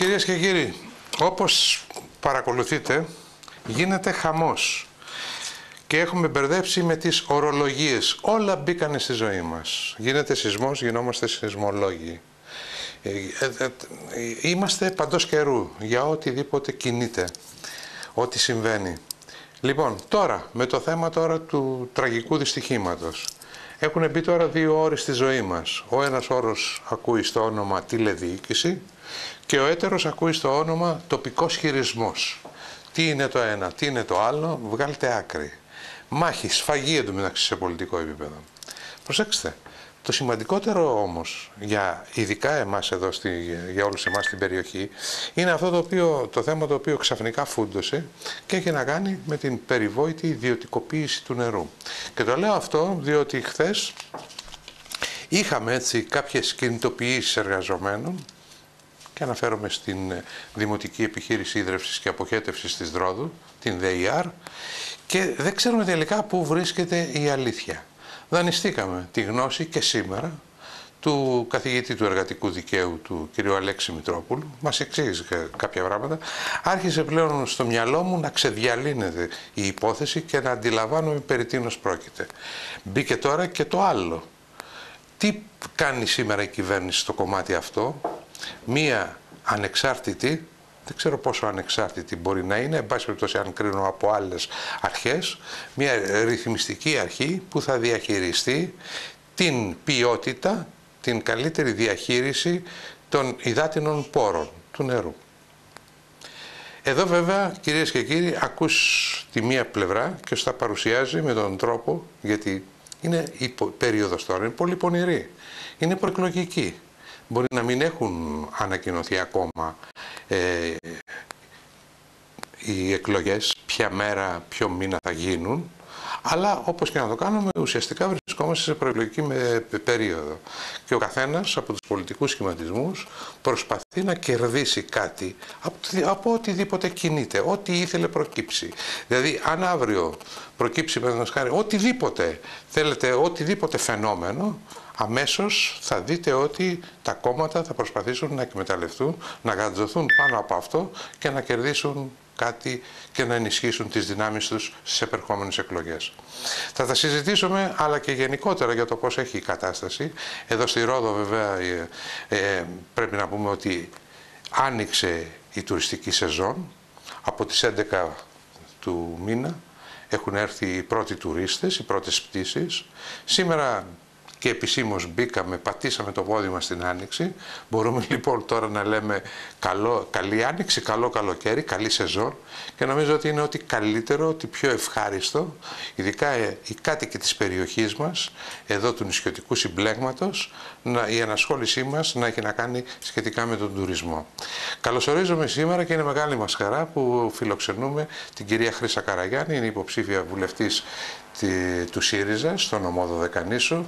κυρίες και κύριοι, όπως παρακολουθείτε γίνεται χαμός και έχουμε μπερδέψει με τις ορολογίες. Όλα μπήκανε στη ζωή μας. Γίνεται σεισμός, γινόμαστε σεισμολόγοι. Ε, ε, ε, είμαστε παντός καιρού για οτιδήποτε κινείται, ό,τι συμβαίνει. Λοιπόν, τώρα, με το θέμα τώρα του τραγικού δυστυχήματος. Έχουν μπει τώρα δύο όροι στη ζωή μας. Ο ένας όρος ακούει στο όνομα τηλεδιοίκηση και ο έτερος ακούει στο όνομα τοπικός χειρισμός. Τι είναι το ένα, τι είναι το άλλο, βγάλτε άκρη. Μάχη, σφαγή εντωμεταξύ σε πολιτικό επίπεδο. Προσέξτε, το σημαντικότερο όμως, για ειδικά εμάς εδώ, στη, για όλους εμάς στην περιοχή, είναι αυτό το, οποίο, το θέμα το οποίο ξαφνικά φούντωσε και έχει να κάνει με την περιβόητη ιδιωτικοποίηση του νερού. Και το λέω αυτό διότι χθες είχαμε έτσι κάποιες κινητοποιήσεις εργαζομένων και αναφέρομαι στην Δημοτική Επιχείρηση Ίδρευσης και Αποχέτευσης της Δρόδου, την ΔΕΙΑΡ, και δεν ξέρουμε τελικά πού βρίσκεται η αλήθεια. Δανειστήκαμε τη γνώση και σήμερα του καθηγητή του εργατικού δικαίου του κ. Αλέξη Μητρόπουλου, μας εξήγησε κάποια πράγματα, άρχισε πλέον στο μυαλό μου να ξεδιαλύνεται η υπόθεση και να αντιλαμβάνομαι περί τίνος πρόκειται. Μπήκε τώρα και το άλλο. Τι κάνει σήμερα η κυβέρνηση στο κομμάτι αυτό, μία ανεξάρτητη δεν ξέρω πόσο ανεξάρτητη μπορεί να είναι, εν πάση περιπτώσει αν κρίνω από άλλες αρχές, μια ρυθμιστική αρχή που θα διαχειριστεί την ποιότητα, την καλύτερη διαχείριση των υδάτινων πόρων του νερού. Εδώ βέβαια κυρίες και κύριοι ακούς τη μία πλευρά και στα παρουσιάζει με τον τρόπο γιατί είναι η περίοδος τώρα, είναι πολύ πονηρή, είναι προεκλογική. Μπορεί να μην έχουν ανακοινωθεί ακόμα ε, οι εκλογές, ποια μέρα, ποιο μήνα θα γίνουν, αλλά όπως και να το κάνουμε, ουσιαστικά βρισκόμαστε σε προεκλογική περίοδο. Και ο καθένας από τους πολιτικούς σχηματισμούς προσπαθεί να κερδίσει κάτι από, από οτιδήποτε κινείται, ό,τι ήθελε προκύψει. Δηλαδή, αν αύριο προκύψει, με χάρη, οτιδήποτε θέλετε, οτιδήποτε φαινόμενο, αμέσως θα δείτε ότι τα κόμματα θα προσπαθήσουν να εκμεταλλευτούν, να γαντζωθούν πάνω από αυτό και να κερδίσουν κάτι και να ενισχύσουν τις δυνάμεις τους στις επερχόμενες εκλογές. Θα τα συζητήσουμε αλλά και γενικότερα για το πώς έχει η κατάσταση. Εδώ στη Ρόδο βέβαια ε, ε, πρέπει να πούμε ότι άνοιξε η τουριστική σεζόν από τις 11 του μήνα έχουν έρθει οι πρώτοι τουρίστες, οι πρώτες πτήσεις. Σήμερα και επισήμως μπήκαμε, πατήσαμε το πόδι μας στην Άνοιξη. Μπορούμε λοιπόν τώρα να λέμε καλό, καλή Άνοιξη, καλό καλοκαίρι, καλή σεζόν και νομίζω ότι είναι ότι καλύτερο, ότι πιο ευχάριστο, ειδικά ε, οι κάτοικοι της περιοχής μας, εδώ του νησιωτικού συμπλέγματος, να, η ανασχόλησή μας να έχει να κάνει σχετικά με τον τουρισμό. Καλωσορίζομαι σήμερα και είναι μεγάλη μας χαρά που φιλοξενούμε την κυρία Χρύσα Καραγιάννη, είναι υποψήφια βουλευτής του ΣΥΡΙΖΑ, στον ομόδο Δεκανήσου.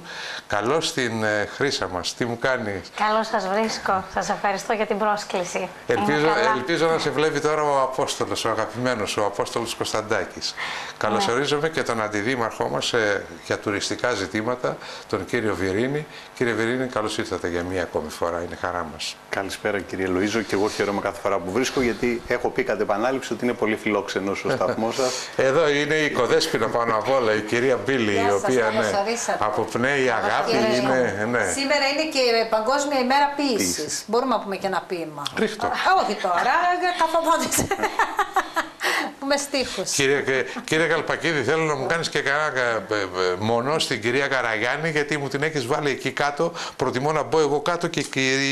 Καλώς την ε, Χρύσα μας. Τι μου κάνει; Καλώς σας βρίσκω. Σας ευχαριστώ για την πρόσκληση. Ελπίζω, ελπίζω να σε βλέπει τώρα ο Απόστολος, ο αγαπημένος, ο Απόστολος Κωνσταντάκης. Καλωσορίζομαι ναι. και τον αντιδήμαρχό μας ε, για τουριστικά ζητήματα, τον κύριο Βιρίνη. Κύριε Βιρίνη, καλώς ήρθατε για μία ακόμη φορά. Είναι χαρά μας. Καλησπέρα κύριε Λουίζο και εγώ χαίρομαι κάθε φορά που βρίσκω γιατί έχω πει κατ' επανάληψη ότι είναι πολύ φιλόξενος ο σταθμός σας. Εδώ είναι η οικοδέσποινα πάνω απ' όλα, η κυρία Μπίλη, η οποία ναι, αποπνέει αγάπη. Είναι, ναι. Σήμερα είναι και Παγκόσμια ημέρα ποιήση. Μπορούμε να πούμε και ένα ποίημα. Ρίχτω. όχι τώρα, καθοδότησε. Πούμε στίχους. Κύριε, κύριε Καλπακίδη, θέλω να μου κάνεις και κανένα ε, ε, μονό στην κυρία Καραγιάννη, γιατί μου την έχεις βάλει εκεί κάτω. Προτιμώ να μπω εγώ κάτω και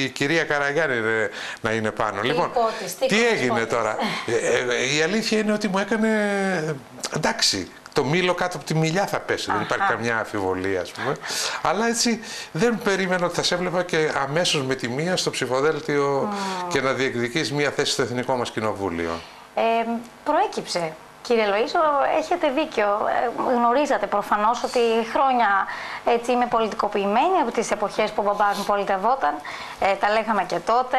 η κυρία Καραγιάννη να είναι πάνω. Λοιπόν, τι έγινε τώρα; Ε, η αλήθεια είναι ότι μου έκανε... Εντάξει, το μήλο κάτω από τη μιλιά θα πέσει, δεν υπάρχει καμιά αμφιβολία, ας πούμε. Αλλά έτσι δεν περίμενα ότι θα σε έβλεπα και αμέσως με τη μία στο ψηφοδέλτιο και να διεκδικείς μία θέση στο Εθνικό μας Κοινοβούλιο. Ε, προέκυψε Κύριε Λοΐζο, έχετε δίκιο. Ε, γνωρίζατε προφανώς ότι χρόνια έτσι είμαι πολιτικοποιημένη από τις εποχές που ο μπαμπάς μου πολιτευόταν. Ε, τα λέγαμε και τότε.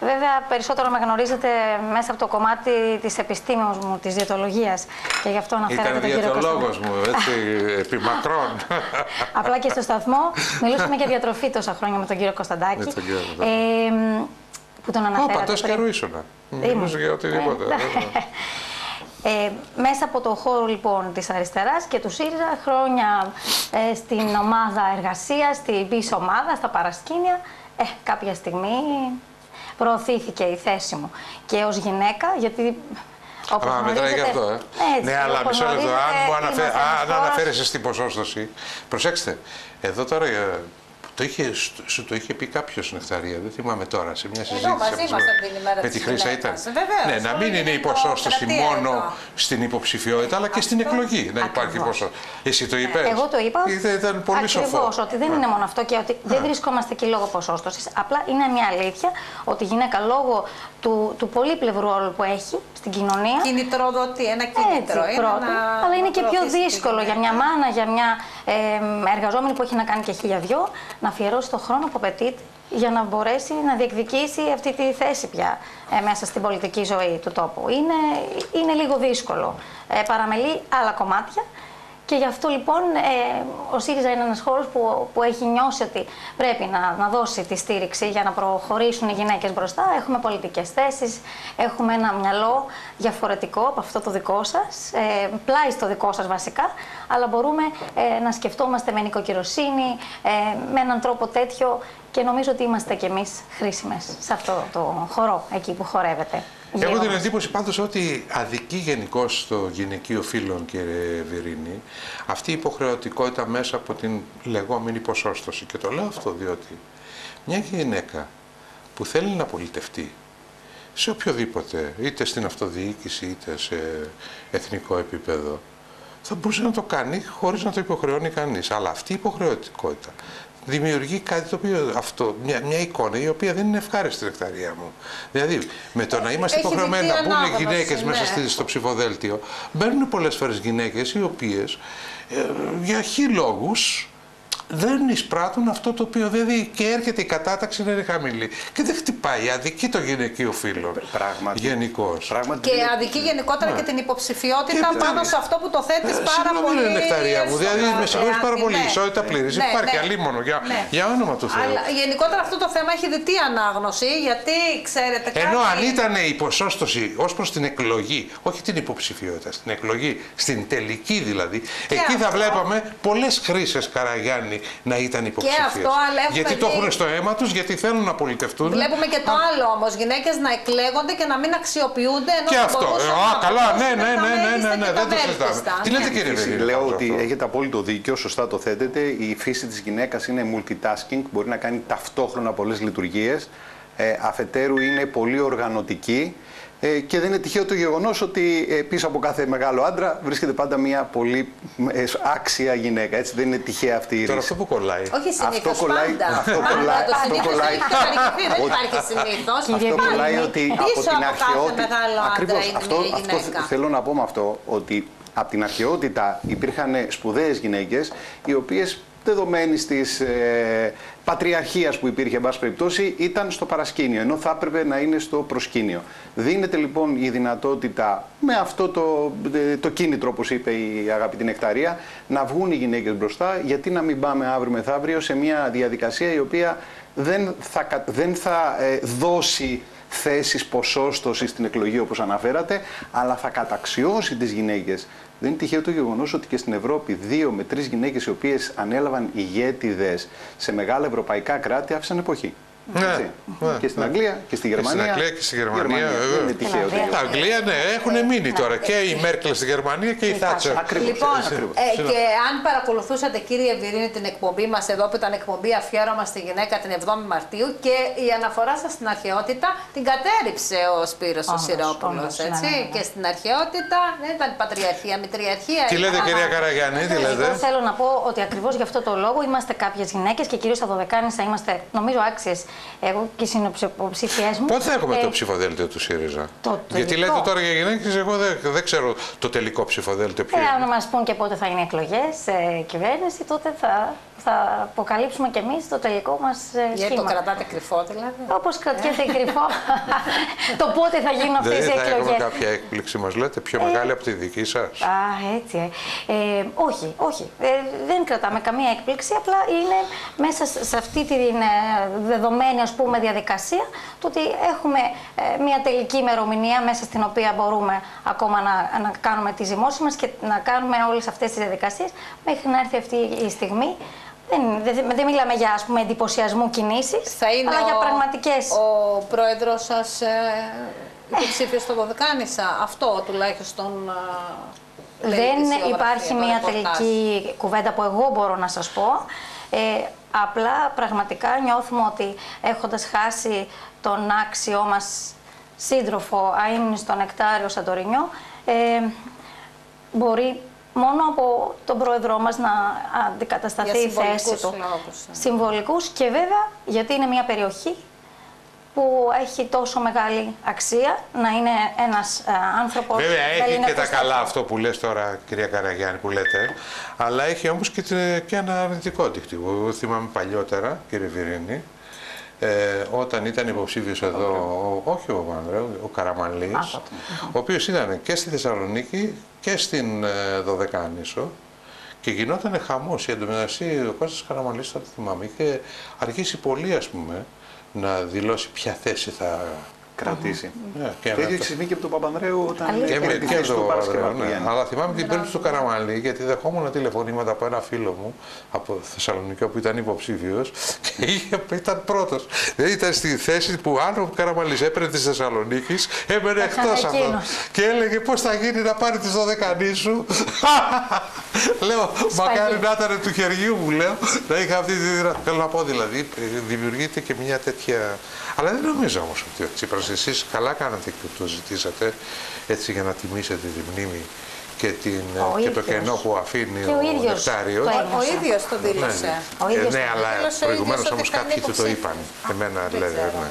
Βέβαια, περισσότερο με γνωρίζετε μέσα από το κομμάτι της επιστήμης μου, της διαιτολογίας. Και γι' αυτό αναφέρατε τον κύριο διαιτολόγος μου, έτσι, επί μακρόν. Απλά και στο σταθμό μιλούσαμε για διατροφή τόσα χρόνια με τον κύριο Κωνσταντάκη. Ε, που τον Ω, αναφέρατε παντός πριν. καιρού ήσουνα. Ήμουν. Μιλούσε για οτιδήποτε. Ε, Ε, μέσα από το χώρο λοιπόν της αριστεράς και του ΣΥΡΙΖΑ χρόνια ε, στην ομάδα εργασίας, στην πίσω ομάδα, στα παρασκήνια, ε, κάποια στιγμή προωθήθηκε η θέση μου. Και ως γυναίκα, γιατί όπως Α, μετράει και γνωρίζετε- αυτό, ε. Έτσι, ναι, αλλά όπως μισό λεπτό. γνωρίζετε, Αν, μου αναφέ... είμαστε ένας αν χώρος- αναφέρεσαι στην ποσόστοση, προσέξτε. Εδώ τώρα ε, το είχε, σου το είχε πει κάποιος νεκταρία, δεν θυμάμαι τώρα, σε μια συζήτηση. μαζί από τους- ήμασταν την ημέρα Με της τη Χρύσα ήταν. γυναίκας. Βεβαίως, ναι, να όλη μην είναι η την ποσόστοση δημοκρατία μόνο εδώ. στην υποψηφιότητα, αλλά και στην Αυτό. εκλογή. Να υπάρχει Ακριβώς. ποσόστοση. Εσύ το είπες. Εγώ το είπα. Ήταν πολύ σοφό. Ακριβώς, ότι δεν είναι μόνο αυτό και ότι δεν βρισκόμαστε εκεί λόγω ποσόστοσης. Απλά είναι μια αλήθεια ότι η γυναίκα λόγω του, του πολύπλευρου ρόλου που έχει στην κοινωνία. Κινητροδότη, ένα Έτσι, κίνητρο. είναι πρώτον, να- αλλά είναι να και πιο προωθήσει τη δύσκολο για μια γυναίκα. μάνα, για μια ε, εργαζόμενη που έχει να κάνει και χίλια δυο, να αφιερώσει το χρόνο που απαιτείται για να μπορέσει να διεκδικήσει αυτή τη θέση πια ε, μέσα στην πολιτική ζωή του τόπου. Είναι, είναι λίγο δύσκολο. Ε, παραμελεί άλλα κομμάτια και γι' αυτό λοιπόν ε, ο ΣΥΡΙΖΑ είναι ένας χώρος που, που έχει νιώσει ότι πρέπει να, να δώσει τη στήριξη για να προχωρήσουν οι γυναίκες μπροστά. Έχουμε πολιτικές θέσεις, έχουμε ένα μυαλό διαφορετικό από αυτό το δικό σας, ε, πλάι στο δικό σας βασικά, αλλά μπορούμε ε, να σκεφτόμαστε με νοικοκυροσύνη, ε, με έναν τρόπο τέτοιο και νομίζω ότι είμαστε κι εμείς χρήσιμες σε αυτό το χώρο εκεί που χορεύετε. Έχω Γύρω την μας. εντύπωση πάντως ότι αδικεί γενικώς στο γυναικείο φύλλον, κύριε Βιρίνη, αυτή η υποχρεωτικότητα μέσα από την λεγόμενη ποσόστοση. Και το λέω αυτό διότι μια γυναίκα που θέλει να πολιτευτεί σε οποιοδήποτε, είτε στην αυτοδιοίκηση είτε σε εθνικό επίπεδο, θα μπορούσε να το κάνει χωρίς να το υποχρεώνει κανείς. Αλλά αυτή η υποχρεωτικότητα δημιουργεί κάτι το οποίο, αυτό, μια, μια εικόνα η οποία δεν είναι ευχάριστη στην εκταρία μου. Δηλαδή, με το να είμαστε έχει υποχρεωμένοι να δική μπουν ανάγνωση, γυναίκες μέσα ναι. στη- στο ψηφοδέλτιο, μπαίνουν πολλές φορές γυναίκες οι οποίες ε, για χι λόγους δεν εισπράττουν αυτό το οποίο δηλαδή και έρχεται η κατάταξη να είναι χαμηλή. Και δεν χτυπάει, αδικεί το γυναικείο φύλλο. Πράγματι. Γενικώς. Πράγματι, Και είναι- αδικεί γενικότερα και την υποψηφιότητα Και πάνω δεν- σε αυτό που το θέτεις πάρα Συγγνώμη, πολύ. είναι νεκταρία μου. Δηλαδή, με συγχωρείς πάρα πολύ. Ναι. Ισότητα πλήρης. Ναι, Υπάρχει ναι. αλίμονο. Για, Ναι. για όνομα του Θεού. Αλλά γενικότερα αυτό το θέμα έχει διτή ανάγνωση, γιατί ξέρετε κάτι... Ενώ αν ήταν η ποσόστοση ως προς την εκλογή, όχι την υποψηφιότητα, στην εκλογή, στην τελική δηλαδή, εκεί θα αυτό. βλέπαμε πολλές χρήσει Καραγιάννη να ήταν υποψηφίες. αυτό, αλλά έχουμε Γιατί το δει- έχουν στο αίμα τους, γιατί θέλουν να πολιτευτούν. Βλέπουμε και το άλλο όμως. Γυναίκες να εκλέγονται και να μην αξιοποιούνται ενώ Και θα αυτό. μπορούσαν Α, να καλά, ναι, αποδώσουν ναι, τα ναι, ναι, μέγιστα ναι, ναι, και τα δεν το συζητάμε. βέλτιστα. Τι λέτε, Ναι. κύριε Φύση, Βερίνη, Λέω πάνω σε ότι αυτό. έχετε απόλυτο δίκιο, σωστά το θέτετε. Η φύση της γυναίκας είναι multitasking, μπορεί να κάνει ταυτόχρονα πολλές λειτουργίες. Ε, αφετέρου είναι πολύ οργανωτική ε, και δεν είναι τυχαίο το γεγονός ότι ε, πίσω από κάθε μεγάλο άντρα βρίσκεται πάντα μια πολύ ε, άξια γυναίκα. Έτσι δεν είναι τυχαία αυτή η Τώρα ρίση. αυτό που κολλάει. Όχι συνήθως. Αυτό κολλάει- Πάντα. αυτό Πάντα κολλάει- το αυτό συνήθως κολλάει- έχει καταρριφθεί, Δεν υπάρχει συνήθως. Αυτό κολλάει ότι από Πίσω την από κάθε αρχαιότητα. μεγάλο άντρα Ακριβώς, είναι αυτό, μια αυτό γυναίκα. θέλω να πω με αυτό, ότι από την αρχαιότητα υπήρχαν σπουδαίες γυναίκες οι οποίες δεδομένης της ε, πατριαρχίας που υπήρχε, εν πάση περιπτώσει, ήταν στο παρασκήνιο, ενώ θα έπρεπε να είναι στο προσκήνιο. Δίνεται λοιπόν η δυνατότητα με αυτό το, ε, το κίνητρο, όπως είπε η αγαπητή Νεκταρία, να βγουν οι γυναίκες μπροστά, γιατί να μην πάμε αύριο μεθαύριο σε μια διαδικασία η οποία δεν θα, κα- δεν θα ε, δώσει θέσεις ποσόστοσης στην εκλογή όπως αναφέρατε, αλλά θα καταξιώσει τις γυναίκες. Δεν είναι τυχαίο το γεγονός ότι και στην Ευρώπη δύο με τρεις γυναίκες οι οποίες ανέλαβαν ηγέτιδες σε μεγάλα ευρωπαϊκά κράτη άφησαν εποχή. Ναι, Έτσι. ναι, και στην ναι. Αγγλία και στη Και στην Γερμανία. Αγγλία και στη Γερμανία, Δεν βέβαια. είναι τυχαίο. Στην το Τα γεγονός. Αγγλία, ναι, έχουν μείνει τώρα και η Μέρκελ στη Γερμανία και η Η Θάτσερ. Θάτσερ. Ακριβώς, Λοιπόν, ακριβώς. ε, και αν παρακολουθούσατε κύριε Βιρίνη την εκπομπή μας εδώ που ήταν εκπομπή αφιέρωμα στη γυναίκα την 7η Μαρτίου και η αναφορά σας στην αρχαιότητα την κατέριψε ο Σπύρος ο Όντως, Σιρόπουλος, όντως, ναι, έτσι. ναι, ναι. Και στην αρχαιότητα δεν ήταν πατριαρχία, μητριαρχία. Τι λέτε ήταν- κυρία Καραγιάννη, τι λέτε; Εγώ θέλω να πω ότι ακριβώς γι' αυτό το λόγο είμαστε κάποιες γυναίκες και κυρίως στα Δωδεκάνησα είμαστε, νομίζω, άξιες. Εγώ και οι συνοψηφιέ μου. Πότε θα έχουμε Ε, το ψηφοδέλτιο του ΣΥΡΙΖΑ; το Γιατί τελικό. λέτε τώρα για γυναίκε, εγώ δεν, δεν ξέρω το τελικό ψηφοδέλτιο ποιο Ε, είναι. αν μας πούν και πότε θα είναι εκλογές, ε, κυβέρνηση, τότε θα, θα αποκαλύψουμε κι εμείς το τελικό μας ε, Γιατί το σχήμα. κρατάτε κρυφό δηλαδή; Όπως κρατιέται κρυφό το πότε θα γίνουν αυτές οι Δεν θα έχουμε εκλογές. κάποια έκπληξη, μας λέτε, πιο μεγάλη από τη δική σας; Α, έτσι. Ε. Ε, όχι, όχι. Ε, δεν κρατάμε καμία έκπληξη. Απλά είναι μέσα σε- σε αυτή τη δεδομένη ας πούμε, διαδικασία το ότι έχουμε ε, μια τελική ημερομηνία μέσα στην οποία μπορούμε ακόμα να, να κάνουμε τη ζυμώση μας και να κάνουμε όλες αυτές τις διαδικασίες μέχρι να έρθει αυτή η στιγμή. Δεν, δεν, δεν μιλάμε για ας πούμε, εντυπωσιασμού κινήσεις, Θα είναι αλλά για ο, πραγματικές. ο πρόεδρος σας ε, υποψήφιος στο Δωδεκάνησα. Αυτό τουλάχιστον ε, λέει η Δεν ειδησιογραφία, υπάρχει το μια ρεπορτάζ. τελική κουβέντα που εγώ μπορώ να σας πω. Ε, απλά πραγματικά νιώθουμε ότι έχοντας χάσει τον άξιό μας σύντροφο αείμνηστο νεκτάριο Σαντορινιό, ε, μπορεί μόνο από τον πρόεδρό μας να αντικατασταθεί Για η θέση συμβολικούς του. λόγους, ε. Συμβολικούς και βέβαια γιατί είναι μια περιοχή που έχει τόσο μεγάλη αξία να είναι ένας ε, άνθρωπος Βέβαια έχει και τα ελληνικός καλά αυτό που λες τώρα κυρία Καραγιάννη που λέτε, αλλά έχει όμως και, τε- και ένα αρνητικό δίκτυο. Εγώ θυμάμαι παλιότερα κύριε Βιρίνη, ε, όταν ήταν υποψήφιος εδώ, ο, όχι ο Παπανδρέου, ο Καραμανλής, ο οποίος ήταν και στη Θεσσαλονίκη και στην ε, Δωδεκάνησο και γινόταν χαμός. Η εντωμεταξύ ο Κώστας Καραμανλής, θα το θυμάμαι, είχε αργήσει πολύ ας πούμε να δηλώσει ποια θέση θα Κρατήσει. Ναι, και το να ίδιο το- συμβεί και από τον Παπανδρέου όταν Αλήθεια. και, πήρε με, τη και θέση το του Παρασκευά, Παρασκευά. ναι. Αλλά θυμάμαι την περίπτωση του Καραμαλή, γιατί δεχόμουν τηλεφωνήματα από ένα φίλο μου από Θεσσαλονίκη που ήταν υποψήφιος και είχε, ήταν πρώτος. Δεν ήταν στη θέση που αν ο Καραμαλής έπαιρνε της Θεσσαλονίκης, έμενε Ήταν εκτός αυτό. εκείνος. Και έλεγε πώς θα γίνει να πάρει τις δωδεκανή σου; λέω, μακάρι να ήταν του χεριού μου, λέω, να είχα αυτή τη δυνατότητα. Θέλω να πω δηλαδή, ε, δημιουργείται και μια τέτοια. Αλλά δεν νομίζω όμως ότι ο Τσίπρας εσείς καλά κάνατε και το ζητήσατε έτσι για να τιμήσετε τη μνήμη και, την, Ο και το ίδιος. κενό που αφήνει Και ο ο, ίδιος Νεκτάριος. το Ο, ο ίδιος το δήλωσε. Ο Ε, ίδιος ναι, το αλλά δήλωσε ο προηγουμένως ίδιος όμως ότι θα κάποιοι είναι του το υποψήφιος. είπαν. Α, Εμένα δεν λέει. ξέρω. Ναι.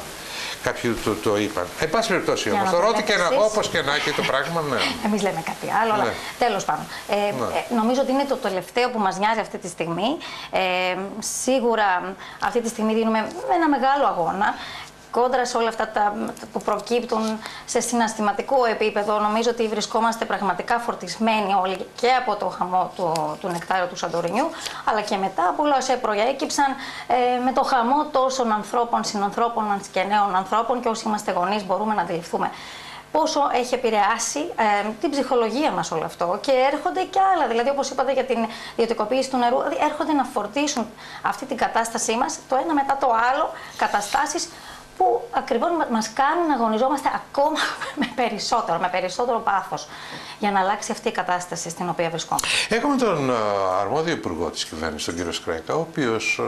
Κάποιοι του το είπαν. Εν πάση περιπτώσει Για όμως, να τώρα το ό,τι και λέτε να, εσείς. όπως και να έχει το πράγμα, ναι. Εμείς λέμε κάτι άλλο, αλλά Ναι. τέλος πάντων. Ε, ε, νομίζω ότι είναι το τελευταίο που μας νοιάζει αυτή τη στιγμή. Ε, σίγουρα αυτή τη στιγμή δίνουμε ένα μεγάλο αγώνα. Κόντρα σε όλα αυτά τα που προκύπτουν σε συναστηματικό επίπεδο, νομίζω ότι βρισκόμαστε πραγματικά φορτισμένοι όλοι και από το χαμό του, του νεκτάριου του Σαντορινιού, αλλά και μετά από όλα όσα προέκυψαν ε, με το χαμό τόσων ανθρώπων, συνανθρώπων και νέων ανθρώπων και όσοι είμαστε γονείς μπορούμε να αντιληφθούμε πόσο έχει επηρεάσει ε, την ψυχολογία μας όλο αυτό. Και έρχονται και άλλα, δηλαδή όπως είπατε για την ιδιωτικοποίηση του νερού, δηλαδή έρχονται να φορτίσουν αυτή την κατάστασή μας το ένα μετά το άλλο, καταστάσεις που ακριβώς μα- μας κάνουν να αγωνιζόμαστε ακόμα με περισσότερο, με περισσότερο πάθος για να αλλάξει αυτή η κατάσταση στην οποία βρισκόμαστε. Έχουμε τον ε, αρμόδιο υπουργό της κυβέρνησης, τον κύριο Σκρέκα, ο οποίος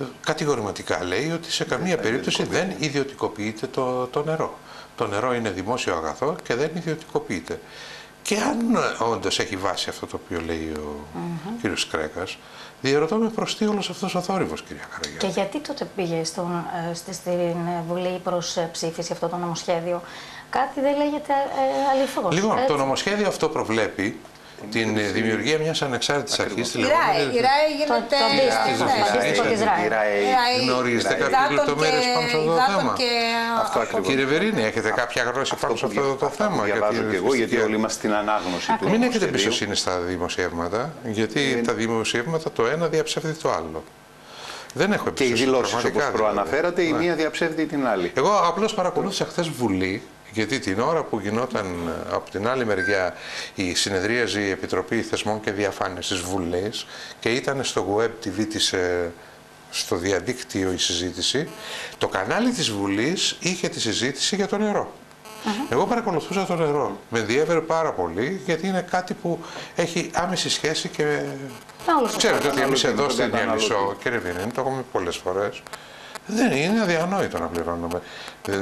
ε, κατηγορηματικά λέει ότι σε καμία περίπτωση δεν ιδιωτικοποιείται το, το νερό. Το νερό είναι δημόσιο αγαθό και δεν ιδιωτικοποιείται. Και αν ε, όντως έχει βάση αυτό το οποίο λέει ο mm κύριος Κρέκας, διαρωτώ με προς τι όλος αυτός ο θόρυβος, κυρία Καραγιάννη. Και γιατί τότε πήγε στον, ε, στη, στην ε, Βουλή προς ε, ψήφιση αυτό το νομοσχέδιο; Κάτι δεν λέγεται ε, αληθώς. Λοιπόν, έτσι. το νομοσχέδιο αυτό προβλέπει την ε, δημιουργία μιας ανεξάρτητης αρχής. τη Η ΡΑΕ, λεγόμενη- η ΡΑΕ γίνεται... το αντίστοιχο, ναι, το αντίστοιχο της ΡΑΕ. Η ΡΑΕ. Η ΡΑΕ Γνωρίζετε Υδάτων κάποιες υδάτων λεπτομέρειες και- πάνω σε αυτό το υδάτων θέμα; και Αυτό ακριβώς. Κύριε Βερίνη, έχετε κάποια γνώση πάνω σε αυτό το αυτό θέμα; που διαβάζω και εγώ, γιατί όλοι είμαστε στην ανάγνωση του Μην έχετε νομοσχεδίου. εμπιστοσύνη στα δημοσιεύματα, γιατί τα δημοσιεύματα το ένα διαψεύδει το άλλο. Δεν έχω Και οι εμπιστοσύνη. δηλώσεις πραγματικά όπω δηλαδή. προαναφέρατε, η Ναι. μία διαψεύδει την άλλη. Εγώ απλώς παρακολούθησα χθες Βουλή, γιατί την ώρα που γινόταν ε, από την άλλη μεριά η συνεδρίαζε η Επιτροπή Θεσμών και Διαφάνειας της Βουλής και ήταν στο web TV της, ε, στο διαδίκτυο η συζήτηση, το κανάλι της Βουλής είχε τη συζήτηση για το νερό. Εγώ παρακολουθούσα το νερό. Με ενδιέφερε πάρα πολύ γιατί είναι κάτι που έχει άμεση σχέση και. Με όλους τους Ξέρετε ότι εμείς καταναλωτή, εδώ τον στην καταναλωτή. Ιαλισσό, κύριε Βινίνη, το έχουμε πολλές φορές. Δεν είναι αδιανόητο να πληρώνουμε,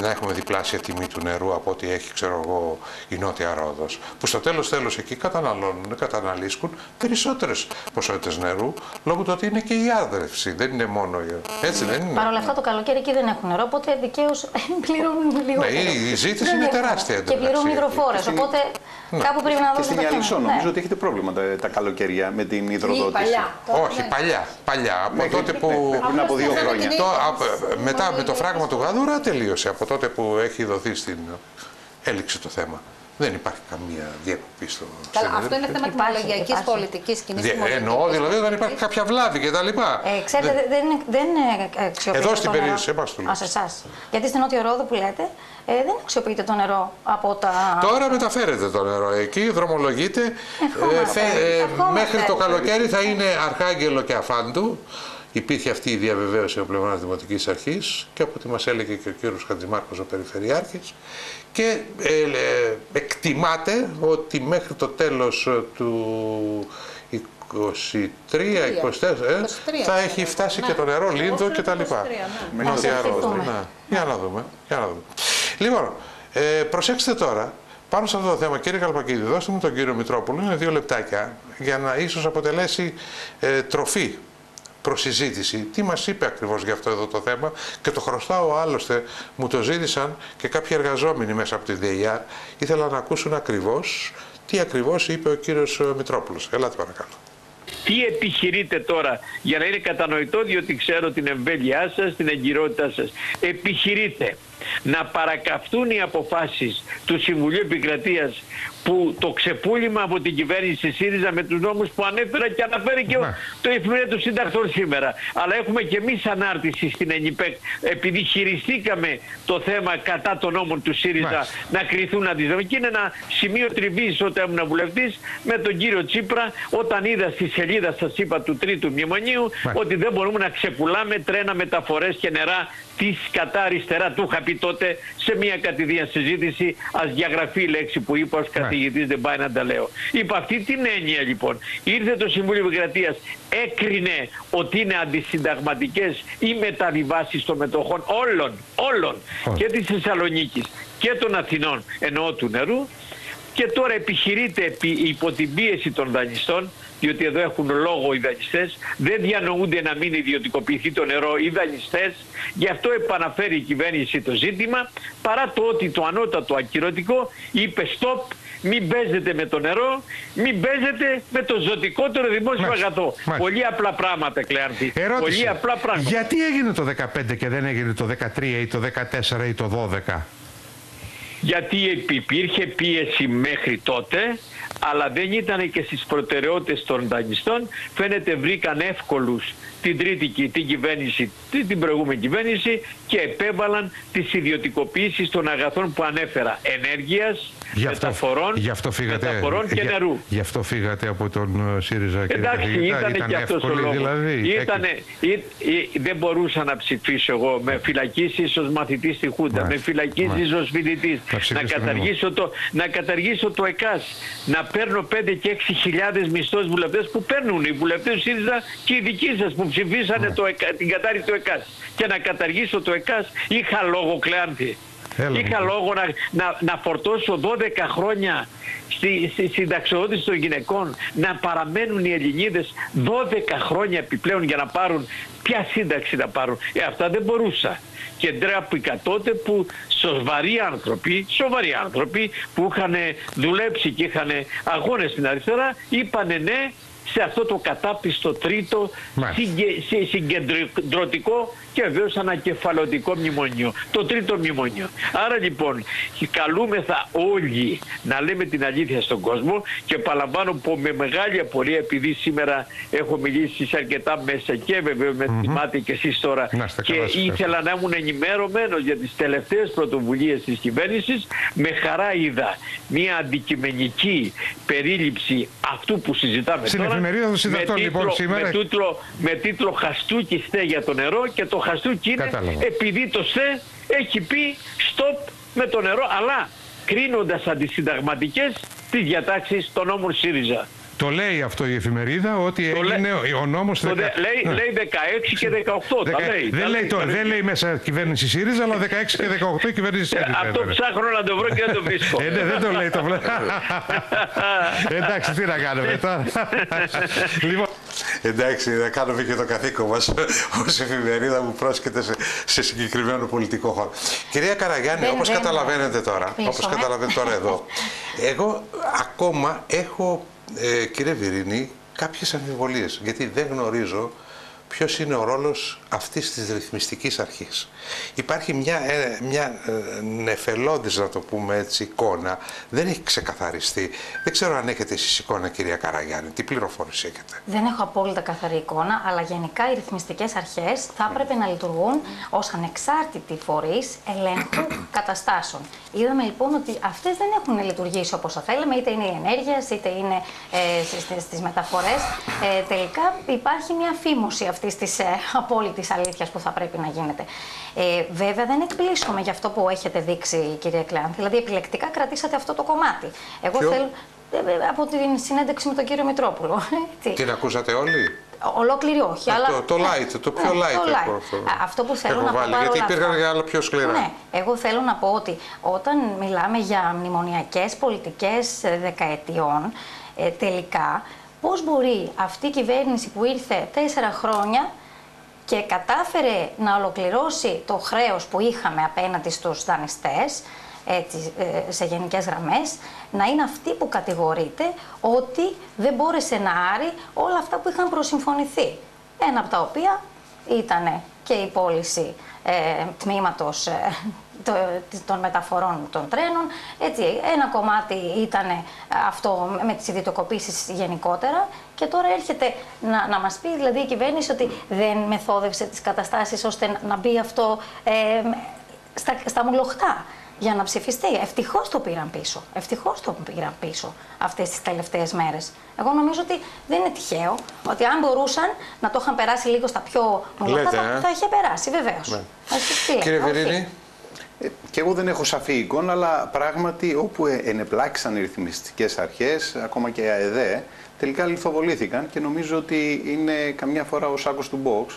να έχουμε διπλάσια τιμή του νερού από ό,τι έχει, ξέρω εγώ, η Νότια Ρόδος. Που στο τέλος τέλος εκεί καταναλώνουν, καταναλύσκουν περισσότερες ποσότητες νερού, λόγω του ότι είναι και η άδρευση, δεν είναι μόνο η... Έτσι δεν είναι. Παρ' όλα αυτά το καλοκαίρι εκεί δεν έχουν νερό, οπότε δικαίως πληρώνουν λιγότερο. Ναι, η- η ζήτηση Δεν είναι έχουν. τεράστια Και εντωμεταξύ πληρώνουν εκεί. υδροφόρες. Και στην- Οπότε Κάπου πρέπει να Και δώσουμε στην το Ιαλισσό χρήμα. νομίζω Ναι. ότι έχετε πρόβλημα τα, τα καλοκαιριά με την Ή υδροδότηση. παλιά. Τώρα Όχι, δεν- παλιά. Παλιά. Από Μέχρι- τότε που. ναι, πριν από δύο Απλώς χρόνια. Την Το, είδα απ- στις μετά με το μοντελικές φράγμα του φορές. Γαδούρα τελείωσε. Από τότε που έχει δοθεί στην. Έληξε το θέμα. Δεν υπάρχει καμία διακοπή στο Καλά, συνέδριο. αυτό είναι θέμα Υπάρχει, τιμολογιακής υπάρχει. πολιτικής κοινής Δι- Εννοώ δηλαδή δεν υπάρχει κάποια βλάβη κτλ. Ε, ξέρετε, δεν- δεν, δεν ε, αξιοποιείται Εδώ στην το νερό. περιοχή, σε εμάς τουλάχιστον. Α, σε εσάς. Γιατί στην Νότιο Ρόδο που λέτε, ε, δεν αξιοποιείται το νερό από τα... Τώρα μεταφέρεται το νερό εκεί, δρομολογείται. Ευχόμαστε. θε- ε, Ευχόμαστε. μέχρι το καλοκαίρι θα είναι Αρχάγγελο και Αφάντου. Υπήρχε αυτή η διαβεβαίωση από πλευράς Δημοτικής Αρχής και από ό,τι μας έλεγε και ο κύριος Χατζημάρκος, ο Περιφερειάρχης. Και ε, ε, εκτιμάται ότι μέχρι το τέλος ε, του 23, 24, ε, 23, θα έχει φτάσει ναι. και το νερό, Λίνδο Όσο και τα είναι λοιπά. 23, ναι. Με Να νότια ευχηθούμε. Ρόδο. Ναι. Για να δούμε. Για να δούμε. Λοιπόν, ε, προσέξτε τώρα, πάνω σε αυτό το θέμα, κύριε Καλπακίδη, δώστε μου τον κύριο Μητρόπουλο, είναι δύο λεπτάκια, για να ίσως αποτελέσει ε, τροφή προς συζήτηση. Τι μας είπε ακριβώς για αυτό εδώ το θέμα; Και το χρωστάω άλλωστε, μου το ζήτησαν και κάποιοι εργαζόμενοι μέσα από τη ΔΕΙΑ, ήθελα να ακούσουν ακριβώς τι ακριβώς είπε ο κύριος ε, Μητρόπουλος. Ελάτε παρακαλώ. Τι επιχειρείτε τώρα για να είναι κατανοητό διότι ξέρω την εμβέλειά σας, την εγκυρότητά σας. Επιχειρείτε να παρακαυτούν οι αποφάσεις του Συμβουλίου Επικρατείας που το ξεπούλημα από την κυβέρνηση ΣΥΡΙΖΑ με τους νόμους που ανέφερα και αναφέρει και ο- Ναι. το εφημερίδα του Συντακτών σήμερα. Αλλά έχουμε και εμείς ανάρτηση στην ΕΝΙΠΕΚ επειδή χειριστήκαμε το θέμα κατά των νόμων του ΣΥΡΙΖΑ Μάλιστα. να κρυθούν αντιδρομικοί. Και είναι ένα σημείο τριβής όταν ήμουν βουλευτής με τον κύριο Τσίπρα όταν είδα στη σελίδα σας είπα του τρίτου μνημονίου Μάλιστα. ότι δεν μπορούμε να ξεπουλάμε τρένα μεταφορές και νερά της κατά αριστερά. Του είχα πει τότε σε μια κατηδία συζήτηση ας διαγραφεί η λέξη που είπα ως καθηγητής δεν πάει να τα λέω. Είπα αυτή την έννοια λοιπόν. Ήρθε το Συμβούλιο Επικρατείας έκρινε ότι είναι αντισυνταγματικές οι μεταβιβάσεις των μετοχών όλων, όλων Όλων. και της Θεσσαλονίκης και των Αθηνών εννοώ του νερού και τώρα επιχειρείται επί, υπό την πίεση των δανειστών διότι εδώ έχουν λόγο οι δανειστές, δεν διανοούνται να μην ιδιωτικοποιηθεί το νερό οι δανειστές, γι' αυτό επαναφέρει η κυβέρνηση το ζήτημα, παρά το ότι το ανώτατο ακυρωτικό είπε stop, μην παίζετε με το νερό, μην παίζετε με το ζωτικότερο δημόσιο Μάλιστα. αγαθό. Μάλιστα. Πολύ απλά πράγματα, Κλεάνθη. Ερώτηση. Πολύ απλά πράγματα. Γιατί έγινε το 15 και δεν έγινε το 13 ή το 14 ή το 12. γιατί υπήρχε πίεση μέχρι τότε αλλά δεν ήταν και στις προτεραιότητες των δανειστών. Φαίνεται βρήκαν εύκολους την τρίτη και την κυβέρνηση, την την προηγούμενη κυβέρνηση και επέβαλαν τις ιδιωτικοποιήσεις των αγαθών που ανέφερα ενέργειας, Γι' αυτό, μεταφορών, γι αυτό φύγατε, μεταφορών και για- νερού. Γι' αυτό φύγατε από τον ε, ΣΥΡΙΖΑ κύριε Εντάξει, καθηγητά. ήταν, και αυτός ο εύκολη λόγος. δηλαδή. Ήτανε, ή- ή- δεν μπορούσα να ψηφίσω εγώ με φυλακίσει ω μαθητής στη Χούντα, Μάλιστα. με φυλακίσει Μάλιστα. ω φοιτητής. Να Να, ψηφίσετε καταργήσω το, να καταργήσω το ΕΚΑΣ. Να παίρνω 5 και 6 χιλιάδες μισθούς βουλευτές που παίρνουν οι βουλευτές του ΣΥΡΙΖΑ και οι δικοί σας που ψηφίσανε Ναι. το ΕΚΑ- την κατάρριξη του ΕΚΑΣ. Και να καταργήσω το ΕΚΑΣ είχα λόγο κλεάνθη. Έλα, Είχα μου. λόγο να, να, να φορτώσω 12 χρόνια στη, στη συνταξιοδότηση των γυναικών να παραμένουν οι Ελληνίδες 12 χρόνια επιπλέον για να πάρουν ποια σύνταξη να πάρουν. Ε, αυτά δεν μπορούσα. Και ντράπηκα τότε που σοβαροί άνθρωποι, σοβαροί άνθρωποι που είχαν δουλέψει και είχαν αγώνες στην αριστερά είπανε ναι σε αυτό το κατάπιστο τρίτο Μάλιστα. συγκε- συ- συγκεντρωτικό και βεβαίως ανακεφαλωτικό μνημονίο. Το τρίτο μνημονίο. Άρα λοιπόν καλούμεθα όλοι να λέμε την αλήθεια στον κόσμο και παραλαμβάνω που με μεγάλη απορία επειδή σήμερα έχω μιλήσει σε αρκετά μέσα και βεβαίως με θυμάται και εσείς τώρα Να είστε και καλά, σας ήθελα να ήμουν ενημερωμένος για τις τελευταίες πρωτοβουλίες της κυβέρνησης με χαρά είδα μια αντικειμενική περίληψη αυτού που συζητάμε Στην τώρα εφημερίδα των Συντακτών, με λοιπόν, τίτλο- σήμερα- με τίτλο, με τίτλο Χαστούκι στε για το νερό και το Χαστούκι είναι Κατάλαβα. επειδή το στε έχει πει stop με το νερό αλλά κρίνοντας αντισυνταγματικές τις διατάξεις των νόμων ΣΥΡΙΖΑ. Το λέει αυτό η εφημερίδα ότι Το έγινε ο νόμος... Το δεκα- δε- λέει, Ναι. λέει 16 και 18. τα Δεκα- λέει. δεν, τα λέει, το, τα δεν λέει μέσα κυβέρνηση ΣΥΡΙΖΑ, αλλά 16 και 18 η κυβέρνηση Ε, ΣΥΡΙΖΑ. Αυτό έβαλε. ψάχνω να το βρω και δεν το βρίσκω. Ε, ναι, δεν το λέει το βλέπω. Εντάξει, τι να κάνουμε τώρα. λοιπόν, εντάξει, να κάνουμε και το καθήκον μας ως εφημερίδα που πρόσκειται σε, σε συγκεκριμένο πολιτικό χώρο. Κυρία Καραγιάννη, Δεν- όπως δεν- καταλαβαίνετε τώρα, Κλείσω, όπως ε. καταλαβαίνετε τώρα εδώ, εγώ ακόμα έχω, ε, κύριε Βιρίνη, κάποιες αμφιβολίες, γιατί δεν γνωρίζω ποιος είναι ο ρόλος αυτής της ρυθμιστικής αρχής. Υπάρχει μια, ε, μια ε, νεφελώδης, να το πούμε έτσι, εικόνα, δεν έχει ξεκαθαριστεί. Δεν ξέρω αν έχετε εσείς εικόνα, κυρία Καραγιάννη, τι πληροφόρηση έχετε; Δεν έχω απόλυτα καθαρή εικόνα, αλλά γενικά οι ρυθμιστικές αρχές θα έπρεπε να λειτουργούν ως ανεξάρτητοι φορείς ελέγχου καταστάσεων. Είδαμε λοιπόν ότι αυτές δεν έχουν λειτουργήσει όπως θα θέλαμε, είτε είναι η ενέργεια, είτε είναι ε, στις μεταφορές. Ε, τελικά υπάρχει μια φήμωση αυτή της ε, απόλυτης αλήθειας που θα πρέπει να γίνεται. Ε, βέβαια, δεν εκπλήσωμαι για αυτό που έχετε δείξει, κυρία Κλεάνθη. Δηλαδή, επιλεκτικά κρατήσατε αυτό το κομμάτι. Εγώ Ποιο; θέλω. ε, ε, Από την συνέντευξη με τον κύριο Μητρόπουλο. Έτσι. Την ακούσατε όλοι; Ολόκληρη όχι, Ε, αλλά... το- το light, το πιο Ναι, light το έχω light. αυτό. Α, Αυτό που θέλω Έχω να πω βάλει, παρόλα γιατί υπήρχαν αυτά- και άλλα πιο σκληρά. Ναι, εγώ θέλω να πω ότι όταν μιλάμε για μνημονιακές πολιτικές ε, δεκαετιών, ε, τελικά πώς μπορεί αυτή η κυβέρνηση που ήρθε τέσσερα χρόνια και κατάφερε να ολοκληρώσει το χρέος που είχαμε απέναντι στους δανειστές, έτσι, ε, σε γενικές γραμμές, να είναι αυτή που κατηγορείται ότι δεν μπόρεσε να άρει όλα αυτά που είχαν προσυμφωνηθεί. Ένα από τα οποία ήταν και η πώληση ε, τμήματος ε, το- των μεταφορών των τρένων. Έτσι, ένα κομμάτι ήταν αυτό με τις ιδιωτικοποίησεις γενικότερα και τώρα έρχεται να, να μας πει δηλαδή η κυβέρνηση ότι δεν μεθόδευσε τις καταστάσεις ώστε να, να μπει αυτό ε, στα, στα μουλοχτά για να ψηφιστεί. Ευτυχώς το πήραν πίσω. Ευτυχώς το πήραν πίσω αυτές τις τελευταίες μέρες. Εγώ νομίζω ότι δεν είναι τυχαίο ότι αν μπορούσαν να το είχαν περάσει λίγο στα πιο μουλοχτά Λέτε, θα, ε; θα είχε περάσει βεβαίως. Ναι. Θα σωστή, Κύριε όχι. Βιρίνη, Ε, Και εγώ δεν έχω σαφή εικόνα, αλλά πράγματι όπου ε- ενεπλάκησαν οι ρυθμιστικές αρχές, ακόμα και η ΑΕΔΕ, τελικά λιθοβολήθηκαν και νομίζω ότι είναι καμιά φορά ο σάκος του box,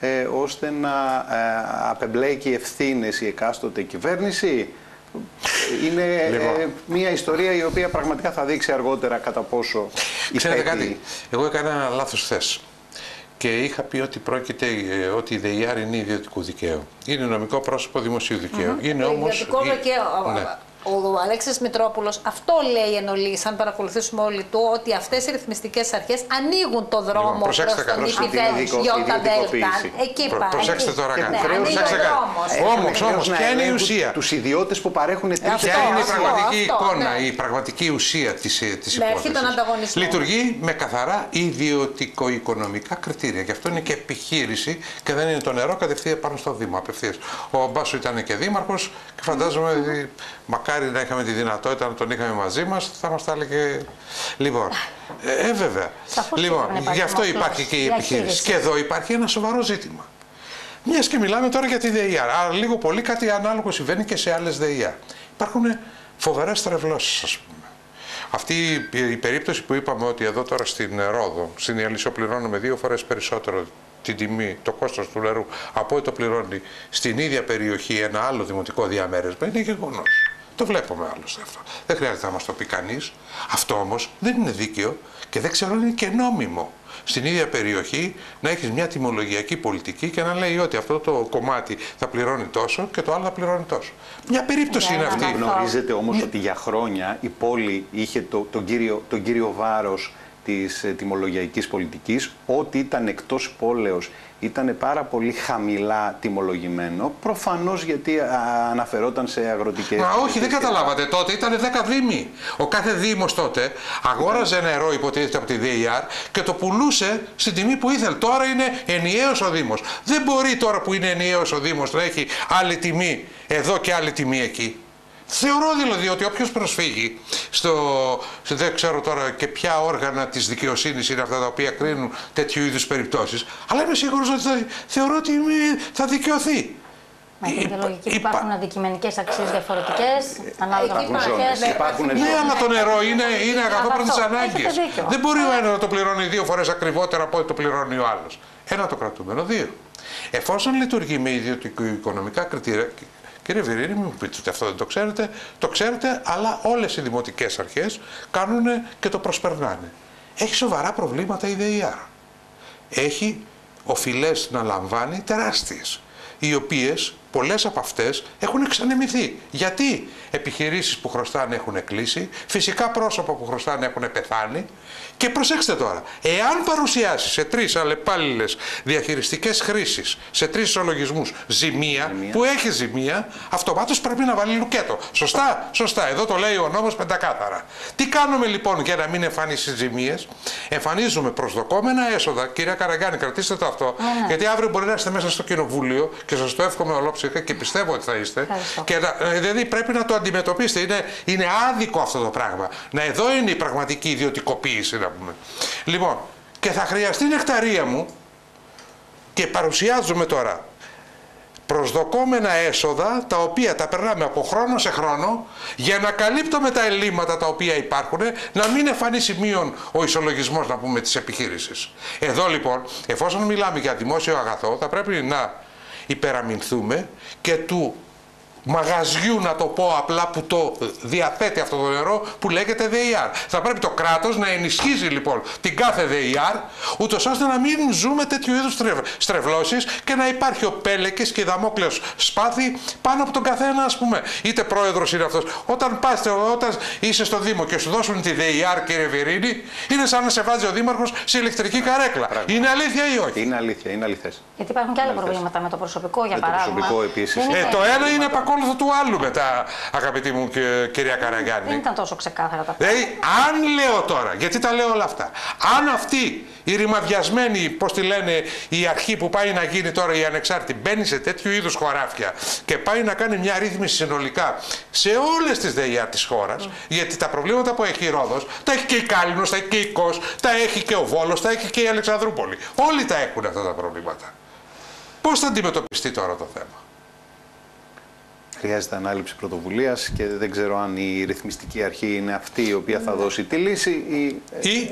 ε, ώστε να ε, απεμπλέκει ευθύνες η εκάστοτε κυβέρνηση. Είναι Λοιπόν. ε, μια ιστορία η οποία πραγματικά θα δείξει αργότερα κατά πόσο Ξέρετε υπέτει- κάτι, εγώ έκανα ένα λάθος χθες. Και είχα πει ότι πρόκειται ε, ότι η ΔΕΙΑΡ είναι ιδιωτικού δικαίου. Είναι νομικό πρόσωπο δημοσίου δικαίου. Είναι Το όμως... ιδιωτικό ε, δικαίωμα. ναι. Ο Αλέξης Μητρόπουλος αυτό λέει εν ολίγης, αν παρακολουθήσουμε όλοι του, ότι αυτές οι ρυθμιστικές αρχές ανοίγουν το δρόμο Λοιπόν, προσέξτε προς τον καλά. Προς την ΙΠΙΔΕ, ιδιωτικο- Ιώτα Δέλτα. ιδιωτικοποίηση. Εκεί Προ- πάει. προσέξτε τώρα Και κάτι. του χρέους Προσέξτε ανοίγει ο κάτι. δρόμος. Όμως, Έχουν χρέος όμως, να ποια είναι η ελέγχουν ουσία; Τους ιδιώτες που παρέχουν τρεις Αυτό, Ποια είναι η αυτό, πραγματική αυτό, εικόνα, ναι. η πραγματική ουσία της, ε, της Με αρχή υπόθεσης; τον ανταγωνισμό. Λειτουργεί με καθαρά ιδιωτικο-οικονομικά κριτήρια. Και αυτό είναι και επιχείρηση και δεν είναι το νερό κατευθείαν πάνω στο Δήμο. Απευθείας. Ο Μπάσου ήταν και δήμαρχος και φαντάζομαι ότι μακάρι να είχαμε τη δυνατότητα να τον είχαμε μαζί μας, θα μας τα έλεγε. Λοιπόν, ε, ε, βέβαια. Σαφώς Λοιπόν, πρέπει να υπάρχει γι' αυτό μοχλός, υπάρχει και η διαχείριση. επιχείρηση. Και εδώ υπάρχει ένα σοβαρό ζήτημα. Μιας και μιλάμε τώρα για τη ΔΕΙΑ. Άρα, λίγο πολύ κάτι ανάλογο συμβαίνει και σε άλλες ΔΕΙΑ. Υπάρχουν φοβερές τρευλώσεις, ας πούμε. Αυτή η, η περίπτωση που είπαμε ότι εδώ τώρα στην Ρόδο, στην Ιαλισσό πληρώνουμε δύο φορές περισσότερο την τιμή, το κόστος του νερού από ό,τι το πληρώνει στην ίδια περιοχή ένα άλλο δημοτικό διαμέρισμα, είναι γεγονός. Το βλέπουμε άλλωστε αυτό. Δεν χρειάζεται να μας το πει κανείς. Αυτό όμως δεν είναι δίκαιο και δεν ξέρω αν είναι και νόμιμο στην ίδια περιοχή να έχεις μια τιμολογιακή πολιτική και να λέει ότι αυτό το κομμάτι θα πληρώνει τόσο και το άλλο θα πληρώνει τόσο. Μια περίπτωση Για είναι ένα αυτή. βαθμό. Γνωρίζετε όμως ότι για χρόνια η πόλη είχε το, τον, κύριο, τον κύριο βάρος της ε, τιμολογιακής πολιτικής. Ό,τι ήταν εκτός πόλεως ήταν πάρα πολύ χαμηλά τιμολογημένο. Προφανώς γιατί α, αναφερόταν σε αγροτικές... Μα όχι, δεν περιοχές. καταλάβατε. Τότε ήταν 10 δήμοι. Ο κάθε δήμος τότε αγόραζε νερό, υποτίθεται από τη ΔΕΙΑΡ και το πουλούσε στην τιμή που ήθελε. Τώρα είναι ενιαίος ο Δήμος. Δεν μπορεί τώρα που είναι ενιαίος ο Δήμος να έχει άλλη τιμή εδώ και άλλη τιμή εκεί. Θεωρώ δηλαδή ότι όποιος προσφύγει στο. σε- δεν ξέρω τώρα και ποια όργανα της δικαιοσύνης είναι αυτά τα οποία κρίνουν τέτοιου είδους περιπτώσεις, αλλά είμαι σίγουρος ότι θα, θεωρώ ότι είμαι- θα δικαιωθεί. Με την Υπά- ιδεολογική που υπά- υπάρχουν αντικειμενικές αξίες διαφορετικές, ανάλογα με Εκεί τις υπάρχουν περιοχέ. ζώνες, υπάρχουν Ναι, ζώνες. αλλά το νερό είναι, είναι αγαθό πρώτη αγαθό. ανάγκη. Έχετε δίκιο. Δεν μπορεί ο ένας να το πληρώνει δύο φορές ακριβότερα από ό,τι το πληρώνει ο άλλος. Ένα το κρατούμενο, δύο. Εφόσον λειτουργεί με ιδιωτικο-οικονομικά κριτήρια, κύριε Βιρίνη, μην μου πείτε ότι αυτό δεν το ξέρετε, το ξέρετε, αλλά όλες οι δημοτικές αρχές κάνουν και το προσπερνάνε. Έχει σοβαρά προβλήματα η ΔΕΙΑΡ. Έχει οφειλές να λαμβάνει τεράστιες, οι οποίες πολλές από αυτές έχουν εξανεμηθεί. Γιατί; Επιχειρήσεις που χρωστάνε έχουν κλείσει, φυσικά πρόσωπα που χρωστάνε έχουν πεθάνει. Και προσέξτε τώρα, εάν παρουσιάσεις σε τρεις αλλεπάλληλες διαχειριστικές χρήσεις, σε τρεις ισολογισμούς ζημία, Ζημία. που έχει ζημία, αυτομάτως πρέπει να βάλει λουκέτο. Σωστά, σωστά. Εδώ το λέει ο νόμος πεντακάθαρα. Τι κάνουμε λοιπόν για να μην εμφανίσεις ζημίες, εμφανίζουμε προσδοκόμενα έσοδα. Κυρία Καραγκάνη, κρατήστε το αυτό, γιατί αύριο μπορεί να είστε μέσα στο κοινοβούλιο και σας το εύχομαι ολόψυχα και πιστεύω ότι θα είστε. Ευχαριστώ. Και να- ε, δηλαδή πρέπει να το αντιμετωπίσετε. Είναι, είναι άδικο αυτό το πράγμα. Να εδώ είναι η πραγματική ιδιωτικοποίηση, να πούμε. Λοιπόν, και θα χρειαστεί νεκταρία μου και παρουσιάζουμε τώρα προσδοκόμενα έσοδα τα οποία τα περνάμε από χρόνο σε χρόνο για να καλύπτουμε τα ελλείμματα τα οποία υπάρχουν να μην εμφανίσει μείον ο ισολογισμός να πούμε της επιχείρησης. Εδώ λοιπόν εφόσον μιλάμε για δημόσιο αγαθό θα πρέπει να υπεραμεινθούμε και του μαγαζιού να το πω απλά που το διαθέτει αυτό το νερό που λέγεται ΔΕΙΑΡ. Θα πρέπει το κράτος να ενισχύσει λοιπόν την κάθε ΔΕΙΑΡ ούτως ώστε να μην ζούμε τέτοιου είδους στρευ, στρεβλώσεις και να υπάρχει ο Πέλεκης και η Δαμόκλειος σπάθη πάνω από τον καθένα ας πούμε. Είτε πρόεδρος είναι αυτός. Όταν πάστε, όταν είσαι στο Δήμο και σου δώσουν τη ΔΕΙΑΡ κύριε Βιρίνη είναι σαν να σε βάζει ο Δήμαρχος σε ηλεκτρική καρέκλα. Είναι αλήθεια ή όχι; Είναι αλήθεια, είναι αληθές. Γιατί υπάρχουν και άλλα Αληθές. προβλήματα με το προσωπικό, για Με το παράδειγμα. προσωπικό επίσης. Δεν Ε, είναι- το ένα είναι επακόλουθο του άλλου μετά αγαπητή μου και- κυρία Καραγκάνη. Δεν ήταν τόσο ξεκάθαρα τα πράγματα. Δηλαδή, αν λέω τώρα, γιατί τα λέω όλα αυτά, αν αυτή η ρημαδιασμένη, πώς τη λένε, η αρχή που πάει να γίνει τώρα η ανεξάρτητη, μπαίνει σε τέτοιου είδους χωράφια και πάει να κάνει μια ρύθμιση συνολικά σε όλες τις ΔΕΙΑ της χώρας, γιατί τα προβλήματα που έχει η Ρόδος, τα έχει και η Κάλυμνο, τα έχει και η Κος, τα έχει και ο Βόλος, τα έχει και η Αλεξανδρούπολη. Όλοι τα έχουν αυτά τα προβλήματα. Πώς θα αντιμετωπιστεί τώρα το θέμα; Χρειάζεται ανάληψη πρωτοβουλίας και δεν ξέρω αν η ρυθμιστική αρχή είναι αυτή η οποία θα δώσει τη λύση ή Ή;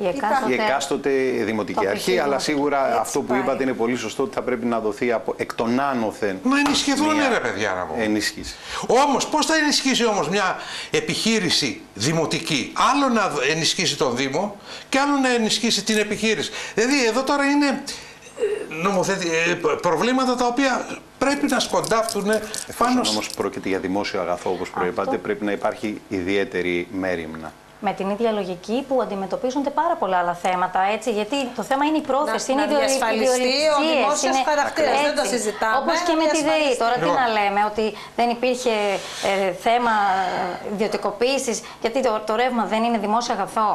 Η εκάστοτε... η εκάστοτε δημοτική τοπική αρχή. Αλλά δημοτική. σίγουρα Έτσι αυτό που πάει. είπατε είναι πολύ σωστό ότι θα πρέπει να δοθεί από εκ των άνωθεν να ενισχυθούν μια ρε παιδιά να μου. ενίσχυση. Όμως πώς θα ενισχύσει όμως μια επιχείρηση δημοτική; Άλλο να ενισχύσει τον Δήμο και άλλο να ενισχύσει την επιχείρηση. Δηλαδή εδώ τώρα είναι ε, νομοθετη... ε, προβλήματα τα οποία πρέπει να σκοντάφτουν πάνω Εφόσον σ- όμως πρόκειται για δημόσιο αγαθό, όπως προείπατε, πρέπει να υπάρχει ιδιαίτερη μέρημνα. Με την ίδια λογική που αντιμετωπίζονται πάρα πολλά άλλα θέματα. Έτσι, γιατί το θέμα είναι η πρόθεση, Να- είναι να οι ιδεολι- διασφαλιστεί ο ιδεολειψίες, δημόσιος είναι- χαρακτήρας. Δεν το έτσι. συζητάμε, Όπως και να με τη ΔΕΗ. διασφαλιστεί. Τώρα τι Λοιπόν. να λέμε, ότι δεν υπήρχε ε, θέμα ιδιωτικοποίησης, γιατί το, το ρεύμα δεν είναι δημόσιο αγαθό.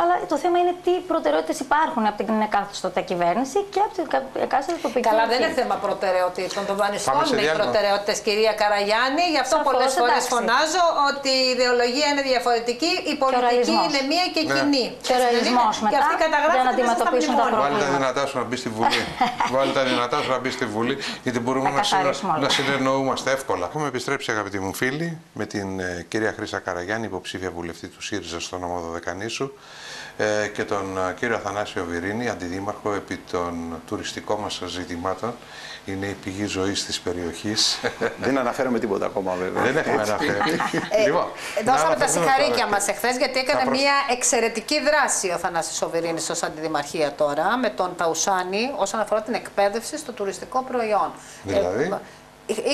Αλλά το θέμα είναι τι προτεραιότητες υπάρχουν από την εκάστοτε κυβέρνηση και από την κα- εκάστοτε τοπική Καλά, δεν αρχή. είναι θέμα προτεραιοτήτων. Των δανειστών Πάμε σε είναι οι διάλειμμα. προτεραιότητες, κυρία Καραγιάννη. Γι' αυτό Σαφώς, πολλές φορές εντάξει. φωνάζω ότι η ιδεολογία είναι διαφορετική, η πολιτική ρεαλισμός. είναι μία και Ναι. κοινή. Και ο ρεαλισμός Και μετά αυτή καταγράφεται για να μέσα στα αντιμετωπίσουν τα μνημόνια. Βάλει τα προβλήματα. δυνατά σου να μπεις στη Βουλή. Βάλει τα δυνατά σου να μπεις στη Βουλή, γιατί μπορούμε Θα να, συνα- καθαρίσουμε όλα. να συνεννοούμαστε εύκολα. Έχουμε επιστρέψει, αγαπητοί μου φίλοι, με την ε, κυρία Χρύσα Καραγιάννη, υποψήφια βουλευτή του ΣΥΡΙΖΑ στο νομό Δωδεκανήσου, ε, και τον ε, κύριο Αθανάσιο Βιρίνη, αντιδήμαρχο επί των τουριστικών μας ζητημάτων. Είναι η πηγή ζωής της περιοχής. δεν αναφέραμε τίποτα ακόμα βέβαια. Δεν έχουμε αναφέρει. Ε, λοιπόν, ε, Δώσαμε να τα αναφερθούμε συγχαρήκια τώρα. μας εχθές γιατί έκανε Θα προσ- μια εξαιρετική δράση ο Θανάσης Σοβερίνης ως αντιδημαρχία τώρα με τον Ταουσάνη όσον αφορά την εκπαίδευση στο τουριστικό προϊόν. Δηλαδή; Ε, εί-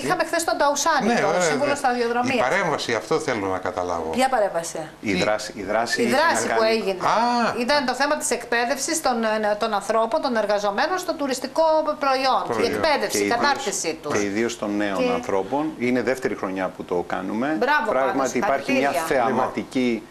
είχαμε χθες τον Ταουσάνη, Ναι, τον βέβαια, σύμβουλο Η σταδιοδρομίας. παρέμβαση, αυτό θέλω να καταλάβω. Ποια παρέμβαση. Η δράση, η δράση, Η είχε δράση να που κάνει- έγινε Α. ήταν το θέμα της εκπαίδευσης των, ε, των ανθρώπων, των εργαζομένων στο τουριστικό προϊόν. Η Προϊόν. εκπαίδευση, η ιδίως- κατάρτισή τους. Και ιδίως των νέων Και- ανθρώπων. Είναι δεύτερη χρονιά που το κάνουμε. Μπράβο, Πράγματι πάντως, υπάρχει μια συγχαρητήρια. θεαματική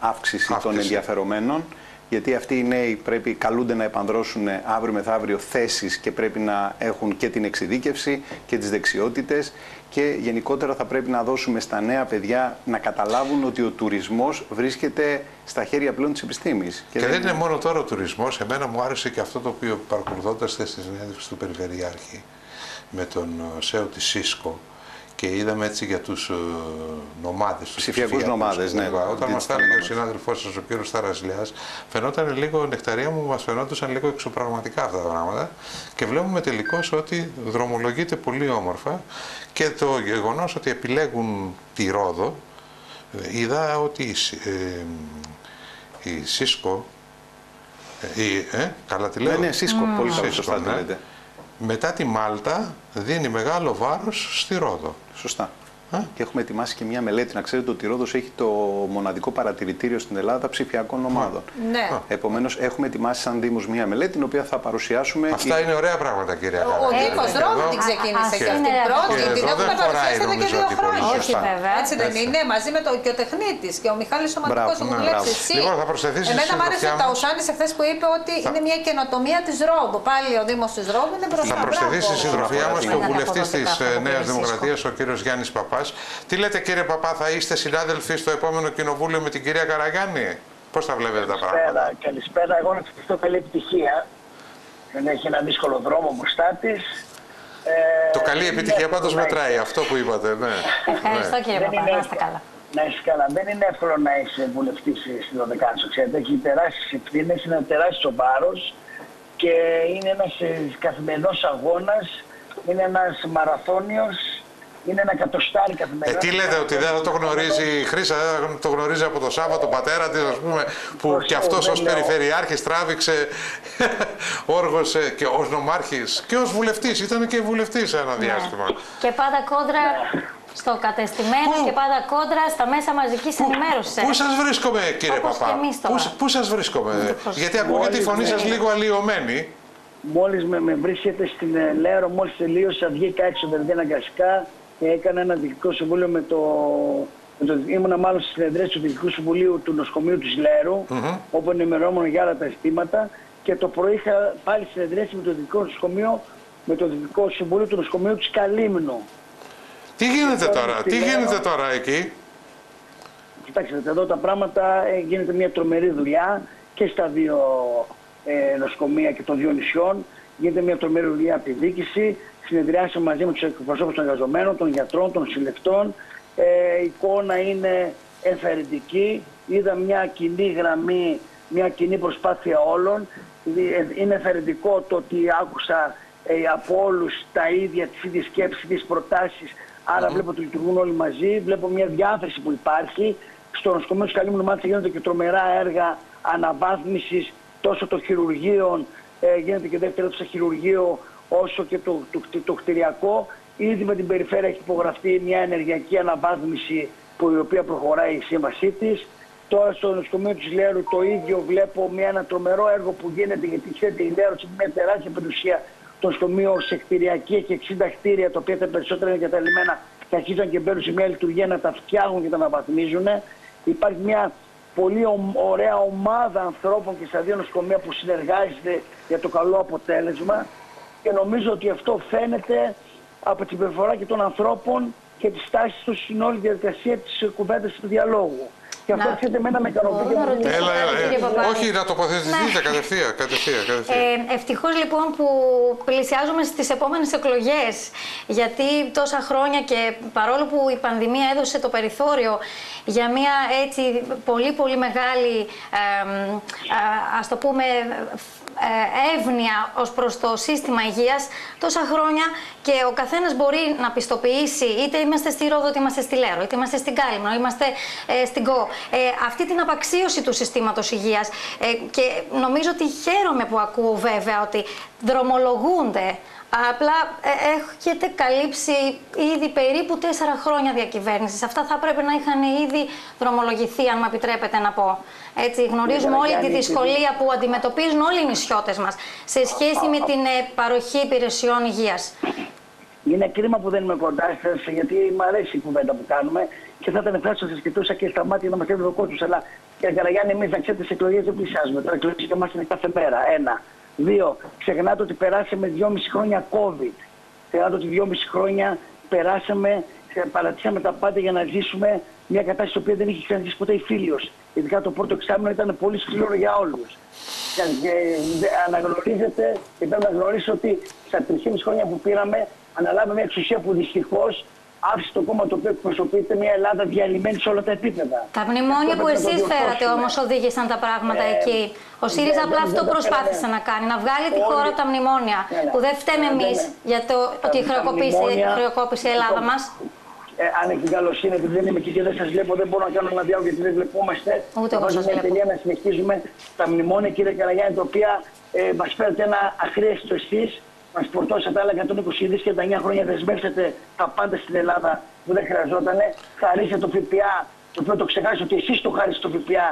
αύξηση, των Αύξηση. ενδιαφερομένων. Γιατί αυτοί οι νέοι πρέπει, καλούνται να επανδρώσουν αύριο μεθαύριο θέσεις και πρέπει να έχουν και την εξειδίκευση και τις δεξιότητες και γενικότερα θα πρέπει να δώσουμε στα νέα παιδιά να καταλάβουν ότι ο τουρισμός βρίσκεται στα χέρια πλέον της επιστήμης. Και δεν είναι μόνο τώρα ο τουρισμός, εμένα μου άρεσε και αυτό το οποίο παρακολουθώντας τη συνέντευξη του Περιφερειάρχη. με τον ε, ΣΕΟ της ΣΥΣΚΟ και είδαμε έτσι για τους ε, νομάδες, τους Ψηφιακούς ψηφιακούς νομάδες, ναι. κτλ. Όταν μας τα Digital έλεγε ο nomades. συνάδελφός σας, ο κύριος Ταρασλιάς, φαινόταν λίγο, νεκταρία μου, μας φαινόντουσαν λίγο εξωπραγματικά αυτά τα πράγματα και βλέπουμε τελικώς ότι δρομολογείται πολύ όμορφα και το γεγονός ότι επιλέγουν τη Ρόδο, ε, είδα ότι η, Σι- ε, η ΣΥΣΚΟ, ε, η, ε, καλά τη λέω, Ναι, ναι, Σίσκο. Πολύ καλά, Cisco, σωστά το ναι. λέτε. μετά τη Μάλτα δίνει μεγάλο βάρος στη Ρόδο. Σωστά. Α; Και έχουμε ετοιμάσει και μια μελέτη. Να ξέρετε ότι η Ρόδος έχει το μοναδικό παρατηρητήριο στην Ελλάδα ψηφιακών ομάδων. Ναι. Επομένως, έχουμε ετοιμάσει σαν Δήμος μια μελέτη την οποία θα παρουσιάσουμε. Αυτά είναι ωραία πράγματα, κυρία Ο, ο Καραγιάννη. Δήμος Και Ρόδου εδώ- την ξεκίνησε Α, και ας αυτή είναι πρώτη. Και Την εδώ έχουμε δεν χωράει, παρουσιάσει εδώ και νομίζω, δύο χρόνια. αντιπολίτευση. Όχι Σωστά. βέβαια. Έτσι δεν Έτσι. είναι, μαζί με το, και ο τεχνίτης και ο Μιχάλης ο Μαντικός Μπράβο, που ναι, δουλέψει μπράβο. εσύ. Λοιπόν, θα προσθεθείς Εμένα στη μου άρεσε συντροφιά τα μας. Ουσάνης εχθές που είπε ότι είναι μια καινοτομία της Ρόδου. Πάλι ο Δήμος της Ρόδου είναι μπροστά. Θα προσθεθείς στη Μπράβο. συντροφιά μα Μπράβο. ο βουλευτή της Αποδοτικά, Νέας αποδοτικά, Δημοκρατίας, ο κύριος Γιάννης Παπά. Τι λέτε, κύριε Παπά, θα είστε συνάδελφοι στο επόμενο κοινοβούλιο με την κυρία Καραγιάννη; Πώς θα βλέπετε τα πράγματα; Καλησπέρα, καλησπέρα. Εγώ να της ευχηθώ καλή επιτυχία. Δεν έχει ένα δύσκολο δρόμο μπροστά της. Ε, Το καλή επιτυχία είναι πάντως εύκολο να μετράει, είσαι- αυτό που είπατε. Ναι. Ευχαριστώ Ναι. κύριε Δεν Παπά, είναι να είστε εύκολο. καλά. Να είσαι καλά. Δεν είναι εύκολο να είσαι βουλευτής στην Δωδεκάνησο. Ξέρετε, έχει τεράστιες ευθύνες, είναι ένα τεράστιο βάρος και είναι ένας καθημερινός αγώνας. Είναι ένας μαραθώνιος. Είναι ένα κατοστάρι Ε, καθημερινό. τι λέτε, ότι δεν θα το γνωρίζει η Χρήσα, δεν θα το γνωρίζει από το Σάββατο, ο πατέρα της, ας πούμε, που Όχι, και αυτός δεν ως λέω. περιφερειάρχης τράβηξε, όργωσε και ως νομάρχης και ως βουλευτής. Ήταν και βουλευτής ένα διάστημα. Και πάντα κόντρα στο κατεστημένο Πού; και πάντα κόντρα στα μέσα μαζικής ενημέρωσης. ε. Πού σας βρίσκομαι, κύριε Όπως Παπά, και εμείς τώρα. πού, πού σας βρίσκομαι, Δυστυχώς. Γιατί ακούγεται η φωνή σας λίγο αλλοιωμένη. Μόλις με, με βρίσκεται στην ε, Λέρο, μόλις τελείωσα, βγήκα έξω δεν αναγκαστικά και έκανα ένα διοικητικό συμβούλιο με το, με το... Ήμουνα μάλλον στη συνεδρία του Διοικητικού Συμβουλίου του Νοσοκομείου της Λέρου, όπου ενημερώνουν για άλλα τα αισθήματα και το πρωί είχα πάλι συνεδρίαση με το Διοικητικό Νοσοκομείο, με το Διοικητικό Συμβούλιο του Νοσοκομείου της Καλύμνου. Τι γίνεται Τώρα τώρα, στη τι Λέρο. γίνεται τώρα εκεί; Κοιτάξτε, εδώ τα πράγματα ε, γίνεται μια τρομερή δουλειά και στα δύο ε, νοσοκομεία και των δύο νησιών. Γίνεται μια τρομερή δουλειά από τη διοίκηση. Συνεδριάσαμε μαζί με τους εκπροσώπους των εργαζομένων, των γιατρών, των συλλεκτών. Ε, η εικόνα είναι ενθαρρυντική. Είδα μια κοινή γραμμή, μια κοινή προσπάθεια όλων. Ε, Είναι ενθαρρυντικό το ότι άκουσα ε, από όλους τα ίδια, τις ίδιες σκέψεις, τις προτάσεις. Άρα βλέπω ότι λειτουργούν όλοι μαζί. Βλέπω μια διάθεση που υπάρχει. Στο νοσοκομείο της Καλύμνου μάλιστα γίνονται και τρομερά έργα αναβάθμισης τόσο των χειρουργείων, ε, γίνεται και δεύτερο στο χειρουργείο, όσο και το, το, το, το κτηριακό. Ήδη με την περιφέρεια έχει υπογραφεί μια ενεργειακή αναβάθμιση που η οποία προχωράει η σύμβασή της. Τώρα στο νοσοκομείο της Λέρου το ίδιο βλέπω μια, ένα τρομερό έργο που γίνεται γιατί ξέρετε η Λέρου έχει μια τεράστια περιουσία το νοσοκομείο σε κτηριακή έχει 60 κτίρια τα οποία τα περισσότερα είναι εγκαταλειμμένα και αρχίζουν και μπαίνουν σε μια λειτουργία να τα φτιάχνουν και τα αναβαθμίζουν. Υπάρχει μια πολύ ομ- ωραία ομάδα ανθρώπων και στα δύο νοσοκομεία που συνεργάζεται για το καλό αποτέλεσμα και νομίζω ότι αυτό φαίνεται από την περιφορά και των ανθρώπων και τη στάση τους στην όλη διαδικασία της κουβέντας του διαλόγου. Και αυτό Να- έρχεται εμένα με ικανοποιεί. Μπορώ να και με- ρωτήσω Έλα, κάτι, έλα, κύριε ε, Παπάδη. όχι να τοποθετηθείτε Ναι. κατευθείαν, κατευθείαν, κατευθείαν. Ε, ευτυχώς λοιπόν που πλησιάζουμε στις επόμενες εκλογές γιατί τόσα χρόνια και παρόλο που η πανδημία έδωσε το περιθώριο για μια έτσι πολύ πολύ μεγάλη ε, μ, α, ας το πούμε ε, εύνοια ως προς το σύστημα υγείας τόσα χρόνια και ο καθένας μπορεί να πιστοποιήσει είτε είμαστε στη Ρόδο, είτε είμαστε στη Λέρο, είτε είμαστε στην Κάλυμνο, είμαστε ε, στην ΚΟ. Ε, αυτή την απαξίωση του συστήματος υγείας ε, και νομίζω ότι χαίρομαι που ακούω βέβαια ότι δρομολογούνται Απλά ε, έχετε καλύψει ήδη περίπου τέσσερα χρόνια διακυβέρνησης. Αυτά θα πρέπει να είχαν ήδη δρομολογηθεί, αν μου επιτρέπετε να πω. Έτσι, γνωρίζουμε Βέβαια, όλη τη Γιάννη, δυσκολία που αντιμετωπίζουν όλοι οι νησιώτες μας σε σχέση με την ε, παροχή υπηρεσιών υγείας. Είναι κρίμα που δεν είμαι κοντά σας, γιατί μου αρέσει η κουβέντα που κάνουμε και θα ήταν ευχάριστο να σα κοιτούσα και στα μάτια να μα έδωσε ο κόσμο. Αλλά κύριε Καραγιάννη, εμείς να ξέρετε, τις εκλογές δεν πλησιάζουμε. Τώρα εκλογές για μα είναι κάθε μέρα. Ένα. Δύο. Ξεχνάτε ότι περάσαμε δυόμιση χρόνια COVID. Ξεχνάτε ότι δυόμιση χρόνια περάσαμε, ε, παρατήσαμε τα πάντα για να ζήσουμε μια κατάσταση την οποία δεν είχε ξαναζήσει ποτέ η Φίλιος. Ειδικά το πρώτο εξάμεινο ήταν πολύ σκληρό για όλους. Και ε, δε- αναγνωρίζετε και πρέπει να γνωρίσω ότι στα 3,5 χρόνια που πήραμε αναλάβει μια εξουσία που δυστυχώς άφησε το κόμμα το οποίο εκπροσωπείται μια Ελλάδα διαλυμένη σε όλα τα επίπεδα. Τα μνημόνια Αυτό που πρέπει να το εσείς φέρατε διορθώσουμε. όμως οδήγησαν τα πράγματα Ε, εκεί. Ο ΣΥΡΙΖΑ δεν- απλά δεν- αυτό δεν τα προσπάθησε πέρα. να κάνει, να βγάλει τη Όλοι- χώρα από τα μνημόνια. Ναι, ναι. Που δεν φταίμε Ε, εμείς δεν- για το ότι τα χρεοκοπήσει, μνημόνια- χρεοκόπησε η Ελλάδα Λοιπόν, μας. Ε, αν έχει την καλοσύνη, επειδή δεν είμαι εκεί και δεν σας βλέπω, δεν μπορώ να κάνω ένα διάλογο γιατί δεν βλεπόμαστε. Ούτε εγώ Θα σας βάζω μια βλέπω. τελεία να συνεχίζουμε τα μνημόνια, κύριε Καραγιάννη, τα οποία ε, μας φέρετε ένα αχρίαστο εσείς. Μας φορτώσατε άλλα 120 δις και τα 9 χρόνια δεσμεύσατε τα πάντα στην Ελλάδα που δεν χρειαζόταν. Χαρίσατε το ΦΠΑ, το οποίο το ξεχάσετε ότι εσείς το χαρίσετε το ΦΠΑ.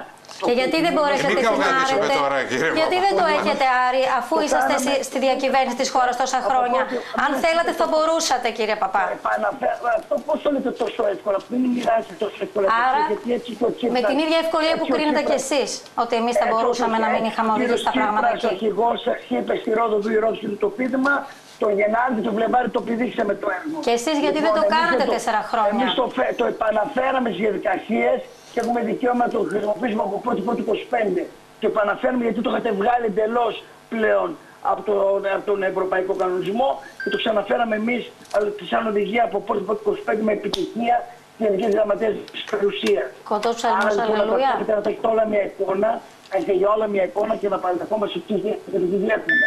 Και γιατί δεν μπορέσατε μην εσείς να καυγαδίσουμε άρετε, τώρα, κύριε γιατί δεν το έχετε άρει αφού Το είσαστε κάναμε. εσείς στη διακυβέρνηση της χώρας τόσα Από χρόνια. τότε- Αν από- θέλατε θα μπορούσατε κύριε Παπά. Επαναφέρω αυτό πώς το λέτε τόσο εύκολα, που μην μοιράζετε τόσο εύκολα. Άρα, γιατί έτσι και ο Τσίπρας- με την ίδια ευκολία που έτσι ο κρίνετε κι Τσίπρας- εσείς ότι εμείς θα Έτσι, μπορούσαμε να μην έτσι, είχαμε οδηγήσει τα κύριος πράγματα Τσίπρας, Ο εκεί. αρχηγός σας είπε στη Ρόδο του Ηρώδου το πείδημα, το Γενάρη του Βλεβάρι το πηδήξαμε το έργο. Και εσείς γιατί δεν το εμείς κάνατε το- τέσσερα χρόνια; Εμείς το, φε- το επαναφέραμε στις διαδικασίες και έχουμε δικαίωμα να το χρησιμοποιήσουμε από 1η πρώτη 25. Το επαναφέρουμε γιατί το είχατε βγάλει εντελώς πλέον από, το, από τον Ευρωπαϊκό Κανονισμό και το ξαναφέραμε εμείς αλλά τη σαν οδηγία από 1η πρώτη 25 με επιτυχία στις Γενικές Γραμματείες της Περιουσίας. Κοντός ψαλμός, Άρα, λοιπόν, αλληλούια. να τα- να τα έχετε όλα μια εικόνα, να έχετε για όλα μια εικόνα και να παραδεχόμαστε τι τι βλέπουμε.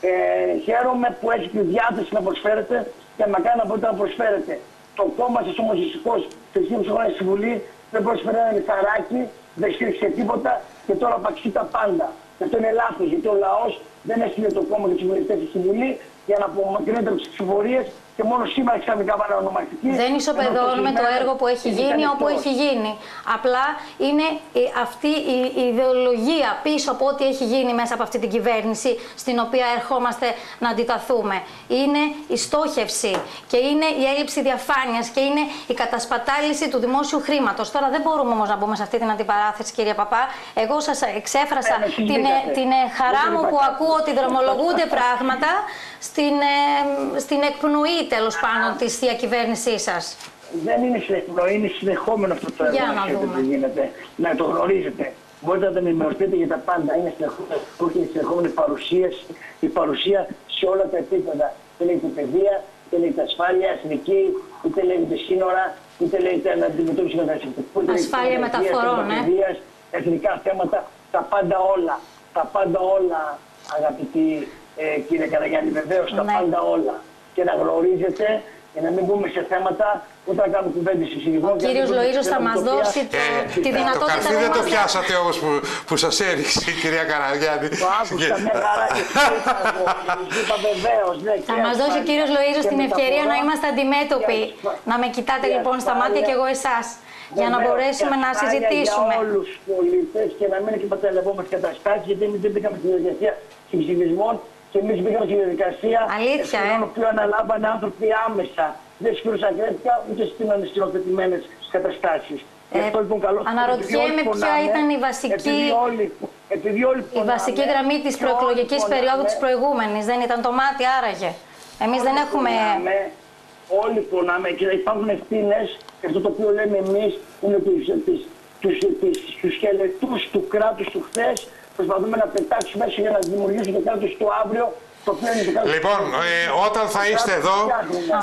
Ε, χαίρομαι που έχει τη διάθεση να προσφέρετε και να κάνει να μπορείτε να προσφέρετε. Το κόμμα σας όμως δυστυχώ, τη χρόνια στη Βουλή, δεν πρόσφερε ένα λιθαράκι, δεν στήριξε τίποτα και τώρα παξεί τα πάντα. Και αυτό είναι λάθος γιατί ο λαός δεν έστειλε το κόμμα και τους βουλευτές στη Βουλή για να απομακρύνεται από τις ψηφορίε και μόνο σήμερα ξαφνικά πάνε ονομαστική. Δεν ισοπεδώνουμε το έργο που έχει γίνει όπου έχει γίνει. Απλά είναι η- αυτή η η ιδεολογία πίσω από ό,τι έχει γίνει μέσα από αυτή την κυβέρνηση στην οποία ερχόμαστε να αντιταθούμε. Είναι η στόχευση και είναι η έλλειψη διαφάνειας και είναι η κατασπατάληση του δημόσιου χρήματος. Τώρα δεν μπορούμε όμως να μπούμε σε αυτή την αντιπαράθεση κύριε Παπά. Εγώ σας εξέφρασα Ε, με την, συζητήσατε. την ε, χαρά Δεν μου που υπάρχει. ακούω ότι δρομολογούνται πράγματα στην, ε, στην εκπνοή τέλος πάντων της διακυβέρνησής σας. Δεν είναι συνεχόμενο, είναι συνεχόμενο αυτό το έργο. Για να ξέρετε δούμε. τι γίνεται. Να το γνωρίζετε. Μπορείτε να τον ενημερωθείτε για τα πάντα. Είναι συνεχόμενο, είναι συνεχόμενη παρουσία, η παρουσία σε όλα τα επίπεδα. Είτε λέγεται παιδεία, είτε λέγεται ασφάλεια, εθνική, είτε λέγεται σύνορα, είτε λέγεται να αντιμετώπιση μεταναστευτικού. είτε λέγεται Ασφάλεια παιδείας, μεταφορών, θέματα ε. παιδείας, εθνικά θέματα, τα πάντα όλα. Τα πάντα όλα, αγαπητοί ε, κύριε Καραγιάννη, βεβαίως τα Ναι. πάντα όλα. Και να γνωρίζετε και να μην μπούμε σε θέματα ούτε να κάνουμε κουβέντες συζυγικών. Ο κύριος Λοΐζος θα μας δώσει το, Ε, τη το δυνατότητα καρφί δεν το μας- πιάσατε όμως που, που σας έριξε η κυρία Καραγιάννη. Το άκουσα μια χαρά και είπα εγώ. Είπα βεβαίως. Ναι, Θα μας δώσει ο κύριος Λοΐζος την ευκαιρία να είμαστε αντιμέτωποι. Να με κοιτάτε και λοιπόν στα μάτια ασφάλεια. και εγώ εσάς. Για να Βεβαίως, μπορέσουμε και να ασφάλεια συζητήσουμε. Για όλους τους πολίτες και να μην εκμεταλλευόμαστε καταστάσει, γιατί εμείς δεν μπήκαμε στη διαδικασία συμψηφισμών και εμείς μπήκαμε στη διαδικασία Αλήθεια, ε. ευθυνών που αναλάβανε άνθρωποι άμεσα. Δεν σκουρσακρέτηκα ούτε στην ανιστηροκρατημένε καταστάσεις. Ε, αναρωτιέμαι ποια ήταν η βασική- Επειδή όλοι, επειδή όλοι Η βασική πονάμε, γραμμή της και προεκλογικής όλοι περίοδου της πονάμε, προηγούμενης δεν ήταν το μάτι άραγε. Εμείς δεν Όλοι έχουμε... πονάμε, όλοι πονάμε και υπάρχουν ευθύνες. Και αυτό το οποίο λέμε εμείς είναι ότι του σκελετού του κράτους του χθες προσπαθούμε να πετάξουμε έξω για να δημιουργήσουμε το κράτος του αύριο. Το οποίο είναι το κράτος Λοιπόν, του ε, όταν θα είστε εδώ,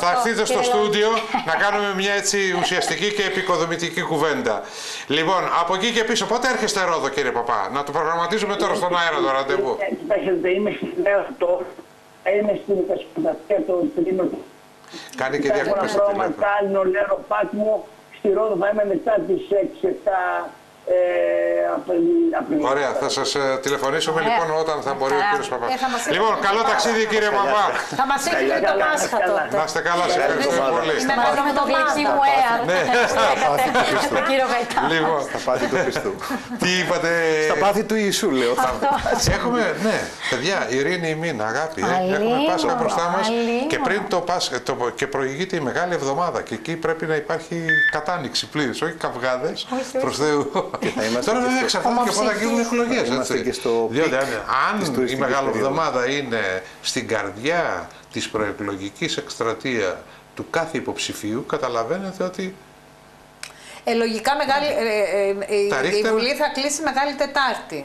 θα Αυτό, έρθετε στο κύριε στούντιο να κάνουμε μια έτσι ουσιαστική και επικοδομητική κουβέντα. Λοιπόν, από εκεί και πίσω, πότε έρχεστε Ρόδο κύριε Παπά, να το προγραμματίζουμε τώρα στον αέρα το ραντεβού. Ε, Κοιτάξτε, είμαι στην Λέρτο, είμαι στην Κασπουδαστία, το τρίμηνο Κάνει και Έχω ένα διακοπές στο πρόγραμμα τηλέφωνο. κάλινο, λέρο πάτμο. Στη Ρόδο θα είμαι μετά τις 6-7 ε, Απριλίου. Απριλίου. Ωραία, θα σας ε, τηλεφωνήσουμε Ωραία. λοιπόν όταν θα μπορεί ο Χαρά. κύριος Παπάς. Ε, θα μας Λοιπόν, έρθει καλό το ταξίδι κύριε Παπά. Θα μας έχει και το Καλά, Πάσχα καλά. τότε. Να είστε καλά, σε ευχαριστούμε Καλά, πολύ. Είμαι Μαζί με τον Βλεξί μου Air. Ναι. Τον κύριο Γαϊτάνο. Λοιπόν, Στα πάθη του Χριστού. τι είπατε; Στα πάθη του Ιησού, λέω. Έχουμε, ναι, παιδιά, ειρήνη ημίν, αγάπη. ε. Αλλήλω, Έχουμε Πάσχα μπροστά μας αλλήλω. και πριν το Πάσχα το, και προηγείται η μεγάλη εβδομάδα. Και εκεί πρέπει να υπάρχει κατάνοιξη πλήρης, όχι καυγάδες προς Θεού. Είμαστε Τώρα και βέβαια στο- εξαρτάται και πότε θα γίνουν εκλογές. Είμαστε και στο Διότι πικ αν, της αν η τουριστικής μεγάλη περίοδου. εβδομάδα είναι στην καρδιά της προεκλογικής εκστρατεία του κάθε υποψηφίου, καταλαβαίνετε ότι Ε, λογικά μεγάλη, ε, ε, ε, Τα η ρίχτερ- Βουλή θα κλείσει Μεγάλη Τετάρτη.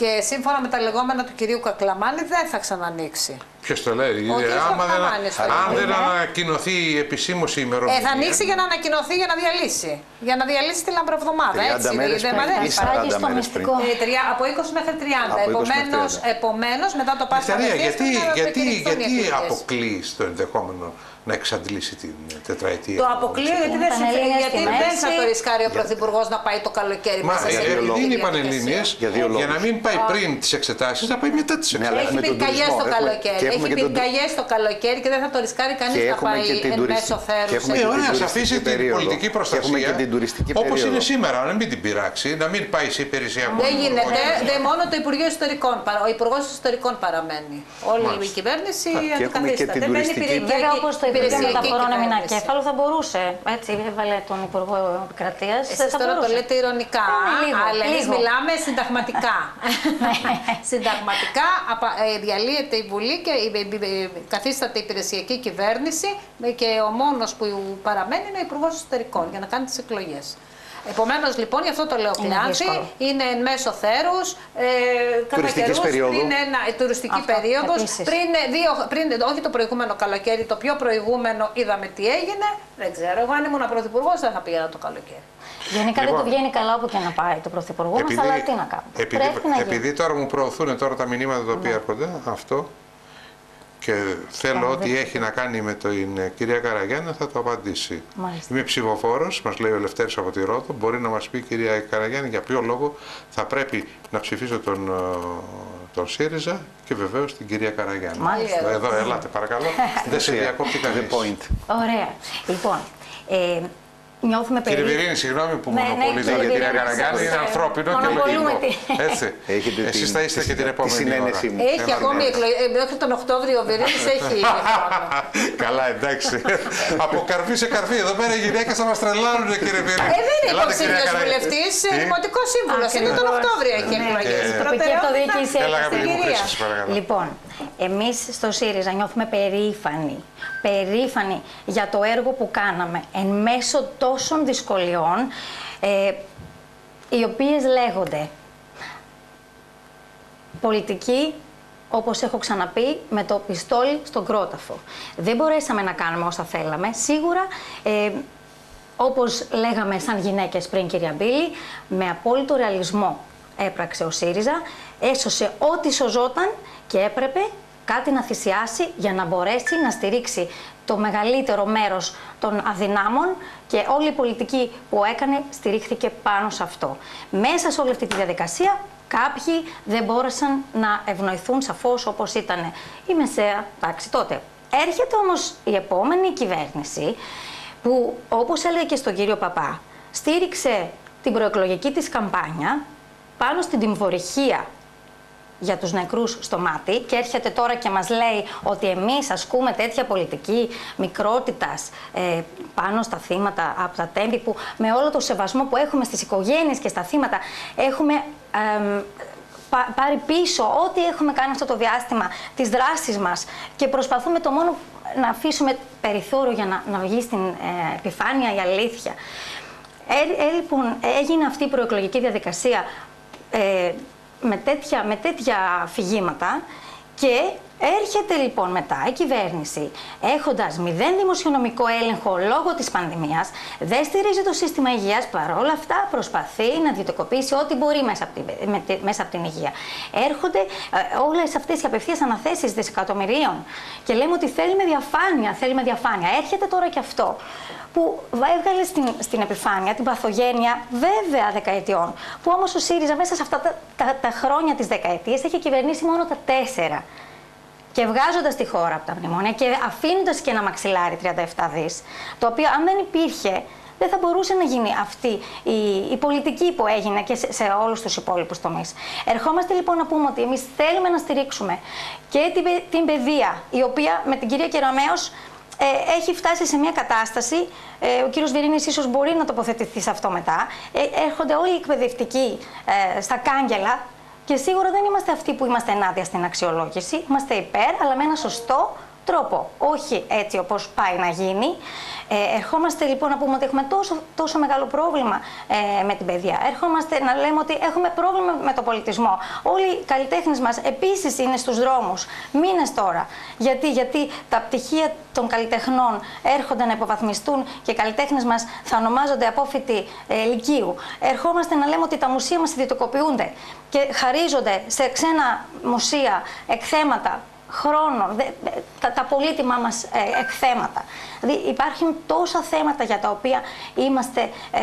Και σύμφωνα με τα λεγόμενα του κυρίου Κακλαμάνη δεν θα ξανανοίξει. Ποιος το λέει, Ο κύριος άμα δεν, Παπαμάνης το αν λέει, δεν ναι. ανακοινωθεί η επισήμω η ημερομηνία. Ε, θα ανοίξει για να ανακοινωθεί για να διαλύσει. Για να διαλύσει τη λαμπροβδομάδα. 30 Έτσι, μέρες δεν πριν. μ' αρέσει. Ή Υπάρχει 40 στο μέρες πριν. μυστικό. Ε, τριά- από 20 μέχρι 30. Από 20 μέχρι Επομένως, 30. επομένως, μετά το Πάσχα Νεκταρία, απευθείας γιατί, πρέπει να γιατί, προκηρυχθούν οι γιατί εκλογές. αποκλείεις το ενδεχόμενο να εξαντλήσει την τετραετία. Το αποκλείω γιατί δεν, Ήταν συμφε- Έλληνες γιατί στη δεν μέση. θα το ρισκάρει ο Πρωθυπουργός να πάει το καλοκαίρι Μα μέσα σε ε, δύο επειδή λόγους. είναι οι διαδικασία. Πανελλήνιες, Για δύο για να λόγους. μην πάει πριν τις εξετάσεις, θα πάει μετά τις Ναι, αλλά εξετάσει. έχουμε Έχει τον πυρκαγιέ τουρισμό, το έχουμε- καλοκαίρι. και έχουμε Έχει και τον- πυρκαγιέ το καλοκαίρι και δεν θα το ρισκάρει κανείς Και να έχουμε πάει και την εν τουριστική- μέσω θέρου. και έχουμε Ε, και την ωραία, ας τουριστική αφήσει την περίοδο. πολιτική Και έχουμε προστασία. και την τουριστική Όπως περίοδο. είναι σήμερα, να μην την πειράξει, να μην πάει σε υπηρεσιακό. Δεν γίνεται. οργανισμό. Δεν μόνο το Υπουργείο Ιστορικών. παρα- Ο Υπουργός Ιστορικών παραμένει. Όλη η Μάλιστα. κυβέρνηση και έχουμε και αντικαθίσταται. την Δεν μένει τουριστική- υπηρεσιακή- Βέβαια, όπω το Υπουργείο υπηρεσιακή Μεταφορών έμεινα κυβέρνηση. κέφαλο, θα μπορούσε. Έτσι, έβαλε τον Υπουργό Επικρατείας. Εσείς τώρα το λέτε ηρωνικά, Ε, λίγο, αλλά εμείς λίγο. μιλάμε συνταγματικά. συνταγματικά απα- ε, διαλύεται η Βουλή και η- η- η- καθίσταται η υπηρεσιακή κυβέρνηση και ο μόνος που παραμένει είναι ο Υπουργός Εσωτερικών για να κάνει τις εκλογές. Επομένως, λοιπόν, γι' αυτό το λέω Είναι κλειάνθη, δύσκολο. είναι εν μέσω θέρους, ε, κατά Τουριστικής καιρούς, περίοδου. πριν ένα, ε, τουριστική Αυτό, περίοδος, επίσης. πριν, ε, δύο, πριν, όχι το προηγούμενο καλοκαίρι, το πιο προηγούμενο είδαμε τι έγινε. Δεν ξέρω, εγώ αν ήμουν πρωθυπουργός δεν θα πήγαινα το καλοκαίρι. Γενικά δεν Λοιπόν. του βγαίνει καλά όπου και να πάει το πρωθυπουργό μας, αλλά τι να κάνουμε. επειδή, Πρέπει να γίνει. επειδή τώρα μου προωθούν τώρα τα μηνύματα τα οποία έρχονται, αυτό και θέλω ό,τι έχει να κάνει με την ε, κυρία Καραγιάννη θα το απαντήσει. Μάλιστα. Είμαι ψηφοφόρος, μας λέει ο Λευτέρης από τη Ρόδο. Μπορεί να μας πει η κυρία Καραγιάννη για ποιο λόγο θα πρέπει να ψηφίσω τον, ε, τον ΣΥΡΙΖΑ και βεβαίως την κυρία Καραγιάννη. Μάλιστα. Εδώ, ελάτε παρακαλώ. Δεν σε διακόπτει The κανείς. point. Ωραία. Λοιπόν, ε, νιώθουμε Κύριε περί... Βιρίνη, συγγνώμη που Ναι, ναι, μονοπολίζω κύριε την κυρία Βιρίνη, Καραγιάννη, είναι σας, ε, ανθρώπινο και μονοπολούμε λογικό. τη- Έτσι. Έχετε Εσείς την- θα είστε τη- και την τη επόμενη συνένεσή ώρα. μου. Έχει Ένα ακόμη μήνα. εκλογή. ε, Μέχρι τον Οκτώβριο ο Βερίνης έχει χρόνο. Καλά, εντάξει. Από καρφί σε καρφί. Εδώ πέρα οι γυναίκες θα μας τρελάνουν, κύριε Βιρίνη. Ε, δεν είναι Ελάτε, κυρία υποψήφιο Καραγιάννη. βουλευτής, Τι; δημοτικός σύμβουλος. Είναι τον Ακριβώς. Οκτώβριο έχει Ναι. εκλογέ. Ε, Τοπική αυτοδιοίκηση Έλα, αγαπητή μου έχασε. Χρήση, σας παρακαλώ. Λοιπόν, εμείς στο ΣΥΡΙΖΑ νιώθουμε περήφανοι, περήφανοι για το έργο που κάναμε εν μέσω τόσων δυσκολιών, ε, οι οποίες λέγονται πολιτική, όπως έχω ξαναπεί, με το πιστόλι στον κρόταφο. Δεν μπορέσαμε να κάνουμε όσα θέλαμε. Σίγουρα, ε, όπως λέγαμε σαν γυναίκες πριν, κυρία Μπίλη, με απόλυτο ρεαλισμό έπραξε ο ΣΥΡΙΖΑ, έσωσε ό,τι σωζόταν και έπρεπε κάτι να θυσιάσει για να μπορέσει να στηρίξει το μεγαλύτερο μέρος των αδυνάμων και όλη η πολιτική που έκανε στηρίχθηκε πάνω σε αυτό. Μέσα σε όλη αυτή τη διαδικασία κάποιοι δεν μπόρεσαν να ευνοηθούν σαφώς όπως ήταν η μεσαία τάξη τότε. Έρχεται όμως η επόμενη κυβέρνηση που όπως έλεγε και στον κύριο Παπά στήριξε την προεκλογική της καμπάνια πάνω στην τιμωρυχία για τους νεκρούς στο μάτι και έρχεται τώρα και μας λέει ότι εμείς ασκούμε τέτοια πολιτική μικρότητας ε, πάνω στα θύματα από τα τέμπη που με όλο το σεβασμό που έχουμε στις οικογένειες και στα θύματα έχουμε εμ, πα- πάρει πίσω ό,τι έχουμε κάνει αυτό το διάστημα, τις δράσεις μας και προσπαθούμε το μόνο να αφήσουμε περιθώριο για να, να βγει στην ε, επιφάνεια η αλήθεια. Ε, ε, λοιπόν, έγινε αυτή η προεκλογική διαδικασία ε, με, τέτοια, με τέτοια αφηγήματα και έρχεται λοιπόν μετά η κυβέρνηση έχοντας μηδέν δημοσιονομικό έλεγχο λόγω της πανδημίας, δεν στηρίζει το σύστημα υγείας, παρόλα αυτά προσπαθεί να διωτικοποιήσει ό,τι μπορεί μέσα από την, με τη- μέσα από την υγεία. Έρχονται ε, όλες αυτές οι απευθείας αναθέσεις δισεκατομμυρίων και λέμε ότι θέλουμε διαφάνεια, θέλουμε διαφάνεια. Έρχεται τώρα και αυτό που έβγαλε στην, στην επιφάνεια την παθογένεια βέβαια δεκαετιών. Που όμως ο ΣΥΡΙΖΑ μέσα σε αυτά τα, τα, τα χρόνια της δεκαετίας έχει κυβερνήσει μόνο τα τέσσερα. Και βγάζοντας τη χώρα από τα μνημόνια και αφήνοντας και ένα μαξιλάρι 37 δις, το οποίο αν δεν υπήρχε, δεν θα μπορούσε να γίνει αυτή η, η πολιτική που έγινε και σε, σε όλους τους υπόλοιπους τομείς. Ερχόμαστε λοιπόν να πούμε ότι εμείς θέλουμε να στηρίξουμε και την, παι- την παιδεία, η οποία με την κυρία Κεραμέως ε, έχει φτάσει σε μια κατάσταση, ε, ο κύριος Βιρίνης ίσως μπορεί να τοποθετηθεί σε αυτό μετά, ε, έρχονται όλοι οι εκπαιδευτικοί ε, στα κάγκελα και σίγουρα δεν είμαστε αυτοί που είμαστε ενάντια στην αξιολόγηση, είμαστε υπέρ, αλλά με ένα σωστό τρόπο. Όχι έτσι όπως πάει να γίνει. Ε, ερχόμαστε λοιπόν να πούμε ότι έχουμε τόσο, τόσο μεγάλο πρόβλημα ε, με την παιδεία. Ερχόμαστε να λέμε ότι έχουμε πρόβλημα με τον πολιτισμό. Όλοι οι καλλιτέχνες μας επίσης είναι στους δρόμους. Μήνες τώρα. Γιατί, γιατί τα πτυχία των καλλιτεχνών έρχονται να υποβαθμιστούν και οι καλλιτέχνες μας θα ονομάζονται απόφοιτοι ε, λυκείου. Ερχόμαστε να λέμε ότι τα μουσεία μας ιδιωτικοποιούνται και χαρίζονται σε ξένα μουσεία εκθέματα χρόνο, τα, τα πολύτιμά μας ε, εκθέματα. Δηλαδή υπάρχουν τόσα θέματα για τα οποία είμαστε ε,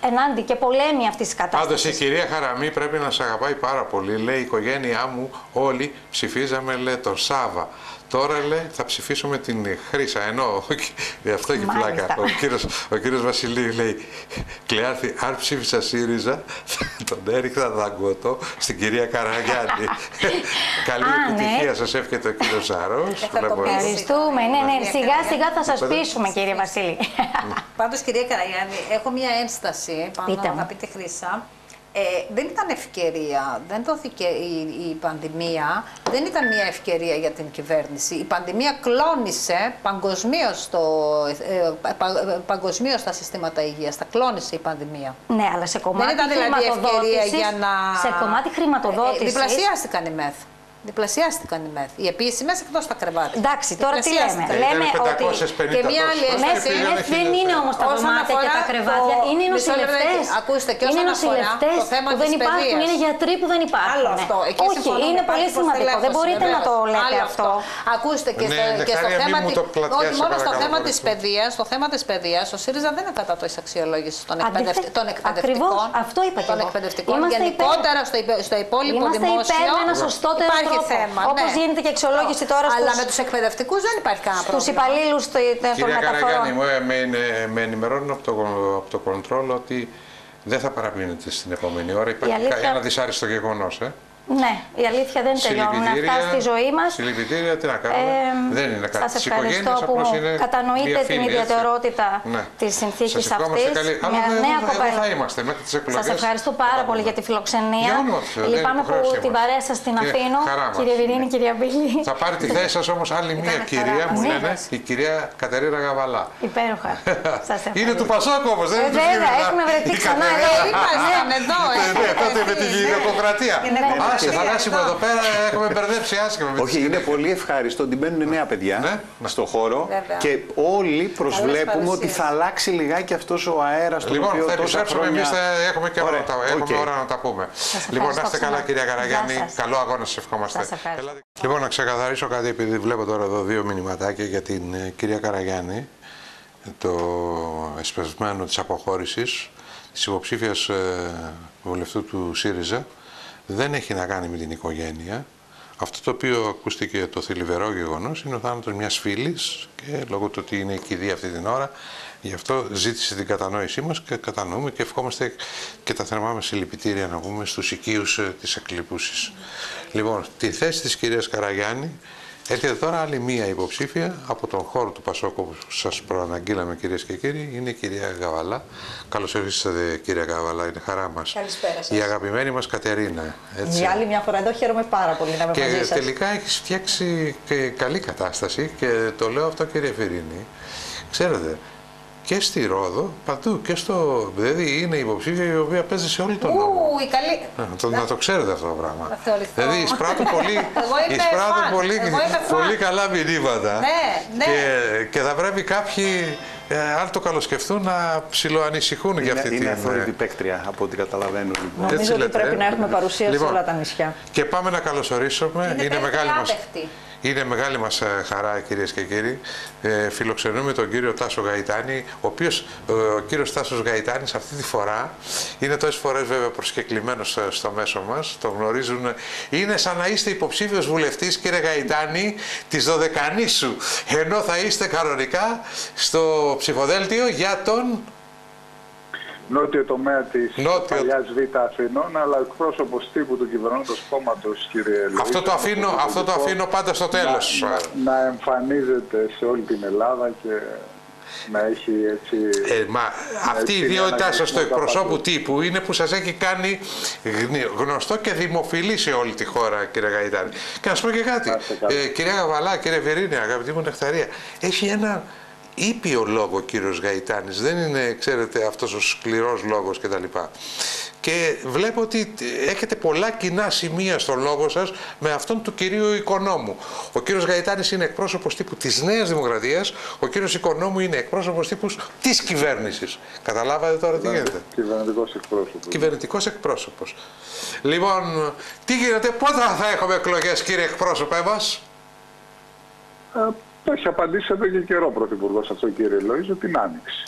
ενάντι και πολέμοι αυτής της κατάστασης. Πάντως η κυρία Χαραμή πρέπει να σε αγαπάει πάρα πολύ. Λέει η οικογένειά μου όλοι ψηφίζαμε λέει, τον Σάβα. Τώρα λέει θα ψηφίσουμε την Χρύσα. Ενώ αυτό έχει πλάκα. Ο κύριος, ο κύριος Βασιλείου λέει Κλεάρθη, αν ψήφισα ΣΥΡΙΖΑ τον έριχνα δαγκωτό στην κυρία Καραγιάννη. Καλή Α, ναι. επιτυχία ναι. σας εύχεται ο κύριος Ζάρος. Ευχαριστούμε. Ναι, ναι, σιγά σιγά θα σας πείσουμε κύριε Βασίλη. Πάντως κυρία Καραγιάννη, έχω μια ένσταση πάνω να πείτε Χρύσα. Ε, δεν ήταν ευκαιρία, δεν δόθηκε η, η πανδημία, δεν ήταν μια ευκαιρία για την κυβέρνηση. Η πανδημία κλώνησε παγκοσμίως ε, ε τα συστήματα υγείας, τα κλώνησε η πανδημία. Ναι, αλλά σε κομμάτι Δεν ήταν δηλαδή ευκαιρία για να... Σε κομμάτι χρηματοδότησης... Ε, διπλασιάστηκαν οι ΜΕΘ. Διπλασιάστηκαν οι ΜΕΘ. Οι επίσημες εκτός τα κρεβάτια. Εντάξει, τώρα τι λέμε. Λέμε ότι. Και μια άλλη ένσταση. δεν είναι όμω τα δωμάτια και τα κρεβάτια. Είναι οι νοσηλευτές. Ακούστε και όσον αφορά το θέμα που δεν υπάρχουν. Είναι γιατροί που δεν υπάρχουν. Άλλο αυτό. Όχι, είναι πολύ σημαντικό. Δεν μπορείτε να το λέτε αυτό. Ακούστε και ναι, στο θέμα τη. Όχι μόνο στο θέμα της παιδείας. Στο θέμα της παιδείας, ο ΣΥΡΙΖΑ δεν είναι κατά τη αξιολόγησης των εκπαιδευτικών. Ακριβώς αυτό είπα και εγώ. Γενικότερα στο υπόλοιπο δημόσιο. Είμαστε υπέρ ένα σωστότερο υπάρχει θέμα. Όπως ναι. γίνεται και αξιολόγηση τώρα στους... Αλλά με τους εκπαιδευτικούς δεν υπάρχει κανένα πρόβλημα. Στου υπαλλήλου των μεταφορών. Κυρία Καραγιάννη, με, με ενημερώνουν από το, από το control ότι δεν θα παραμείνετε στην επόμενη ώρα. Υπάρχει αλήθεια... ένα δυσάρεστο γεγονός. Ε; Ναι, η αλήθεια δεν τελειώνουν αυτά στη ζωή μας. Συλληπιτήρια, τι να κάνουμε. Ε, δεν είναι κάτι. Σας ευχαριστώ που κατανοείτε την ιδιαιτερότητα ναι. της συνθήκης αυτής. Μια νέα κοπέλα. θα είμαστε μέχρι τις εκλογές. Σα ευχαριστώ πάρα πολύ για τη φιλοξενία. Λυπάμαι που την παρέα σας την αφήνω. Κύριε Βυρίνη, κυρία Μπίλη. Θα πάρει τη θέση σας όμως άλλη μία κυρία, μου λένε, η κυρία Κατερίνα Γαβαλά. Υπέροχα. Είναι του Πασόκ όμως, δεν είναι του Βέβαια, έχουμε βρεθεί ξανά. Ήμασταν εδώ. Ναι, τότε με τη γυναικοκρατία. Άσε, Θανάση μου εδώ πέρα έχουμε μπερδέψει άσχημα. Όχι, είναι πολύ ευχάριστο ότι μπαίνουν νέα παιδιά ναι. στο χώρο και όλοι προσβλέπουμε ότι θα αλλάξει λιγάκι αυτός ο αέρας στο λοιπόν, οποίο θα επιστρέψουμε. Εμείς έχουμε και ώρα, έχουμε ώρα να τα πούμε. Λοιπόν, να είστε καλά, κυρία Καραγιάννη. Καλό αγώνα σας ευχόμαστε. Λοιπόν, να ξεκαθαρίσω κάτι, επειδή βλέπω τώρα εδώ δύο μηνυματάκια για την ε, κυρία Καραγιάννη. Το εσπεσμένο της αποχώρησης της υποψήφιας ε, βουλευτού του ΣΥΡΙΖΑ δεν έχει να κάνει με την οικογένεια. Αυτό το οποίο ακούστηκε το θλιβερό γεγονός είναι ο θάνατος μιας φίλης και λόγω του ότι είναι κηδεία αυτή την ώρα, γι' αυτό ζήτησε την κατανόησή μας και κατανοούμε και ευχόμαστε και τα θερμά μας συλληπιτήρια να πούμε στους οικείους ε, της εκλειπούσης. Λοιπόν, τη θέση της κυρίας Καραγιάννη Έρχεται τώρα άλλη μία υποψήφια από τον χώρο του Πασόκου που σας προαναγγείλαμε κυρίες και κύριοι. Είναι η κυρία Γαβαλά. Καλώς ήρθατε, κυρία Γαβαλά, είναι χαρά μας. Καλησπέρα σας. Η αγαπημένη μας Κατερίνα. Έτσι. Για άλλη μια φορά εδώ χαίρομαι πάρα πολύ να είμαι και μαζί σας. τελικά έχει φτιάξει και καλή κατάσταση και το λέω αυτό κύριε Φιρίνη. Ξέρετε, και στη Ρόδο, παντού και στο. Δηλαδή είναι υποψήφια η οποία παίζει σε όλη τον νόμο. Ου, η καλή. Να, το, να το ξέρετε αυτό το πράγμα. Θα θεωρηθώ. Δηλαδή εισπράττουν πολύ, πολύ, πολύ καλά μηνύματα. Ναι, ναι. Και, και θα πρέπει κάποιοι ε, αν το καλοσκεφτούν να ψιλοανησυχούν για αυτή είναι την. Είναι αφορητή παίκτρια από ό,τι καταλαβαίνω. Λοιπόν. Νομίζω ότι πρέπει ε; να έχουμε παρουσία λοιπόν, σε όλα τα νησιά. Και πάμε να καλωσορίσουμε. Είναι, είναι μεγάλη μας. Είναι μεγάλη μας ε, χαρά κυρίες και κύριοι. Ε, φιλοξενούμε τον κύριο Τάσο Γαϊτάνη, ο οποίος ε, ο κύριος Τάσος Γαϊτάνης αυτή τη φορά είναι τόσες φορές βέβαια προσκεκλημένος ε, στο μέσο μας, το γνωρίζουν. Είναι σαν να είστε υποψήφιος βουλευτής κύριε Γαϊτάνη της Δωδεκανήσου, ενώ θα είστε κανονικά στο ψηφοδέλτιο για τον νότιο τομέα της παλιάς Β' Αθηνών, αλλά εκπρόσωπος τύπου του κυβερνώντος κόμματος, κύριε Λουίς. Αυτό το αφήνω, αυτό το αφήνω πάντα στο τέλος. Να, να, εμφανίζεται σε όλη την Ελλάδα και να έχει έτσι... Ε, μα αυτή η ιδιότητά σας στο εκπροσώπου τύπου είναι που σας έχει κάνει γνωστό και δημοφιλή σε όλη τη χώρα κύριε Γαϊτάνη. Και να σου πω και κάτι, ε, κυρία Γαβαλά, κύριε Βερίνη, αγαπητή μου Νεκταρία, έχει ένα ήπιο λόγο ο κύριος Γαϊτάνης, δεν είναι, ξέρετε, αυτός ο σκληρός λόγος κτλ. Και βλέπω ότι έχετε πολλά κοινά σημεία στον λόγο σας με αυτόν του κυρίου Οικονόμου. Ο κύριος Γαϊτάνης είναι εκπρόσωπος τύπου της Νέας Δημοκρατίας, ο κύριος Οικονόμου είναι εκπρόσωπος τύπου της κυβέρνησης. Καταλάβατε τώρα τι γίνεται; Κυβερνητικός εκπρόσωπος. Κυβερνητικός εκπρόσωπος. Λοιπόν, τι γίνεται, πότε θα έχουμε εκλογές κύριε εκπρόσωπε μας; Ε, το έχει απαντήσει εδώ και καιρό ο Πρωθυπουργό αυτό, κύριε Λόιζο, την Άνοιξη.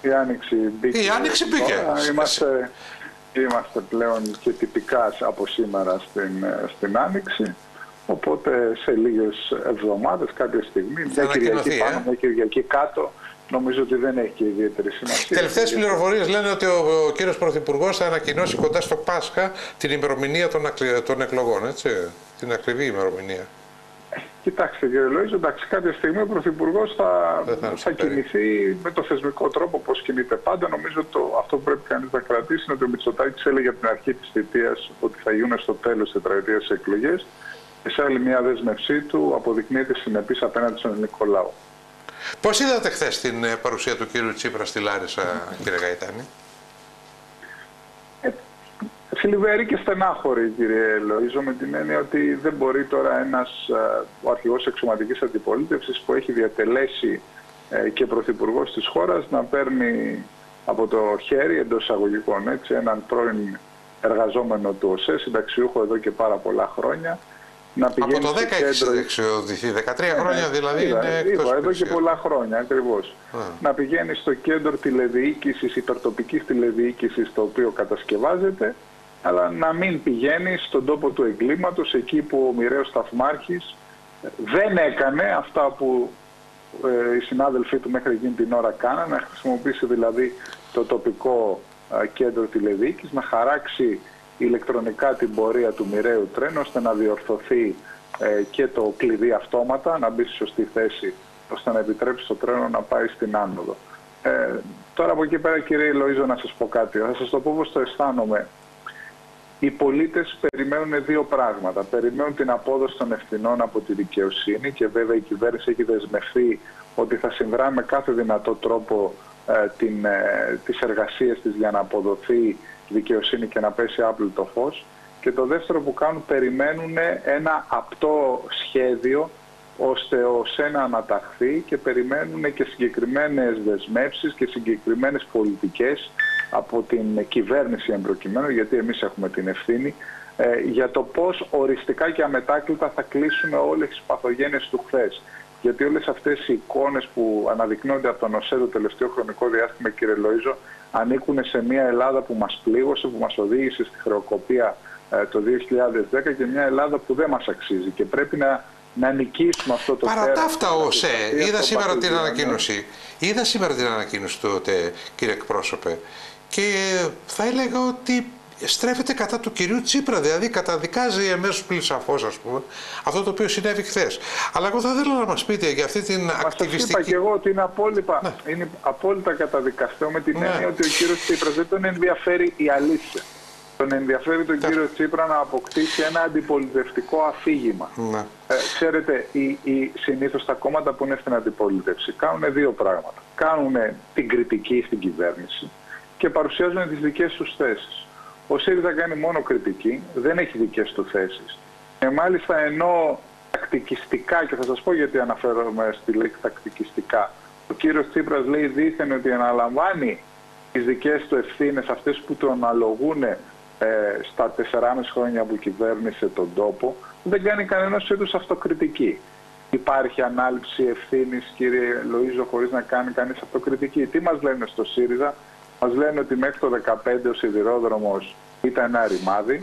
Η Άνοιξη μπήκε. Η Άνοιξη μπήκε. Είμαστε, είμαστε πλέον και τυπικά από σήμερα στην, στην Άνοιξη. Οπότε σε λίγες εβδομάδες, κάποια στιγμή, μια Κυριακή πάνω, ε; μια Κυριακή κάτω, νομίζω ότι δεν έχει και ιδιαίτερη σημασία. Τελευταίες πληροφορίες λένε ότι ο, ο κύριος Πρωθυπουργός θα ανακοινώσει κοντά στο Πάσχα την ημερομηνία των, των εκλογών, έτσι, την ακριβή ημερομηνία. Κοιτάξτε κύριε Λόιζο, εντάξει, κάποια στιγμή ο Πρωθυπουργός θα, θα, κινηθεί με το θεσμικό τρόπο όπω κινείται πάντα. Νομίζω το, αυτό που πρέπει κανείς να κρατήσει είναι ότι ο Μητσοτάκης έλεγε από την αρχή της θητείας ότι θα γίνουν στο τέλος τη τετραετία εκλογές. Και σε άλλη μια δέσμευσή του αποδεικνύεται συνεπής απέναντι στον ελληνικό λαό. Πώς είδατε χθες την ε, παρουσία του κύριου Τσίπρα στη Λάρισα, κύριε Γαϊτάνη; Θλιβερή και στενάχωρη, κύριε Λοίζο, με την έννοια ότι δεν μπορεί τώρα ένας ο αρχηγός εξωματικής αντιπολίτευσης που έχει διατελέσει ε, και πρωθυπουργός της χώρας να παίρνει από το χέρι εντός εισαγωγικών έτσι, έναν πρώην εργαζόμενο του ΟΣΕ, συνταξιούχο εδώ και πάρα πολλά χρόνια, να πηγαίνει από το 10 έχεις εξοδηθεί, 13 χρόνια δηλαδή είδα, είναι εκτός Εδώ και πολλά χρόνια ακριβώς. Να πηγαίνει στο κέντρο τηλεδιοίκησης, υπερτοπικής τηλεδιοίκησης το οποίο κατασκευάζεται αλλά να μην πηγαίνει στον τόπο του εγκλήματος, εκεί που ο μοιραίος σταθμάρχης δεν έκανε αυτά που ε, οι συνάδελφοί του μέχρι εκείνη την ώρα κάνανε, να χρησιμοποιήσει δηλαδή το τοπικό ε, κέντρο τηλεδίκης, να χαράξει ηλεκτρονικά την πορεία του μοιραίου τρένου, ώστε να διορθωθεί ε, και το κλειδί αυτόματα, να μπει στη σωστή θέση, ώστε να επιτρέψει το τρένο να πάει στην άνοδο. Ε, τώρα από εκεί πέρα κύριε Λοΐζο να σας πω κάτι, θα σας το πω πώς το αισθάνομαι οι πολίτες περιμένουν δύο πράγματα. Περιμένουν την απόδοση των ευθυνών από τη δικαιοσύνη και βέβαια η κυβέρνηση έχει δεσμευθεί ότι θα συνδράμε κάθε δυνατό τρόπο ε, την, ε, τις εργασίες της για να αποδοθεί δικαιοσύνη και να πέσει άπλυτο φως. Και το δεύτερο που κάνουν, περιμένουν ένα απτό σχέδιο ώστε ο ΣΕ να αναταχθεί και περιμένουν και συγκεκριμένες δεσμεύσεις και συγκεκριμένες πολιτικές από την κυβέρνηση εμπροκειμένου, γιατί εμείς έχουμε την ευθύνη, ε, για το πώς οριστικά και αμετάκλητα θα κλείσουμε όλες τις παθογένειες του χθες. Γιατί όλες αυτές οι εικόνες που αναδεικνύονται από τον ΟΣΕ το τελευταίο χρονικό διάστημα, κύριε Λοΐζο, ανήκουν σε μια Ελλάδα που μας πλήγωσε, που μας οδήγησε στη χρεοκοπία ε, το 2010 και μια Ελλάδα που δεν μας αξίζει και πρέπει να να νικήσουμε αυτό το Παρά τα αυτά, ΟΣΕ, είδα σήμερα την ανακοίνωση. Είδα σήμερα την ανακοίνωση του κύριε εκπρόσωπε και θα έλεγα ότι στρέφεται κατά του κυρίου Τσίπρα, δηλαδή καταδικάζει εμέσως πλήρω σαφώς, ας πούμε, αυτό το οποίο συνέβη χθες. Αλλά εγώ θα ήθελα να μας πείτε για αυτή την Μας ακτιβιστική. Είπα και εγώ ότι είναι απόλυτα, ναι. είναι απόλυτα καταδικαστέο με την ναι. έννοια ότι ο κύριος Τσίπρας δεν τον ενδιαφέρει η αλήθεια. Τον ενδιαφέρει τον κύριο Τσίπρα να αποκτήσει ένα αντιπολιτευτικό αφήγημα. Ναι. Ε, ξέρετε, οι, οι, συνήθως τα κόμματα που είναι στην αντιπολίτευση κάνουν δύο πράγματα. Κάνουν την κριτική στην κυβέρνηση και παρουσιάζουν τις δικές τους θέσεις. Ο ΣΥΡΙΖΑ κάνει μόνο κριτική, δεν έχει δικές του θέσεις. Και μάλιστα ενώ τακτικιστικά, και θα σας πω γιατί αναφέρομαι στη λέξη τακτικιστικά, ο κύριος Τσίπρας λέει δίθεν ότι αναλαμβάνει τις δικές του ευθύνες, αυτές που του αναλογούν ε, στα 4,5 χρόνια που κυβέρνησε τον τόπο, δεν κάνει κανένα είδου αυτοκριτική. Υπάρχει ανάληψη ευθύνης, κύριε Λοίζο, χωρίς να κάνει κανείς αυτοκριτική. Τι μας λένε στο ΣΥΡΙΖΑ, μας λένε ότι μέχρι το 15 ο σιδηρόδρομος ήταν ένα ρημάδι.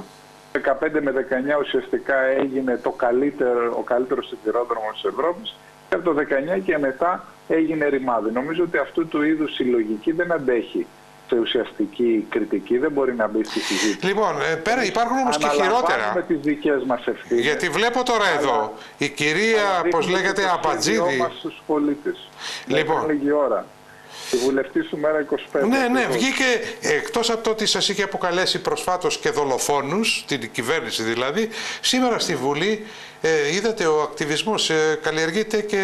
15 με 19 ουσιαστικά έγινε το καλύτερο, ο καλύτερος σιδηρόδρομος της Ευρώπης και από το 19 και μετά έγινε ρημάδι. Νομίζω ότι αυτού του είδους η λογική δεν αντέχει σε ουσιαστική κριτική, δεν μπορεί να μπει στη συζήτηση. Λοιπόν, ε, πέρα, υπάρχουν όμως και χειρότερα. με τις δικές μας ευθύνες. Γιατί βλέπω τώρα εδώ, η κυρία, πώς λέγεται, Απατζίδη. μας στους πολίτες. Λοιπόν. Λίγη ώρα. Τη βουλευτής του Μέρα 25. Ναι, ναι, βγήκε εκτός από το ότι σας είχε αποκαλέσει προσφάτως και δολοφόνους, την κυβέρνηση δηλαδή, σήμερα στη Βουλή ε, είδατε ο ακτιβισμός ε, καλλιεργείται και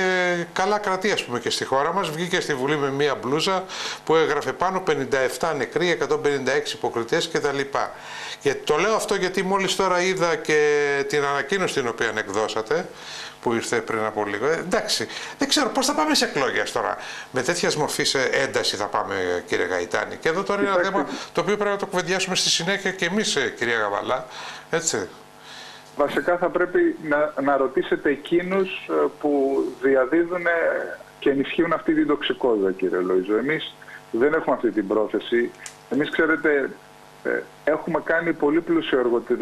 καλά κρατεί ας πούμε και στη χώρα μας. Βγήκε στη Βουλή με μία μπλούζα που έγραφε πάνω 57 νεκροί, 156 υποκριτές κτλ. Και το λέω αυτό γιατί μόλις τώρα είδα και την ανακοίνωση την οποία εκδώσατε που ήρθε πριν από λίγο. Ε, εντάξει, δεν ξέρω πώς θα πάμε σε εκλογές τώρα. Με τέτοια μορφής ένταση θα πάμε, κύριε Γαϊτάνη. Και εδώ τώρα είναι ένα θέμα το οποίο πρέπει να το κουβεντιάσουμε στη συνέχεια και εμείς, ε, κυρία Γαβαλά. Έτσι. Βασικά θα πρέπει να, να ρωτήσετε εκείνους ε, που διαδίδουν και ενισχύουν αυτή την τοξικότητα, κύριε Λόιζο. Εμείς δεν έχουμε αυτή την πρόθεση. Εμείς, ξέρετε, ε, έχουμε κάνει πολύ πλούσιο έργο 3,5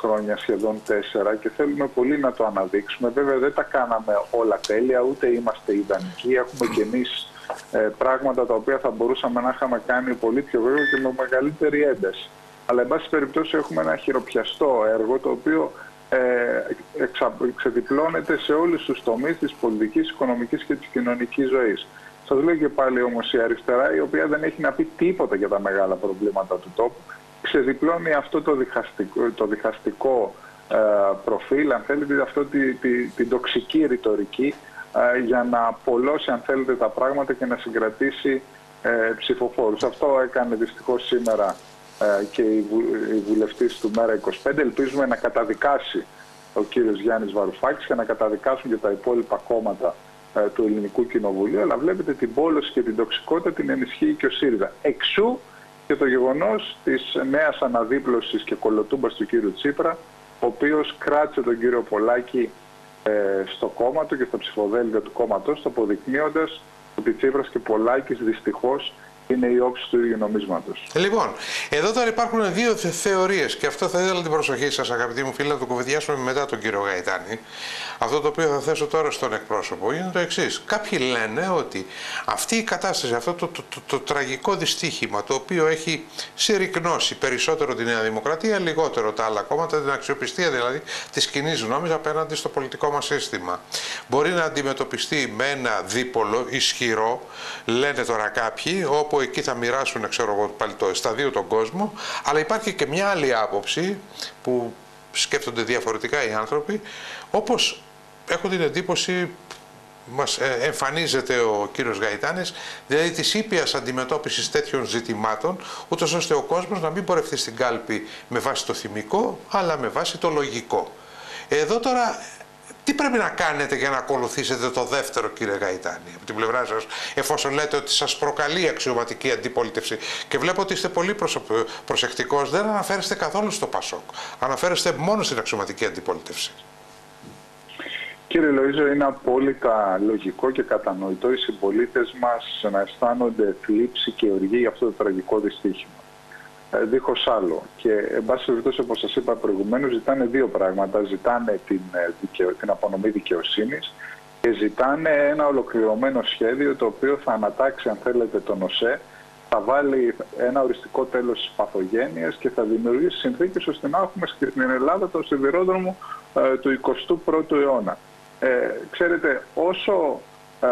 χρόνια, σχεδόν 4 και θέλουμε πολύ να το αναδείξουμε. Βέβαια δεν τα κάναμε όλα τέλεια, ούτε είμαστε ιδανικοί. Έχουμε κι εμείς ε, πράγματα τα οποία θα μπορούσαμε να είχαμε κάνει πολύ πιο γρήγορα και με μεγαλύτερη ένταση. Αλλά εν πάση περιπτώσει έχουμε ένα χειροπιαστό έργο το οποίο ε, ξεδιπλώνεται σε όλους τους τομείς της πολιτικής, οικονομικής και της κοινωνικής ζωής. Σας λέω και πάλι όμως η αριστερά η οποία δεν έχει να πει τίποτα για τα μεγάλα προβλήματα του τόπου ξεδιπλώνει αυτό το διχαστικό, το διχαστικό ε, προφίλ, αν θέλετε, αυτό τη, τη, την τοξική ρητορική ε, για να απολώσει, αν θέλετε, τα πράγματα και να συγκρατήσει ε, ψηφοφόρους. Αυτό έκανε δυστυχώς σήμερα ε, και η, η βουλευτής του ΜΕΡΑ 25. Ελπίζουμε να καταδικάσει ο κύριος Γιάννης Βαρουφάκης και να καταδικάσουν και τα υπόλοιπα κόμματα του Ελληνικού Κοινοβουλίου, αλλά βλέπετε την πόλωση και την τοξικότητα την ενισχύει και ο ΣΥΡΙΖΑ. Εξού και το γεγονός της νέας αναδίπλωσης και κολοτούμπας του κύριου Τσίπρα, ο οποίος κράτησε τον κύριο Πολάκη ε, στο κόμμα του και στα ψηφοδέλτια του κόμματος, αποδεικνύοντας ότι Τσίπρας και Πολάκης δυστυχώς είναι η όψη του ίδιου νομίσματος. Λοιπόν, εδώ τώρα υπάρχουν δύο θεωρίες και αυτό θα ήθελα την προσοχή σας αγαπητοί μου φίλοι να το κουβεντιάσουμε μετά τον κύριο Γαϊτάνη. Αυτό το οποίο θα θέσω τώρα στον εκπρόσωπο είναι το εξής. Κάποιοι λένε ότι αυτή η κατάσταση, αυτό το, το, το, το τραγικό δυστύχημα το οποίο έχει συρρυκνώσει περισσότερο τη Νέα Δημοκρατία, λιγότερο τα άλλα κόμματα, την αξιοπιστία δηλαδή της κοινή γνώμης απέναντι στο πολιτικό μας σύστημα. Μπορεί να αντιμετωπιστεί με ένα δίπολο ισχυρό, λένε τώρα κάποιοι, όπου εκεί θα μοιράσουν ξέρω εγώ, πάλι το σταδίο τον κόσμο, αλλά υπάρχει και μια άλλη άποψη που σκέφτονται διαφορετικά οι άνθρωποι, όπως έχω την εντύπωση μας ε, εμφανίζεται ο κύριος Γαϊτάνης, δηλαδή της ήπιας αντιμετώπισης τέτοιων ζητημάτων, ούτως ώστε ο κόσμος να μην πορευτεί στην κάλπη με βάση το θυμικό, αλλά με βάση το λογικό. Εδώ τώρα τι πρέπει να κάνετε για να ακολουθήσετε το δεύτερο κύριε Γαϊτάνη από την πλευρά σας εφόσον λέτε ότι σας προκαλεί αξιωματική αντιπολίτευση; Και βλέπω ότι είστε πολύ προσεκτικός δεν αναφέρεστε καθόλου στο ΠΑΣΟΚ αναφέρεστε μόνο στην αξιωματική αντιπολίτευση. Κύριε Λοΐζο, είναι απόλυτα λογικό και κατανοητό οι συμπολίτες μας να αισθάνονται θλίψη και οργή για αυτό το τραγικό δυστύχημα. Ε, δίχως άλλο. Και, εν πάση περιπτώσει, όπως σας είπα προηγουμένως, ζητάνε δύο πράγματα. Ζητάνε την, ε, την απονομή δικαιοσύνης και ζητάνε ένα ολοκληρωμένο σχέδιο το οποίο θα ανατάξει, αν θέλετε, τον ΟΣΕ, θα βάλει ένα οριστικό τέλος στις παθογένειες και θα δημιουργήσει συνθήκες ώστε να έχουμε στην Ελλάδα το σιδηρόδρομο ε, του 21ου αιώνα. Ε, ξέρετε, όσο ε,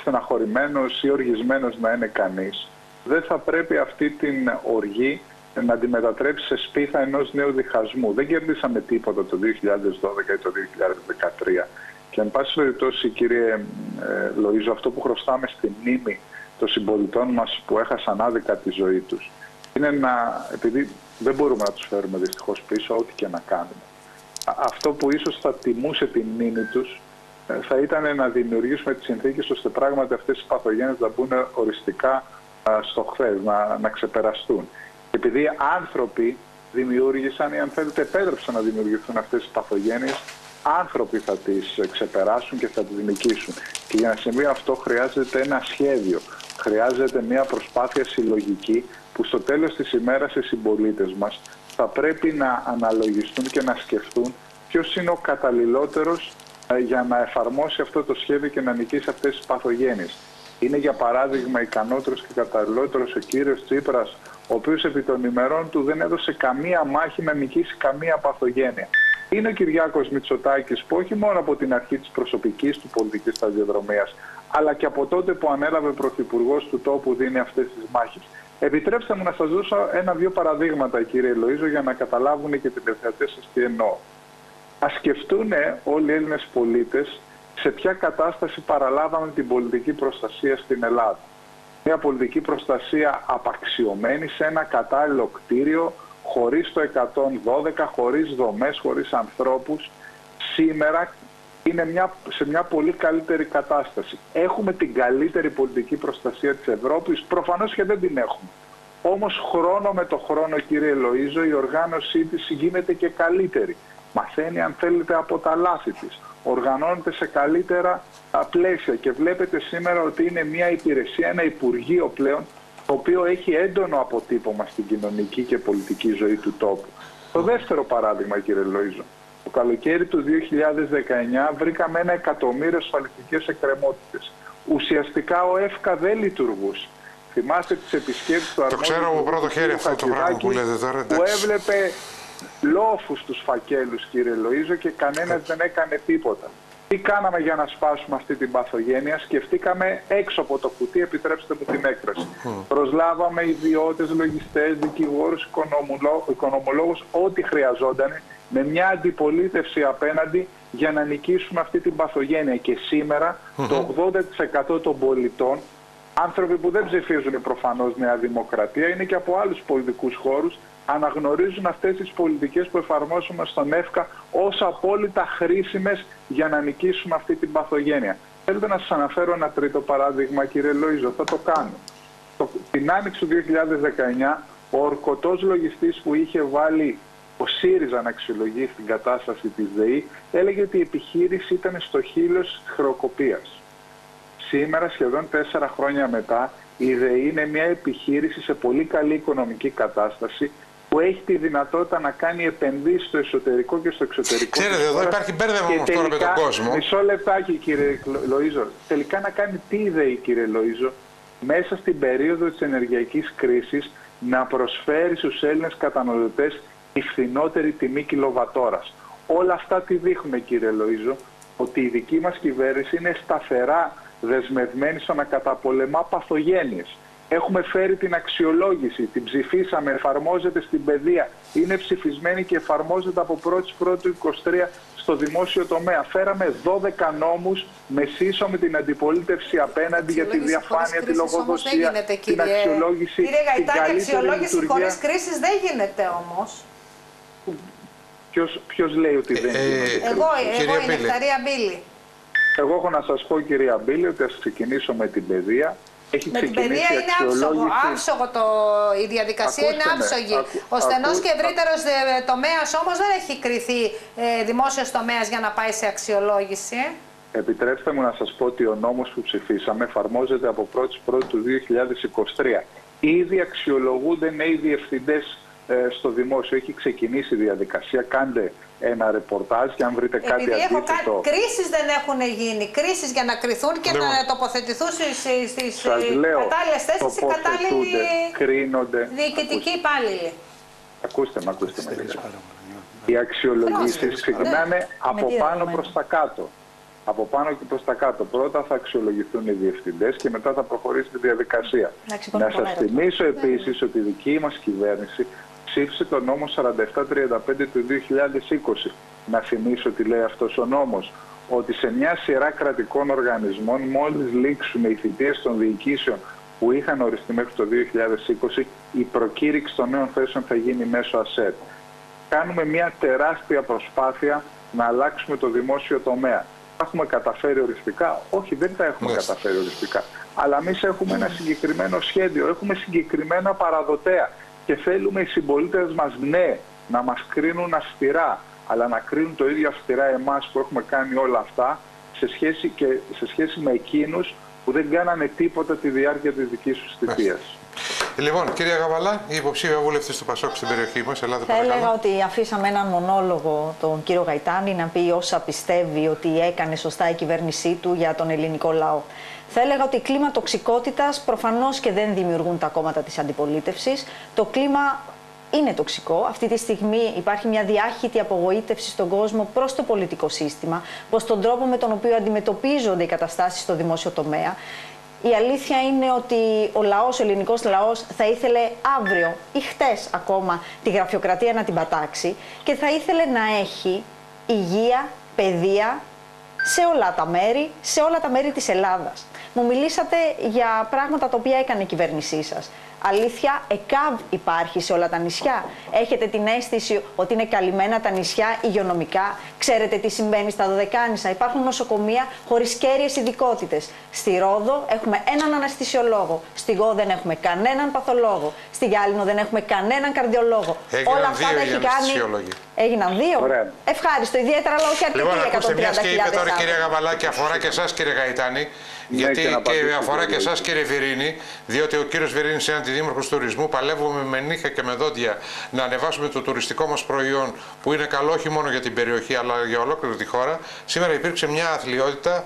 στεναχωρημένος ή οργισμένος να είναι κανείς, δεν θα πρέπει αυτή την οργή να τη μετατρέψει σε σπίθα ενός νέου διχασμού. Δεν κερδίσαμε τίποτα το 2012 ή το 2013. Και εν πάση περιπτώσει, κύριε ε, Λοΐζο, αυτό που χρωστάμε στη μνήμη των συμπολιτών μας που έχασαν άδικα τη ζωή τους, είναι να, επειδή δεν μπορούμε να τους φέρουμε δυστυχώς πίσω, ό,τι και να κάνουμε αυτό που ίσως θα τιμούσε τη μνήμη τους ε, θα ήταν να δημιουργήσουμε τις συνθήκες ώστε πράγματι αυτές οι παθογένειες να μπουν οριστικά στο χθες, να, να ξεπεραστούν. Επειδή άνθρωποι δημιούργησαν ή αν θέλετε επέτρεψαν να δημιουργηθούν αυτές τις παθογένειες, άνθρωποι θα τις ξεπεράσουν και θα τις νικήσουν. Και για να συμβεί αυτό χρειάζεται ένα σχέδιο, χρειάζεται μια προσπάθεια συλλογική που στο τέλος της ημέρας οι συμπολίτες μας θα πρέπει να αναλογιστούν και να σκεφτούν ποιος είναι ο καταλληλότερος ε, για να εφαρμόσει αυτό το σχέδιο και να νικήσει αυτές τις παθογένειες. Είναι για παράδειγμα ικανότερος και καταλληλότερος ο κύριος Τσίπρας, ο οποίος επί των ημερών του δεν έδωσε καμία μάχη να νικήσει καμία παθογένεια. Είναι ο Κυριάκος Μητσοτάκης που όχι μόνο από την αρχή της προσωπικής του πολιτικής σταδιοδρομίας, αλλά και από τότε που ανέλαβε πρωθυπουργός του τόπου δίνει αυτές τις μάχες. Επιτρέψτε μου να σας δώσω ένα-δύο παραδείγματα κύριε Λοΐζο για να καταλάβουν και οι τηλεθεατές σας τι εννοώ. Ας σκεφτούν όλοι οι Έλληνες πολίτες σε ποια κατάσταση παραλάβαμε την πολιτική προστασία στην Ελλάδα. Μια πολιτική προστασία απαξιωμένη σε ένα κατάλληλο κτίριο, χωρίς το 112, χωρίς δομές, χωρίς ανθρώπους. Σήμερα είναι μια, σε μια πολύ καλύτερη κατάσταση. Έχουμε την καλύτερη πολιτική προστασία της Ευρώπης, προφανώς και δεν την έχουμε. Όμως χρόνο με το χρόνο κύριε Λοΐζο η οργάνωσή της γίνεται και καλύτερη. Μαθαίνει αν θέλετε από τα λάθη της. Οργανώνεται σε καλύτερα πλαίσια και βλέπετε σήμερα ότι είναι μια υπηρεσία, ένα Υπουργείο πλέον το οποίο έχει έντονο αποτύπωμα στην κοινωνική και πολιτική ζωή του τόπου. Το δεύτερο παράδειγμα κύριε Λοΐζο. Το καλοκαίρι του 2019 βρήκαμε ένα εκατομμύριο ασφαλιστικές εκκρεμότητες. Ουσιαστικά ο ΕΦΚΑ δεν λειτουργούσε. Θυμάστε τις επισκέψεις του αρμόδιου... Το ξέρω από πρώτο χέρι αυτό το πράγμα που λέτε τώρα. Που έβλεπε λόφους τους φακέλους κύριε Λοΐζο και κανένας δεν έκανε τίποτα. Τι κάναμε για να σπάσουμε αυτή την παθογένεια, σκεφτήκαμε έξω από το κουτί, επιτρέψτε μου την έκφραση. Προσλάβαμε ιδιώτες, λογιστές, δικηγόρους, οικονομολόγους, ό,τι χρειαζόταν με μια αντιπολίτευση απέναντι για να νικήσουμε αυτή την παθογένεια. Και σήμερα το 80% των πολιτών, άνθρωποι που δεν ψηφίζουν προφανώς Νέα Δημοκρατία, είναι και από άλλους πολιτικούς χώρους, αναγνωρίζουν αυτές τις πολιτικές που εφαρμόσουμε στον ΕΦΚΑ ως απόλυτα χρήσιμες για να νικήσουμε αυτή την παθογένεια. Θέλετε να σας αναφέρω ένα τρίτο παράδειγμα κύριε Λόιζο, θα το κάνω. Το, την άνοιξη του 2019 ο ορκωτός λογιστής που είχε βάλει ο ΣΥΡΙΖΑ να αξιολογεί στην κατάσταση της ΔΕΗ έλεγε ότι η επιχείρηση ήταν στο χείλος της χρεοκοπίας. Σήμερα, σχεδόν τέσσερα χρόνια μετά, η ΔΕΗ είναι μια επιχείρηση σε πολύ καλή οικονομική κατάσταση που έχει τη δυνατότητα να κάνει επενδύσεις στο εσωτερικό και στο εξωτερικό. Ξέρετε, εδώ υπάρχει μπέρδεμα όμως τώρα με τον κόσμο. Μισό λεπτάκι, κύριε Λοίζο. Τελικά να κάνει τι ιδέα, κύριε Λοίζο, μέσα στην περίοδο της ενεργειακής κρίσης να προσφέρει στους Έλληνες καταναλωτές τη φθηνότερη τιμή κιλοβατόρας. Όλα αυτά τι δείχνουν, κύριε Λοίζο, ότι η δική μας κυβέρνηση είναι σταθερά δεσμευμένη στο να καταπολεμά παθογένειες. Έχουμε φέρει την αξιολόγηση, την ψηφίσαμε, εφαρμόζεται στην παιδεία, είναι ψηφισμένη και εφαρμόζεται από 1η Πρώτου 23 στο δημόσιο τομέα. Φέραμε 12 νόμους με σύσο με την αντιπολίτευση απέναντι για τη διαφάνεια, τη λογοδοσία, την αξιολόγηση. Κύριε Γαϊτάκη, αξιολόγηση χωρίς κρίσης δεν γίνεται όμως. Ποιος, λέει ότι δεν ε, γίνεται; Εγώ, εγώ η Νεκταρία Μπίλη. Εγώ έχω να σας πω κυρία Μπίλη ότι ας ξεκινήσω με την παιδεία. Έχει με την παιδεία είναι άψογο. άψογο το, η διαδικασία είναι άψογη. Ο στενός και ευρύτερος ε, τομέας όμως δεν έχει κρυθεί ε, δημόσιος τομέας για να πάει σε αξιολόγηση. Επιτρέψτε μου να σας πω ότι ο νόμος που ψηφίσαμε εφαρμόζεται από 1η Πρώτου του 2023. Ήδη αξιολογούνται νέοι διευθυντές ε, στο δημόσιο. Έχει ξεκινήσει η διαδικασία. Κάντε ένα ρεπορτάζ και αν βρείτε Επειδή κάτι αντίθετο... Έχω κάνει, κρίσεις δεν έχουν γίνει. Κρίσεις για να κρυθούν και να τοποθετηθούν στις κατάλληλες θέσεις οι κατάλληλοι κρίνονται. διοικητικοί υπάλληλοι. Ακούστε με, ακούστε με. Οι αξιολογήσεις ξεκινάνε από πάνω προς τα κάτω. Από πάνω και προς τα κάτω. Πρώτα θα αξιολογηθούν οι διευθυντές και μετά θα προχωρήσει τη διαδικασία. Να σας θυμίσω επίσης ότι η δική μας κυβέρνηση ψήφισε το νόμο 4735 του 2020. Να θυμίσω τι λέει αυτός ο νόμος. Ότι σε μια σειρά κρατικών οργανισμών μόλις λήξουν οι θητείες των διοικήσεων που είχαν οριστεί μέχρι το 2020, η προκήρυξη των νέων θέσεων θα γίνει μέσω ΑΣΕΤ. Κάνουμε μια τεράστια προσπάθεια να αλλάξουμε το δημόσιο τομέα. Τα έχουμε καταφέρει οριστικά; Όχι, δεν τα έχουμε καταφέρει οριστικά. Αλλά εμείς έχουμε ένα συγκεκριμένο σχέδιο, έχουμε συγκεκριμένα παραδοτέα και θέλουμε οι συμπολίτες μας ναι να μας κρίνουν αυστηρά, αλλά να κρίνουν το ίδιο αυστηρά εμάς που έχουμε κάνει όλα αυτά σε σχέση, και, σε σχέση με εκείνους που δεν κάνανε τίποτα τη διάρκεια της δικής τους θητείας. Λοιπόν, κυρία Γαβαλά, η υποψήφια βουλευτής του Πασόκ στην περιοχή μας, Ελλάδα. Θα έλεγα ότι αφήσαμε έναν μονόλογο τον κύριο Γαϊτάνη να πει όσα πιστεύει ότι έκανε σωστά η κυβέρνησή του για τον ελληνικό λαό. Θα έλεγα ότι κλίμα τοξικότητας προφανώς και δεν δημιουργούν τα κόμματα της αντιπολίτευσης. Το κλίμα είναι τοξικό. Αυτή τη στιγμή υπάρχει μια διάχυτη απογοήτευση στον κόσμο προς το πολιτικό σύστημα, προς τον τρόπο με τον οποίο αντιμετωπίζονται οι καταστάσεις στο δημόσιο τομέα. Η αλήθεια είναι ότι ο λαός, ο ελληνικός λαός θα ήθελε αύριο ή χτες ακόμα τη γραφειοκρατία να την πατάξει και θα ήθελε να έχει υγεία, παιδεία σε όλα τα μέρη, σε όλα τα μέρη της Ελλάδας. Μου μιλήσατε για πράγματα τα οποία έκανε η κυβέρνησή σας. Αλήθεια, ΕΚΑΒ υπάρχει σε όλα τα νησιά. Έχετε την αίσθηση ότι είναι καλυμμένα τα νησιά υγειονομικά; Ξέρετε τι συμβαίνει στα Δωδεκάνησα; Υπάρχουν νοσοκομεία χωρίς κέρυες ειδικότητες. Στη Ρόδο έχουμε έναν αναστησιολόγο. Στη Γό δεν έχουμε κανέναν παθολόγο. Στη Γιάλινο δεν έχουμε κανέναν καρδιολόγο. Έγιναν όλα αυτά τα έχει κάνει. Έγιναν δύο. Ωραία. Ευχάριστο. Ιδιαίτερα λόγω και αρκετοί λοιπόν, 130.000 μιας και είπε τώρα κυρία Γαβαλάκη, αφορά και εσάς κύριε Γαϊτάνη. Ναι, γιατί και, και αφορά και εσάς κύριε Βιρίνη, διότι ο κύριος Βιρίνη είναι αντιδήμαρχος τουρισμού. Παλεύουμε με νύχια και με δόντια να ανεβάσουμε το τουριστικό μας προϊόν που είναι καλό όχι μόνο για την περιοχή αλλά για ολόκληρη τη χώρα. Σήμερα υπήρξε μια αθλειότητα ε,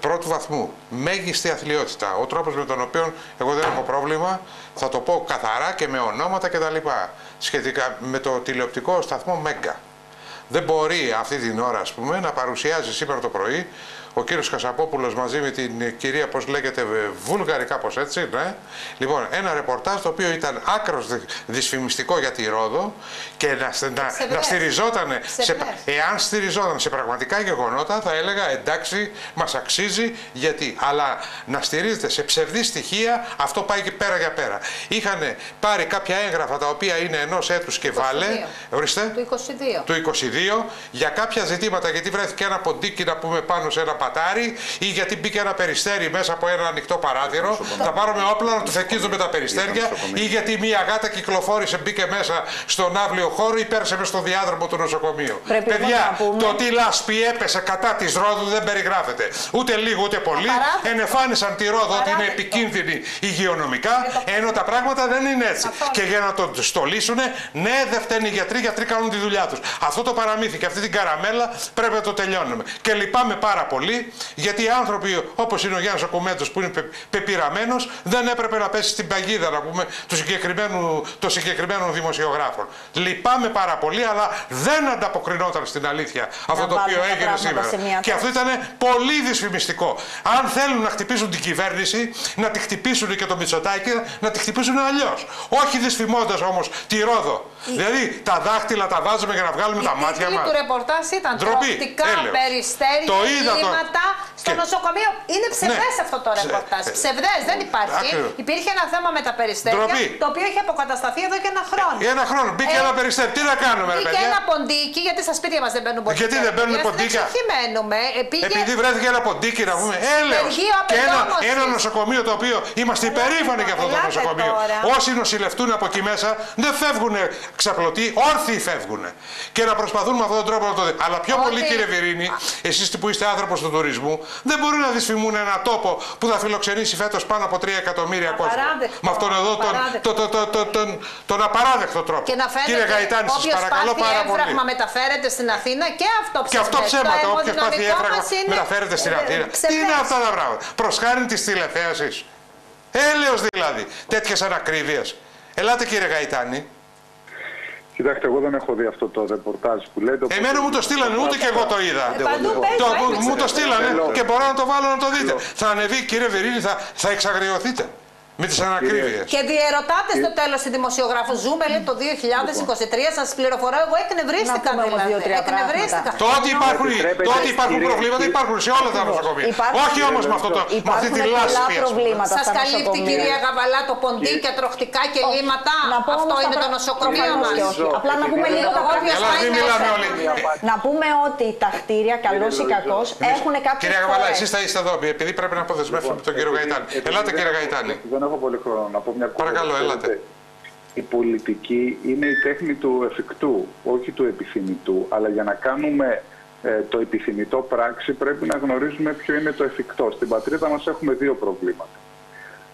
πρώτου βαθμού. Μέγιστη αθλειότητα. Ο τρόπος με τον οποίο εγώ δεν έχω πρόβλημα, θα το πω καθαρά και με ονόματα κτλ. Σχετικά με το τηλεοπτικό σταθμό Μέγκα. Δεν μπορεί αυτή την ώρα, ας πούμε, να παρουσιάζει σήμερα το πρωί ο κύριος Κασαπόπουλος μαζί με την κυρία, πώς λέγεται, βούλγαρη κάπως έτσι, ναι. Λοιπόν, ένα ρεπορτάζ το οποίο ήταν άκρος δυσφημιστικό για τη Ρόδο και να, να, να στηριζόταν, σε, εάν στηριζόταν σε πραγματικά γεγονότα θα έλεγα εντάξει μας αξίζει γιατί, αλλά να στηρίζεται σε ψευδή στοιχεία αυτό πάει και πέρα για πέρα. Είχαν πάρει κάποια έγγραφα τα οποία είναι ενός έτους και βάλε, ορίστε, του 22. του 22 για κάποια ζητήματα γιατί βρέθηκε ένα ποντίκι να πούμε πάνω σε ένα πατάρι ή γιατί μπήκε ένα περιστέρι μέσα από ένα ανοιχτό παράθυρο. Θα πάρουμε όπλα να του φεκίζουμε τα περιστέρια ή γιατί μία γάτα κυκλοφόρησε, μπήκε μέσα στον άβλιο χώρο ή πέρασε με στο διάδρομο του νοσοκομείου. Πρέπει Παιδιά, πούμε... το τι λάσπη έπεσε κατά της Ρόδου δεν περιγράφεται. Ούτε λίγο ούτε πολύ. Ενεφάνισαν τη Ρόδο ότι είναι επικίνδυνη υγειονομικά, ενώ τα πράγματα δεν είναι έτσι. Και για να το στολίσουν, ναι, δεν φταίνει οι γιατροί, οι γιατροί κάνουν τη δουλειά τους. Αυτό το παραμύθι και αυτή την καραμέλα πρέπει να το τελειώνουμε. Και λυπάμαι πάρα πολύ γιατί οι άνθρωποι όπως είναι ο Γιάννης Ακουμέντο που είναι πε, πεπειραμένος, δεν έπρεπε να πέσει στην παγίδα να πούμε, του συγκεκριμένου, των συγκεκριμένων δημοσιογράφων. Λυπάμαι πάρα πολύ, αλλά δεν ανταποκρινόταν στην αλήθεια αυτό το οποίο έγινε σήμερα. Και αυτό ήταν πολύ δυσφημιστικό. Αν θέλουν να χτυπήσουν την κυβέρνηση, να τη χτυπήσουν και το Μητσοτάκι, να τη χτυπήσουν αλλιώς. Όχι δυσφημώντας όμως τη Ρόδο. Η... Δηλαδή τα δάχτυλα τα βάζουμε για να βγάλουμε η τα μάτια μα. του ρεπορτάζ ήταν τροπτικά περιστέρια, στο και... νοσοκομείο. Είναι ψευδές ναι. αυτό το ρεπορτάζ. Ψε... Ψευδές, δεν υπάρχει. Υπήρχε ένα θέμα με τα περιστέρια το οποίο έχει αποκατασταθεί εδώ και ένα χρόνο. Για ένα χρόνο. Μπήκε ε, ένα περιστέρι. Τι να κάνουμε, ρε παιδιά; ένα ποντίκι, γιατί στα σπίτια μας δεν μπαίνουν ποντίκια. Γιατί δεν μπαίνουν ποντίκια; μένουμε. Ε, πήγε... Επειδή βρέθηκε ένα ποντίκι να πούμε. Έλεο. Και ένα, ένα νοσοκομείο το οποίο είμαστε υπερήφανοι για αυτό το νοσοκομείο. Όσοι νοσηλευτούν από εκεί μέσα δεν φεύγουν ξαπλωτοί, όρθιοι φεύγουν. Και να προσπαθούν με αυτόν τον τρόπο να το δει. Αλλά πιο πολύ, κύριε Βιρίνη, εσείς που είστε άνθρωπος του τουρισμού, δεν μπορεί να δυσφημούν ένα τόπο που θα φιλοξενήσει φέτος πάνω από 3 εκατομμύρια κόσμο. Με αυτόν εδώ τον, το, το, το, το, τον, τον απαράδεκτο τρόπο. Και να φαίνεται Κύριε Γαϊτάνη, σας παρακαλώ πάρα πολύ. έβραγμα μεταφέρεται στην Αθήνα και αυτό ψέματα. Και αυτό ψέματα. Όποιος πάθει έβραγμα μεταφέρεται στην ε, Αθήνα. Τι είναι αυτά τα πράγματα; Προ χάρη τη τηλεθέαση. Έλεος δηλαδή. Τέτοιες ανακρίβειες. Ελάτε κύριε Γαϊτάνη. Κοιτάξτε, εγώ δεν έχω δει αυτό το ρεπορτάζ που λέτε. Εμένα μου το στείλανε, ούτε και εγώ το είδα. Το, μου το στείλανε και μπορώ να το βάλω να το δείτε. Θα ανεβεί, κύριε Βερίνη, θα, θα εξαγριωθείτε. Με τι ανακρίβειε. Και διαιρωτάτε στο τέλο οι δημοσιογράφου. Ζούμε λέει, το 2023, σα πληροφορώ, εγώ εκνευρίστηκα δηλαδή. Εκνευρίστηκα. Τότε υπάρχουν, τότε υπάρχουν προβλήματα, υπάρχουν σε όλα τα νοσοκομεία. Όχι όμω με, αυτό το, με αυτή τη λάσπη. Σα καλύπτει κυρία Γαβαλά το ποντίκια, τροχτικά και λίματα. Αυτό είναι το νοσοκομείο μα. Απλά να πούμε λίγο τα Να πούμε ότι τα κτίρια, καλό ή κακό, έχουν κάποιε. Κυρία Γαβαλά, εσεί θα είστε εδώ, επειδή πρέπει να αποδεσμεύσουμε τον κύριο Γαϊτάνη. Ελάτε κύριε Γαϊτάνη έχω πολύ χρόνο να πω μια κουβέντα. Παρακαλώ, έλατε. Η πολιτική είναι η τέχνη του εφικτού, όχι του επιθυμητού. Αλλά για να κάνουμε ε, το επιθυμητό πράξη πρέπει να γνωρίζουμε ποιο είναι το εφικτό. Στην πατρίδα μας έχουμε δύο προβλήματα.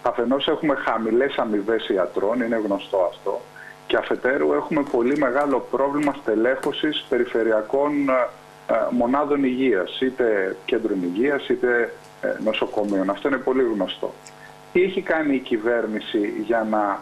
Αφενός έχουμε χαμηλές αμοιβές ιατρών, είναι γνωστό αυτό. Και αφετέρου έχουμε πολύ μεγάλο πρόβλημα στελέχωσης περιφερειακών ε, μονάδων υγείας, είτε κέντρων υγείας, είτε ε, νοσοκομείων. Αυτό είναι πολύ γνωστό. Τι έχει κάνει η κυβέρνηση για να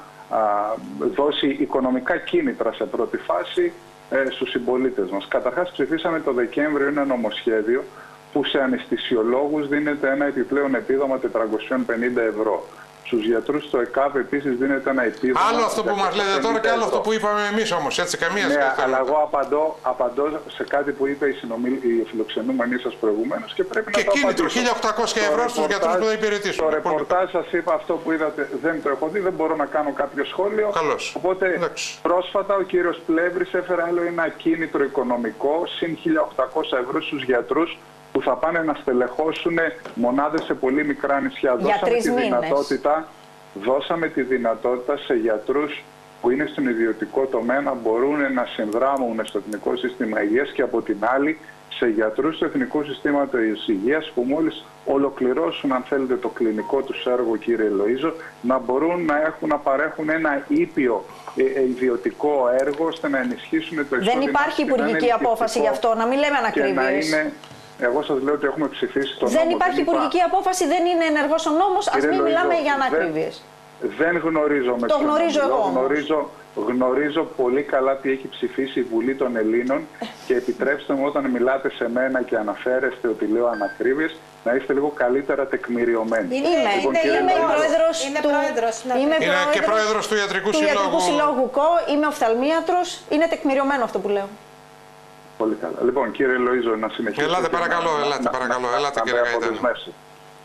δώσει οικονομικά κίνητρα σε πρώτη φάση ε, στους συμπολίτες μας. Καταρχάς ψηφίσαμε το Δεκέμβριο ένα νομοσχέδιο που σε αναισθησιολόγους δίνεται ένα επιπλέον επίδομα 450 ευρώ. Στους γιατρούς στο ΕΚΑΒ επίσης δίνεται ένα επίδομα. Άλλο αυτό που μας λέτε τώρα και άλλο αυτό που είπαμε εμείς όμως. Έτσι, καμία ναι, σχέση. αλλά εγώ απαντώ, απαντώ σε κάτι που είπε η, συνομιλ... η φιλοξενούμενη σας προηγουμένως και πρέπει και να το κίνητρο 1.800 ευρώ στους γιατρούς που δεν υπηρετήσουν. Το ρεπορτάζ σας είπα αυτό που είδατε, δεν το έχω δει, δεν μπορώ να κάνω κάποιο σχόλιο. Καλώς. Οπότε Εντάξει. πρόσφατα ο κύριος Πλεύρης έφερε άλλο ένα κίνητρο οικονομικό συν 1.800 ευρώ στους γιατρούς που θα πάνε να στελεχώσουν μονάδες σε πολύ μικρά νησιά. Για Δώσαμε τη μήνες. δυνατότητα, δώσαμε τη δυνατότητα σε γιατρούς που είναι στον ιδιωτικό τομέα να μπορούν να συνδράμουν στο Εθνικό Σύστημα Υγείας και από την άλλη σε γιατρούς του Εθνικού Συστήματος Υγείας που μόλις ολοκληρώσουν αν θέλετε το κλινικό τους έργο κύριε Λοΐζο να μπορούν να έχουν να παρέχουν ένα ήπιο ε, ε, ιδιωτικό έργο ώστε να ενισχύσουν το εισόδημα. Δεν υπάρχει υπουργική απόφαση γι' αυτό, να μην λέμε ανακρίβειες. είναι εγώ σας λέω ότι έχουμε ψηφίσει τον δεν νόμο. υπάρχει δεν υπουργική απόφαση, δεν είναι ενεργός ο νόμος. Α μην μιλάμε για ανακρίβειες. Δεν, δεν γνωρίζω με Το γνωρίζω εγώ. Γνωρίζω, γνωρίζω πολύ καλά τι έχει ψηφίσει η Βουλή των Ελλήνων και επιτρέψτε μου όταν μιλάτε σε μένα και αναφέρεστε ότι λέω ανακρίβειες να είστε λίγο καλύτερα τεκμηριωμένοι. Είμαι, Λοιπόν, είμαι, κύριε είμαι Λόιζο, πρόεδρος Είναι του, πρόεδρος, ναι. είμαι Είναι και πρόεδρος πρόεδρος του Ιατρικού του Συλλόγου. Ιατρικού Συλλόγου ΚΟ, είμαι οφθαλμίατρος, είναι τεκμηριωμένο αυτό που λέω. Πολύ καλά. Λοιπόν, κύριε Λοίζο, να συνεχίσετε. Ελάτε, και παρακαλώ, να- ελάτε, να- παρακαλώ, να- ελάτε, να κύριε με Γαϊτάνη. αποδεσμεύσει.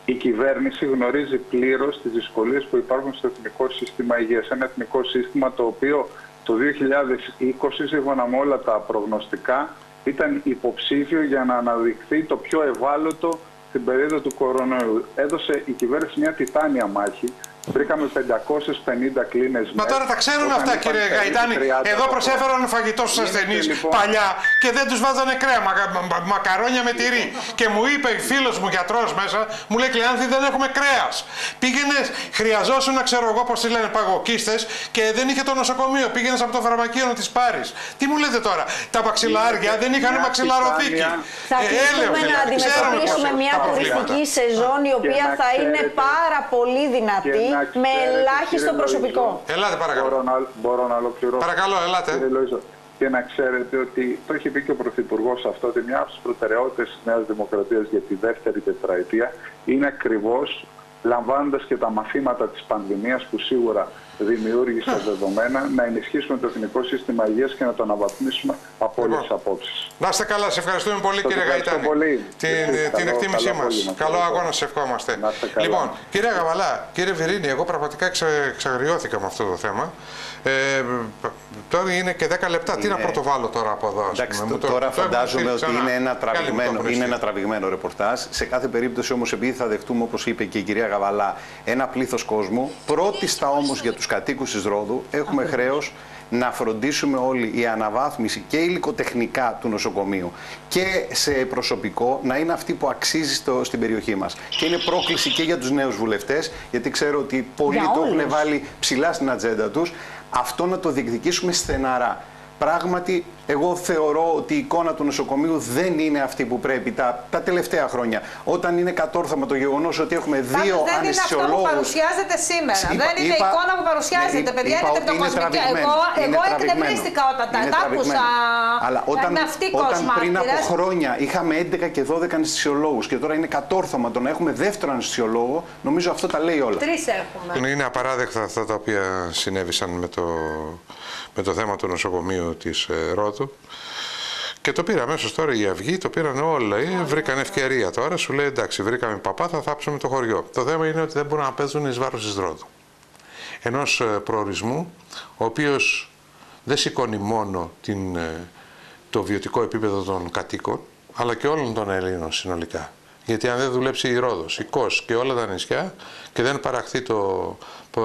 Η κυβέρνηση γνωρίζει πλήρως τις δυσκολίες που υπάρχουν στο εθνικό σύστημα υγείας. Ένα εθνικό σύστημα το οποίο το 2020, σύμφωνα με όλα τα προγνωστικά, ήταν υποψήφιο για να αναδειχθεί το πιο ευάλωτο στην περίοδο του κορονοϊού. Έδωσε η κυβέρνηση μια τιτάνια μάχη. Βρήκαμε 550 κλίνες Μα τώρα τα ξέρουν αυτά κύριε Γαϊτάνη. Εδώ προσέφεραν φαγητό στους Γίνεται, ασθενείς λοιπόν. παλιά και δεν τους βάζανε κρέα. Μα, μα- μα- μακαρόνια με τυρί. και μου είπε φίλος μου γιατρός μέσα, μου λέει Κλεάνθη δεν έχουμε κρέας. Πήγαινε, χρειαζόσουν να ξέρω εγώ πώς τη λένε παγοκίστε και δεν είχε το νοσοκομείο. Πήγαινες από το φαρμακείο να τις πάρεις. Τι μου λέτε τώρα, τα μαξιλάρια δεν είχαν μια μαξιλαροθήκη; τιτάνια- Θα Ε, κλείσουμε έλεος, να δηλαδή, ξέρουμε αντιμετωπίσουμε πώς μια τα προβλήματα. τουριστική σεζόν η οποία να θα είναι ξέρετε- πάρα πολύ Και δυνατή να με ξέρετε, ελάχιστο κύριε προσωπικό. Λοΐζο, Ελάτε παρακαλώ. Μπορώ να, μπορώ να ολοκληρώσω. Παρακαλώ, ελάτε. Κύριε Λοΐζο, και να ξέρετε ότι το έχει πει και ο Πρωθυπουργός αυτό, ότι μια από τις προτεραιότητες της Νέας Δημοκρατίας για τη δεύτερη τετραετία είναι ακριβώς λαμβάνοντας και τα μαθήματα της πανδημίας που σίγουρα δημιούργησε δεδομένα, να ενισχύσουμε το εθνικό σύστημα υγείας και να το αναβαθμίσουμε από όλες τις Λοιπόν. απόψεις. Να είστε καλά, σε ευχαριστούμε πολύ Σας κύριε ευχαριστώ Γαϊτάνη. πολύ. Την, Εσείς, την καλό- εκτίμησή καλό μας. απόγευμα. Καλό Καλό αγώνα, απόγευμα. σε ευχόμαστε. Να είστε καλά. Λοιπόν, κύριε Γαβαλά, κύριε Βιρίνη, εγώ πραγματικά ξε, ξαγριώθηκα με αυτό το θέμα. Ε, τώρα είναι και 10 λεπτά. Τι να Είναι- πρωτοβάλω τώρα από εδώ, ας Εντάξει, πούμε; Μου το- το- τώρα το έχουν φαντάζομαι στείλει ότι ξανά. είναι ένα, Κι άλλοι μου το τραβηγμένο, έχουν είναι στείλει. ένα τραβηγμένο ρεπορτάζ. Σε κάθε περίπτωση όμως επειδή θα δεχτούμε όπως είπε και η κυρία Γαβαλά ένα πλήθος κόσμου, πρώτιστα όμως για τους κατοίκους της Ρόδου έχουμε χρέος να φροντίσουμε όλοι η αναβάθμιση και υλικοτεχνικά του νοσοκομείου και σε προσωπικό να είναι αυτή που αξίζει στο, στην περιοχή μας. Και είναι πρόκληση και για τους νέους βουλευτές, γιατί ξέρω ότι πολλοί Για το έχουν όλους. βάλει ψηλά στην ατζέντα τους, αυτό να το διεκδικήσουμε στεναρά. Πράγματι, εγώ θεωρώ ότι η εικόνα του νοσοκομείου δεν είναι αυτή που πρέπει τα, τα τελευταία χρόνια. Όταν είναι κατόρθωμα το γεγονός ότι έχουμε δύο Πάντως δεν είναι αυτό που αναισθησιολόγου. παρουσιάζεται σήμερα. Είπα- δεν είναι η είπα- εικόνα που παρουσιάζεται, ναι, παιδιά. είπα είναι ότι είναι πτωκοσμική. τραβηγμένο. Εγώ, Είναι εγώ τραβηγμένο. εκνευρίστηκα όταν τα, Είναι τα τραβηγμένο. άκουσα. Αλλά όταν, ναυτικός όταν πριν από μάρτυρας. χρόνια είχαμε 11 και 12 αναισθησιολόγου και τώρα είναι κατόρθωμα το να έχουμε δεύτερο αναισθησιολόγο, νομίζω αυτό τα λέει όλα. Τρεις έχουμε. Είναι απαράδεκτα αυτά τα οποία συνέβησαν με το, με το θέμα του νοσοκομείου της ε, Ρόδου. Και το πήρα αμέσως τώρα η Αυγή, το πήραν όλα. Ε, βρήκαν ευκαιρία τώρα. Σου λέει εντάξει, βρήκαμε παπά, θα θάψουμε το χωριό. Το θέμα είναι ότι δεν μπορούν να παίζουν εις βάρος της Ρόδου. Ενός προορισμού, ο οποίος δεν σηκώνει μόνο την, ε, το βιωτικό επίπεδο των κατοίκων, αλλά και όλων των Ελλήνων συνολικά. Γιατί αν δεν δουλέψει η Ρόδος, η Κος και όλα τα νησιά και δεν παραχθεί το, το,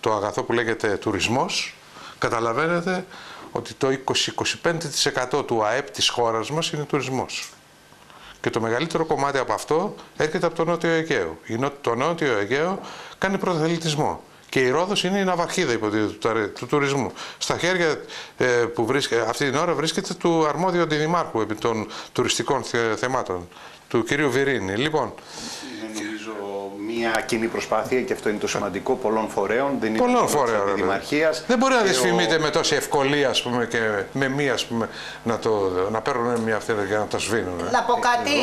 το αγαθό που λέγεται τουρισμός, καταλαβαίνετε ότι το 20-25% του ΑΕΠ της χώρας μας είναι τουρισμός. Και το μεγαλύτερο κομμάτι από αυτό έρχεται από το Νότιο Αιγαίο. Η νο- Το Νότιο Αιγαίο κάνει πρωταθλητισμό. Και η Ρόδος είναι η ναυαρχίδα υποτίθεται του, του τουρισμού. Στα χέρια ε, που βρίσκεται, αυτή την ώρα βρίσκεται του αρμόδιου αντιδημάρχου επί των τουριστικών θεμάτων, του κυρίου Βιρίνη. Λοιπόν, μια κοινή προσπάθεια και αυτό είναι το σημαντικό πολλών φορέων. Δεν είναι πολλών φορέων. Δεν μπορεί να δυσφημείται ο... με τόση ευκολία ας πούμε, και με μία ας πούμε, να, το, να παίρνουν μια αυθαίρετα για να το σβήνουν. Να πω κάτι.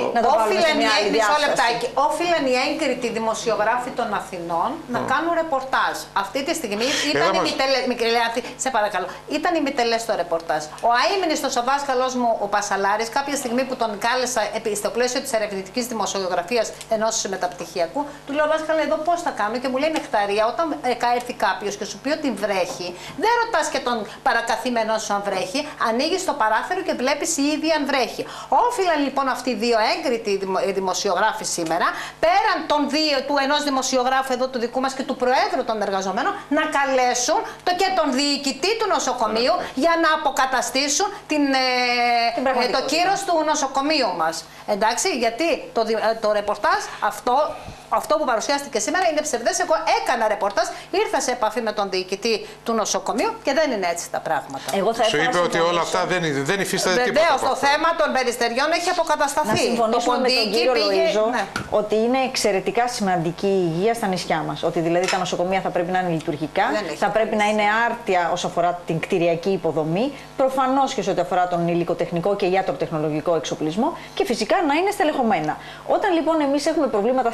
Όφυλαν οι έγκριτοι δημοσιογράφοι των Αθηνών να κάνουν ρεπορτάζ. Αυτή τη στιγμή ήταν η μητελέ. Σε παρακαλώ. Ήταν ημιτελέ το ρεπορτάζ. Ο αίμηνιστο ο δάσκαλό μου, ο Πασαλάρης, κάποια στιγμή που τον κάλεσα στο πλαίσιο της ερευνητικής δημοσιογραφίας ενός μεταπτυχιακού, του λέω δάσκαλε εδώ πώς θα κάνω και μου λέει νεκταρία, όταν ε, έρθει κάποιος και σου πει ότι βρέχει, δεν ρωτάς και τον παρακαθήμενό σου αν βρέχει, ανοίγεις το παράθυρο και βλέπεις ήδη αν βρέχει. Όφυλαν λοιπόν αυτοί οι δύο έγκριτοι δημοσιογράφοι σήμερα, πέραν των δύο, του ενός δημοσιογράφου εδώ του δικού μας και του Προέδρου των εργαζομένων, να καλέσουν το και τον διοικητή του νοσοκομείου για να αποκαταστήσουν την, ε, ε το κύρος του νοσοκομείου μας. Εντάξει, γιατί το, ε, το ρεπορτάζ αυτό αυτό που παρουσιάστηκε σήμερα είναι ψευδές. Εγώ έκανα ρεπορτάζ, ήρθα σε επαφή με τον διοικητή του νοσοκομείου και δεν είναι έτσι τα πράγματα. Εγώ θα Σου είπε ότι όλα αυτά δεν, δεν υφίσταται τίποτα. Βεβαίως, το θέμα των περιστεριών έχει αποκατασταθεί. Να συμφωνήσουμε με τον κύριο Λοίζο ναι. ότι είναι εξαιρετικά σημαντική η υγεία στα νησιά μας. Ότι δηλαδή τα νοσοκομεία θα πρέπει να είναι λειτουργικά, θα πρέπει να είναι άρτια όσο αφορά την κτηριακή υποδομή, προφανώς και σε ό,τι αφορά τον υλικοτεχνικό και ιατροτεχνολογικό εξοπλισμό και φυσικά να είναι στελεχωμένα. Όταν λοιπόν εμείς έχουμε προβλήματα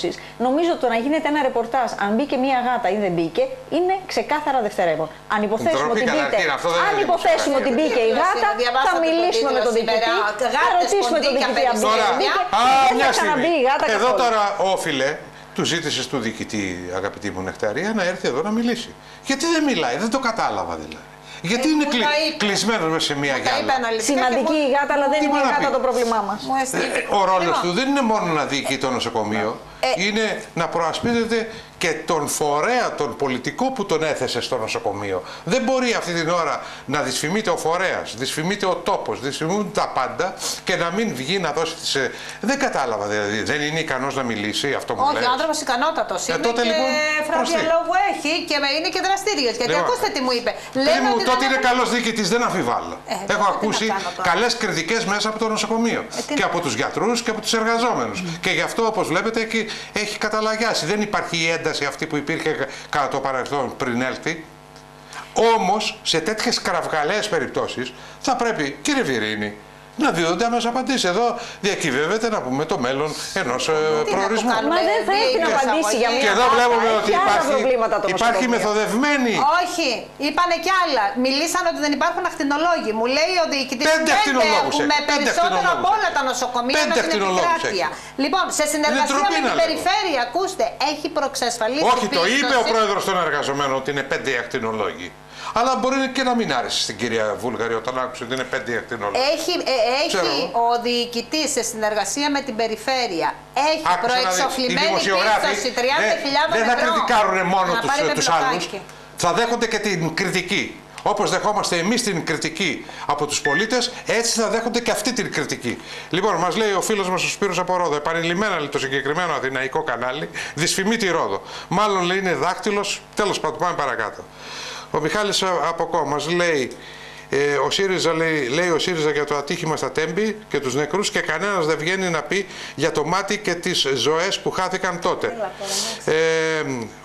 στελέχων, νομίζω το να γίνεται ένα ρεπορτάζ αν μπήκε μία γάτα ή δεν μπήκε είναι ξεκάθαρα δευτερεύον. Αν υποθέσουμε ότι, μπήκε, αν υποθέσουμε ότι μπήκε η γάτα, θα μιλήσουμε με τον διοικητή, θα ρωτήσουμε τον διοικητή αν μπήκε. και δεν θα ξαναμπεί η γάτα Εδώ τώρα όφιλε του ζήτησες του διοικητή, αγαπητή μου Νεκταρία, να έρθει εδώ να μιλήσει. Γιατί δεν μιλάει, δεν το κατάλαβα δηλαδή. Γιατί είναι κλει... κλεισμένος μέσα σε μία γυάλα. Σημαντική η γάτα, αλλά δεν είναι η γάτα το πρόβλημά μας. Ε, ο ρόλος του δεν είναι μόνο να διοικεί το νοσοκομείο, ε, είναι να προασπίζεται και τον φορέα, τον πολιτικό που τον έθεσε στο νοσοκομείο. Δεν μπορεί αυτή την ώρα να δυσφημείται ο φορέας, δυσφημείται ο τόπος, δυσφημούνται τα πάντα και να μην βγει να δώσει τις. Ε, δεν κατάλαβα δηλαδή. Δεν είναι ικανός να μιλήσει αυτό μου λέει. Όχι, ο άνθρωπος ικανότατος. Ε, είναι τότε, και λοιπόν, λόγου έχει και είναι και δραστήριος. Γιατί λοιπόν, ακούστε τι μου είπε. Λέμε μου, τότε είναι καλός διοικητής, δεν αμφιβάλλω. Ε, Έχω ακούσει καλές κριτικές μέσα από το νοσοκομείο. Ε, και από τους γιατρούς και από τους εργαζόμενους. Και γι' αυτό, όπως βλέπετε, έχει καταλαγιάσει. Δεν υπάρχει η ένταση αυτή που υπήρχε κατά το παρελθόν πριν έλθει. Όμως, σε τέτοιες κραυγαλαίες περιπτώσεις, θα πρέπει, κύριε Βιρίνη, να δίδονται άμεσα απαντήσεις. Εδώ διακυβεύεται να πούμε το μέλλον ενός ε, προορισμού. Μα δεν θα έχει να απαντήσει για μια Και εδώ βλέπουμε ότι υπάρχει, υπάρχει μεθοδευμένη. Όχι, είπανε κι άλλα. Μιλήσαν ότι δεν υπάρχουν ακτινολόγοι. Μου λέει ο διοικητή πέντε ακτινολόγους. Με περισσότερο από όλα τα νοσοκομεία με την επικράτεια. Λοιπόν, σε συνεργασία με την περιφέρεια, ακούστε, έχει προξασφαλίσει. Όχι, το είπε ο πρόεδρος των εργαζομένων ότι είναι πέντε ακτινολόγοι. Αλλά μπορεί και να μην άρεσε στην κυρία Βούλγαρη όταν άκουσε ότι είναι πέντε ακτινόλογοι. Έχει, ε, έχει ο διοικητής σε συνεργασία με την περιφέρεια. Έχει προεξοφλημένη πίστοση 30.000 ευρώ. Δεν θα κριτικάρουν μόνο τους άλλους. Θα δέχονται και την κριτική. Όπως δεχόμαστε εμείς την κριτική από τους πολίτες, έτσι θα δέχονται και αυτή την κριτική. Λοιπόν, μας λέει ο φίλος μας ο Σπύρος από Ρόδο, επανειλημμένα λέει το συγκεκριμένο αθηναϊκό κανάλι, δυσφημεί τη Ρόδο. Μάλλον λέει είναι δάκτυλος. Τέλος πάντων, πάμε παρακάτω. Ο Μιχάλης από κόμμα λέει ε, ο ΣΥΡΙΖΑ λέει, λέει ο ΣΥΡΙΖΑ για το ατύχημα στα Τέμπη και τους νεκρούς και κανένας δεν βγαίνει να πει για το μάτι και τις ζωές που χάθηκαν τότε. Ε,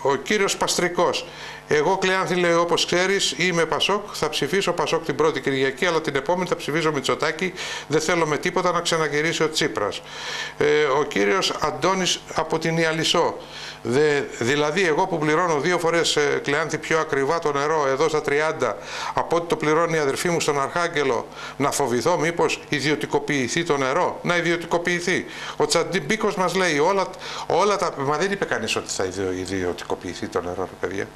ο κύριος Παστρικός. Εγώ Κλεάνθη λέει όπως ξέρεις είμαι Πασόκ, θα ψηφίσω Πασόκ την πρώτη Κυριακή αλλά την επόμενη θα ψηφίσω Μητσοτάκη, δεν θέλω με τίποτα να ξαναγυρίσει ο Τσίπρας. Ε, ο κύριος Αντώνης από την Ιαλισό. Δε, δηλαδή εγώ που πληρώνω δύο φορές ε, Κλεάνθη πιο ακριβά το νερό εδώ στα 30 από ό,τι το πληρώνει η αδερφή μου στον Αρχάγγελο να φοβηθώ μήπως ιδιωτικοποιηθεί το νερό, να ιδιωτικοποιηθεί. Ο Τσαντιμπίκος μας λέει όλα, όλα τα... Μα δεν είπε κανείς ότι θα ιδιωτικοποιηθεί το νερό, παιδιά.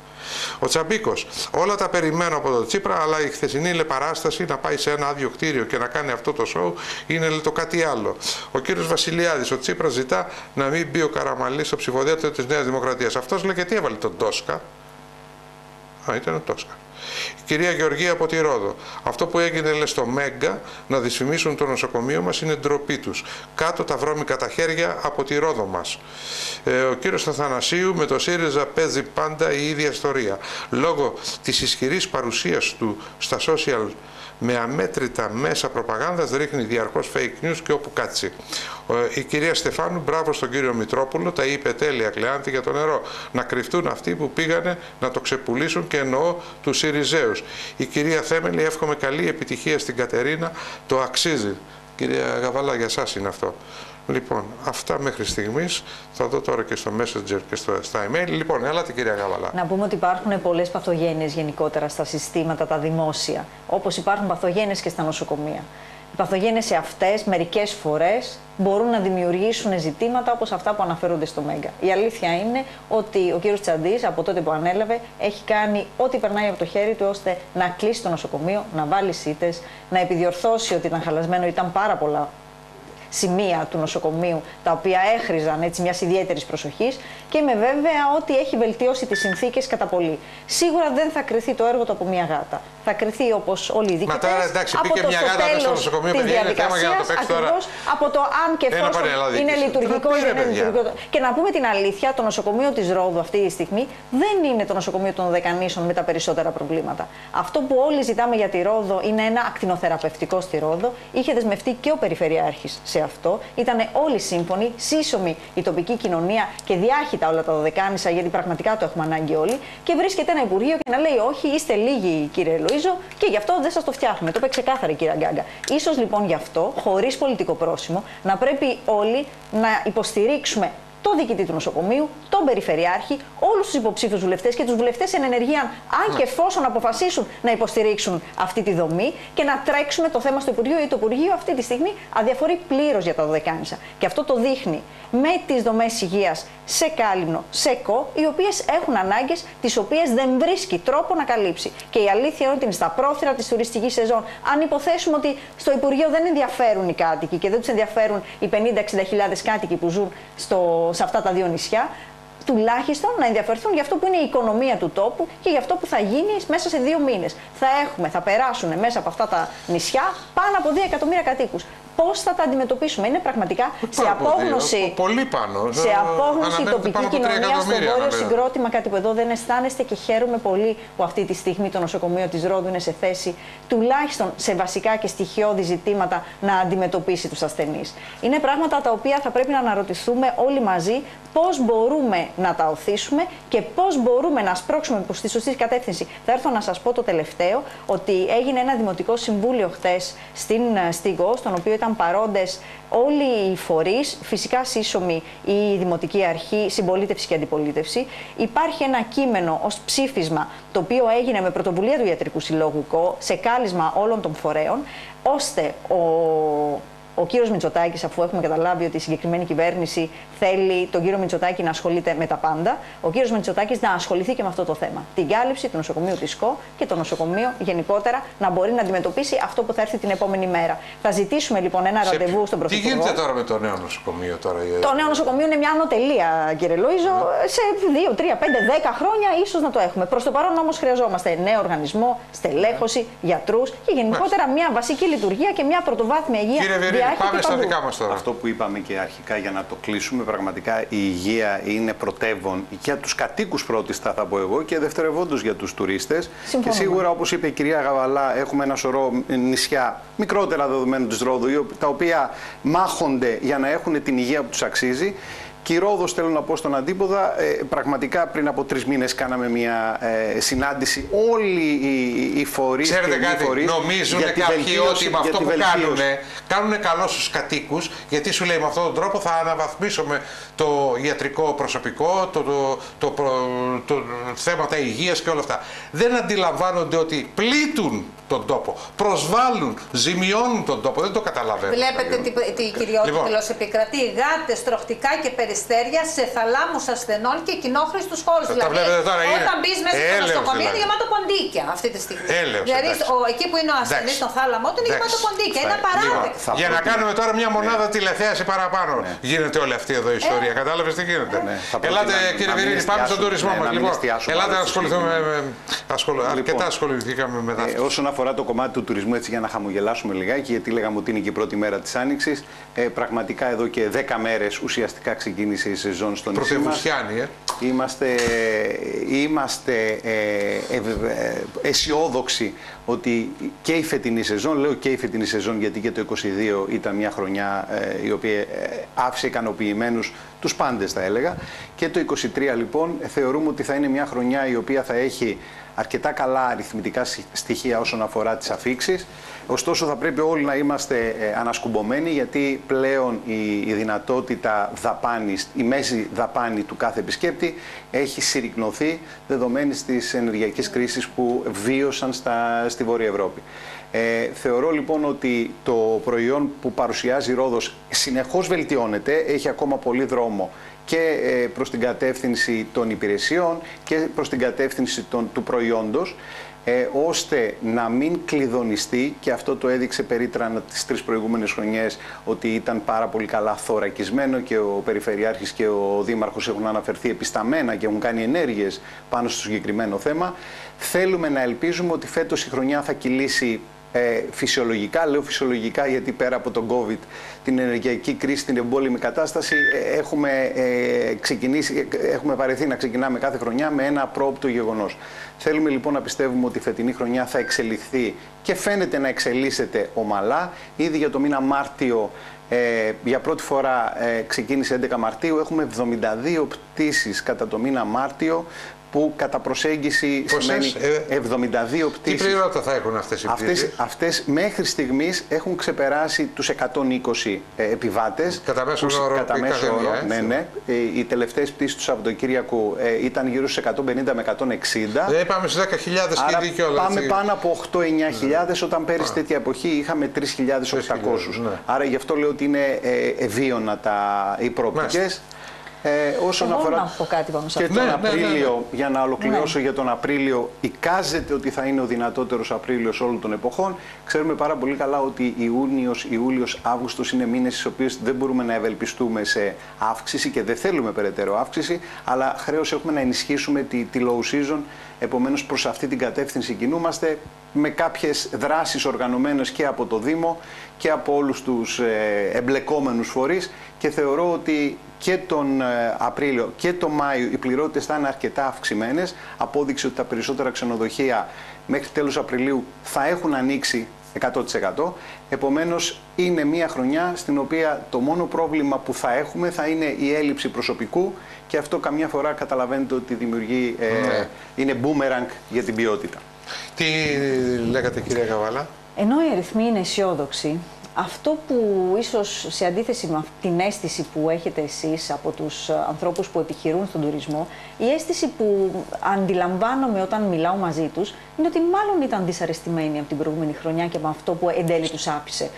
Ο Τσαμπίκος, όλα τα περιμένω από τον Τσίπρα, αλλά η χθεσινή λέει, παράσταση να πάει σε ένα άδειο κτίριο και να κάνει αυτό το σοου είναι λέει, το κάτι άλλο. Ο κύριος Βασιλιάδης, ο Τσίπρας ζητά να μην μπει ο Καραμαλής στο ψηφοδέλτιο της Νέας Δημοκρατίας. Αυτός λέει και τι έβαλε τον Τόσκα; Α, ήταν ο Τόσκα. Η κυρία Γεωργία από τη Ρόδο. Αυτό που έγινε λες στο Μέγκα να δυσφημίσουν το νοσοκομείο μας είναι ντροπή τους. Κάτω τα βρώμικα τα χέρια από τη Ρόδο μας. Ε, ο κύριος Αθανασίου με το ΣΥΡΙΖΑ παίζει πάντα η ίδια ιστορία. Λόγω της ισχυρής παρουσίας του στα social με αμέτρητα μέσα προπαγάνδας ρίχνει διαρκώς fake news και όπου κάτσει. Η κυρία Στεφάνου, μπράβο στον κύριο Μητρόπουλο, τα είπε τέλεια Κλεάντη για το νερό. Να κρυφτούν αυτοί που πήγανε να το ξεπουλήσουν και εννοώ τους Σιριζέους. Η κυρία Θέμελη, εύχομαι καλή επιτυχία στην Κατερίνα, το αξίζει. Κυρία Γαβαλά, για σας είναι αυτό. Λοιπόν, αυτά μέχρι στιγμής. Θα δω τώρα και στο Messenger και στο, στα email. Λοιπόν, έλα την κυρία Γαβαλά. Να πούμε ότι υπάρχουν πολλές παθογένειες γενικότερα στα συστήματα, τα δημόσια. Όπως υπάρχουν παθογένειες και στα νοσοκομεία. Οι παθογένειες σε αυτές μερικές φορές μπορούν να δημιουργήσουν ζητήματα όπως αυτά που αναφέρονται στο Μέγκα. Η αλήθεια είναι ότι ο κύριος Τσαντής, από τότε που ανέλαβε, έχει κάνει ό,τι περνάει από το χέρι του ώστε να κλείσει το νοσοκομείο, να βάλει σίτες, να επιδιορθώσει ότι ήταν χαλασμένο, ήταν πάρα πολλά σημεία του νοσοκομείου τα οποία έχριζαν έτσι μιας ιδιαίτερης προσοχής και είμαι βέβαια ότι έχει βελτιώσει τις συνθήκες κατά πολύ. Σίγουρα δεν θα κρυθεί το έργο του από μια γάτα. Θα κρυθεί όπως όλοι οι διοικητές. Μα τώρα εντάξει, πήγε μια γάτα μέσα στο νοσοκομείο, παιδιά, είναι θέμα για να το παίξει τώρα. Από το αν και εφόσον είναι λειτουργικό ή δεν είναι λειτουργικό. Και να πούμε την αλήθεια, το νοσοκομείο της Ρόδου αυτή τη στιγμή δεν είναι το νοσοκομείο των Δεκανήσων με τα περισσότερα προβλήματα. Αυτό που όλοι ζητάμε για τη Ρόδο είναι ένα ακτινοθεραπευτικό στη Ρόδο. Είχε δεσμευτεί και ο Περιφερειάρχης σε αυτό. Ήταν όλοι σύμφωνοι, σύσσωμη η τοπική κοινωνία και διάχυτα όλα τα δωδεκάνησα, γιατί πραγματικά το έχουμε ανάγκη όλοι. Και βρίσκεται ένα Υπουργείο και να λέει: Όχι, είστε λίγοι, κύριε Λουίζο, και γι' αυτό δεν σας το φτιάχνουμε. Το είπε ξεκάθαρα η κυρία Γκάγκα. σω λοιπόν γι' αυτό, χωρίς πολιτικό πρόσημο, να πρέπει όλοι να υποστηρίξουμε το διοικητή του νοσοκομείου, τον περιφερειάρχη, όλους τους υποψήφιους βουλευτές και τους βουλευτές εν ενεργεία, αν και εφόσον αποφασίσουν να υποστηρίξουν αυτή τη δομή και να τρέξουμε το θέμα στο Υπουργείο, γιατί το Υπουργείο αυτή τη στιγμή αδιαφορεί πλήρως για τα δωδεκάνησα. Και αυτό το δείχνει με τις δομές υγείας σε κάλυμνο, σε κο, οι οποίες έχουν ανάγκες τις οποίες δεν βρίσκει τρόπο να καλύψει. Και η αλήθεια είναι ότι είναι στα πρόθυρα της τουριστικής σεζόν. Αν υποθέσουμε ότι στο Υπουργείο δεν ενδιαφέρουν οι κάτοικοι και δεν τους ενδιαφέρουν οι 50-60 κάτοικοι που ζουν στο, σε αυτά τα δύο νησιά, τουλάχιστον να ενδιαφερθούν για αυτό που είναι η οικονομία του τόπου και για αυτό που θα γίνει μέσα σε δύο μήνες. Θα έχουμε, θα περάσουν μέσα από αυτά τα νησιά πάνω από 2 εκατομμύρια κατοίκους πώς θα τα αντιμετωπίσουμε. Είναι πραγματικά σε απόγνωση. Πολύ πάνω. Σε απόγνωση η τοπική κοινωνία στο βόρειο συγκρότημα, κάτι που εδώ δεν αισθάνεστε και χαίρομαι πολύ που αυτή τη στιγμή το νοσοκομείο της Ρόδου είναι σε θέση τουλάχιστον σε βασικά και στοιχειώδη ζητήματα να αντιμετωπίσει τους ασθενείς. Είναι πράγματα τα οποία θα πρέπει να αναρωτηθούμε όλοι μαζί πώς μπορούμε να τα οθήσουμε και πώς μπορούμε να σπρώξουμε προς τη σωστή κατεύθυνση. Θα έρθω να σας πω το τελευταίο ότι έγινε ένα δημοτικό συμβούλιο χθες στην Στίγο, στον οποίο ήταν παρόντες όλοι οι φορείς, φυσικά σύσσωμη η Δημοτική Αρχή, Συμπολίτευση και Αντιπολίτευση. Υπάρχει ένα κείμενο ως ψήφισμα, το οποίο έγινε με πρωτοβουλία του Ιατρικού Συλλόγου ΚΟ, σε κάλισμα όλων των φορέων, ώστε ο ο κύριος Μητσοτάκης, αφού έχουμε καταλάβει ότι η συγκεκριμένη κυβέρνηση θέλει τον κύριο Μητσοτάκη να ασχολείται με τα πάντα, ο κύριος Μητσοτάκης να ασχοληθεί και με αυτό το θέμα. Την κάλυψη του νοσοκομείου της ΣΚΟ και το νοσοκομείο γενικότερα να μπορεί να αντιμετωπίσει αυτό που θα έρθει την επόμενη μέρα. Θα ζητήσουμε λοιπόν ένα Σε... ραντεβού στον Πρωθυπουργό. Τι γίνεται τώρα με το νέο νοσοκομείο τώρα, Το νέο νοσοκομείο είναι μια ανωτελεία, κύριε Λόιζο. Ναι. Σε 2, 3, 5, 10 χρόνια ίσως να το έχουμε. Προς το παρόν όμως χρειαζόμαστε νέο οργανισμό, στελέχωση, ναι. γιατρούς και γενικότερα μια βασική λειτουργία και μια πρωτοβάθμια υγεία. Κύριε Πάμε στα δικά μας τώρα. Αυτό που είπαμε και αρχικά για να το κλείσουμε, πραγματικά η υγεία είναι πρωτεύον για τους κατοίκους πρώτης θα πω εγώ και δευτερευόντως για τους τουρίστες. Και σίγουρα όπως είπε η κυρία Γαβαλά έχουμε ένα σωρό νησιά μικρότερα δεδομένου της Ρόδου τα οποία μάχονται για να έχουν την υγεία που τους αξίζει και η Ρόδος, θέλω να πω στον Αντίποδα, ε, πραγματικά πριν από τρεις μήνες κάναμε μια ε, συνάντηση. Όλοι οι, οι φορείς. Ξέρετε και κάτι, φορείς, νομίζουν κάποιοι ότι με αυτό που κάνουν, κάνουν καλό στους κατοίκους, γιατί σου λέει με αυτόν τον τρόπο θα αναβαθμίσουμε το ιατρικό προσωπικό, το, το, το, το θέματα υγείας και όλα αυτά. Δεν αντιλαμβάνονται ότι πλήττουν τον τόπο, προσβάλλουν, ζημιώνουν τον τόπο. Δεν το καταλαβαίνω. Βλέπετε τι, τι κυριότητα λοιπόν. επικρατεί. Γάτες, τροχτικά και περι περιστέρια σε θαλάμους ασθενών και κοινόχρηστους χώρους. Τα Δηλαδή, βλέπετε τώρα, είναι όταν μπεις μέσα στο έλεος νοσοκομείο είναι δηλαδή. γεμάτο ποντίκια αυτή τη στιγμή. Έλεος, δηλαδή, εντάξει. ο, εκεί που είναι ο ασθενής Εντάξει. στον θάλαμο του είναι Εντάξει. γεμάτο ποντίκια. Είναι Θα- απαράδεκτο. θα Για να προτείνω- κάνουμε τώρα μια μονάδα τηλεθέαση παραπάνω. Γίνεται όλη αυτή εδώ η ιστορία. Κατάλαβες τι γίνεται. Ναι, θα προτείνω Ελάτε να- κύριε να μην Βυρίνη, πάμε στον εστιάσουμε, τουρισμό ναι, μας. να μην Λοιπόν, εστιάσουμε ελάτε άλλο να στο ασχοληθούμε. συγκεκριμένο. με- ασχολου- Λοιπόν, Αρκετά ασχοληθήκαμε με τα Ε, όσον αφορά το κομμάτι του τουρισμού, έτσι για να χαμογελάσουμε λιγάκι, γιατί λέγαμε ότι είναι και η πρώτη μέρα της Άνοιξης. Ε, πραγματικά εδώ και 10 μέρες ουσιαστικά ξεκίνησε η σεζόν στο νησί μας. Πρωτευουσιάνοι, ε. Είμαστε, είμαστε ε, ευ- ε, αισιόδοξοι ότι και η φετινή σεζόν, λέω και η φετινή σεζόν γιατί και το 2022 ήταν μια χρονιά ε, η οποία ε, άφησε ικανοποιημένους τους πάντες θα έλεγα και το 2023 λοιπόν θεωρούμε ότι θα είναι μια χρονιά η οποία θα έχει αρκετά καλά αριθμητικά σι- στοιχεία όσον αφορά τις αφήξεις. Ωστόσο θα πρέπει όλοι να είμαστε ε, ανασκουμπομένοι γιατί πλέον η, η δυνατότητα δαπάνης, η μέση δαπάνη του κάθε επισκέπτη έχει συρρυκνωθεί δεδομένης της ενεργειακής κρίσης που βίωσαν στα, στη Βόρεια Ευρώπη. Ε, θεωρώ λοιπόν ότι το προϊόν που παρουσιάζει η Ρόδος συνεχώς βελτιώνεται, έχει ακόμα πολύ δρόμο και ε, προς την κατεύθυνση των υπηρεσιών και προς την κατεύθυνση των, του προϊόντος ε, ώστε να μην κλειδονιστεί και αυτό το έδειξε περίτρανα τις τρεις προηγούμενες χρονιές ότι ήταν πάρα πολύ καλά θωρακισμένο και ο Περιφερειάρχης και ο Δήμαρχος έχουν αναφερθεί επισταμένα και έχουν κάνει ενέργειες πάνω στο συγκεκριμένο θέμα. Θέλουμε να ελπίζουμε ότι φέτος η χρονιά θα κυλήσει ε, φυσιολογικά, λέω φυσιολογικά γιατί πέρα από τον COVID, την ενεργειακή κρίση, την εμπόλεμη κατάσταση, ε, έχουμε, ε, ξεκινήσει, ε, έχουμε βαρεθεί να ξεκινάμε κάθε χρονιά με ένα απρόπτο γεγονός. Θέλουμε λοιπόν να πιστεύουμε ότι η φετινή χρονιά θα εξελιχθεί και φαίνεται να εξελίσσεται ομαλά. Ήδη για το μήνα Μάρτιο ε, για πρώτη φορά ε, ξεκίνησε 11 Μαρτίου. Έχουμε 72 πτήσεις κατά το μήνα Μάρτιο που κατά προσέγγιση Πόσες, σημαίνει ε, 72 Τι πτήσεις. πληρότητα θα έχουν αυτές οι Αυτές, πτήσεις; αυτές μέχρι στιγμής έχουν ξεπεράσει τους 120 ε, επιβάτες. Κατά μέσον που- όρο κατά η μέσο καθεμία, όρο, ε. ναι, ναι. Ε, Οι τελευταίες πτήσεις του Σαββατοκύριακου ε, ήταν γύρω στους 150 με 160. Δεν είπαμε στι 10.000 Άρα και κιόλα. πάμε πάνω από 8-9 χιλιάδες όταν πέρυσι τέτοια εποχή είχαμε 3.800. 3.000, ναι. Άρα γι' αυτό λέω ότι είναι ε, ευίωνα τα, οι προοπτικές. Ε, όσον Εγώ αφορά να πω κάτι πάνω σε και αυτό. τον Ναι, ναι, ναι, ναι. Απρίλιο, για να ολοκληρώσω για τον Απρίλιο, εικάζεται ότι θα είναι ο δυνατότερος Απρίλιος όλων των εποχών. Ξέρουμε πάρα πολύ καλά ότι Ιούνιος, Ιούλιος, Αύγουστος είναι μήνες στις οποίες δεν μπορούμε να ευελπιστούμε σε αύξηση και δεν θέλουμε περαιτέρω αύξηση, αλλά χρέος έχουμε να ενισχύσουμε τη, τη low season, επομένως προς αυτή την κατεύθυνση κινούμαστε με κάποιες δράσεις οργανωμένες και από το Δήμο και από όλους τους ε, εμπλεκόμενους φορείς και θεωρώ ότι και τον ε, Απρίλιο και τον Μάιο οι πληρότητες θα είναι αρκετά αυξημένες. Απόδειξε ότι τα περισσότερα ξενοδοχεία μέχρι τέλος Απριλίου θα έχουν ανοίξει 100%. Επομένως είναι μια χρονιά στην οποία το μόνο πρόβλημα που θα έχουμε θα είναι η έλλειψη προσωπικού και αυτό καμιά φορά καταλαβαίνετε ότι δημιουργεί, ε, Ναι. είναι boomerang για την ποιότητα. Τι λέγατε κυρία Καβάλα. Ενώ οι αριθμοί είναι αισιόδοξοι, αυτό που ίσως σε αντίθεση με αυτή την αίσθηση που έχετε εσείς από τους ε, ανθρώπους που επιχειρούν στον τουρισμό, η αίσθηση που αντιλαμβάνομαι όταν μιλάω μαζί τους είναι ότι μάλλον ήταν δυσαρεστημένοι από την προηγούμενη χρονιά και με αυτό που εν τέλει τους άφησε.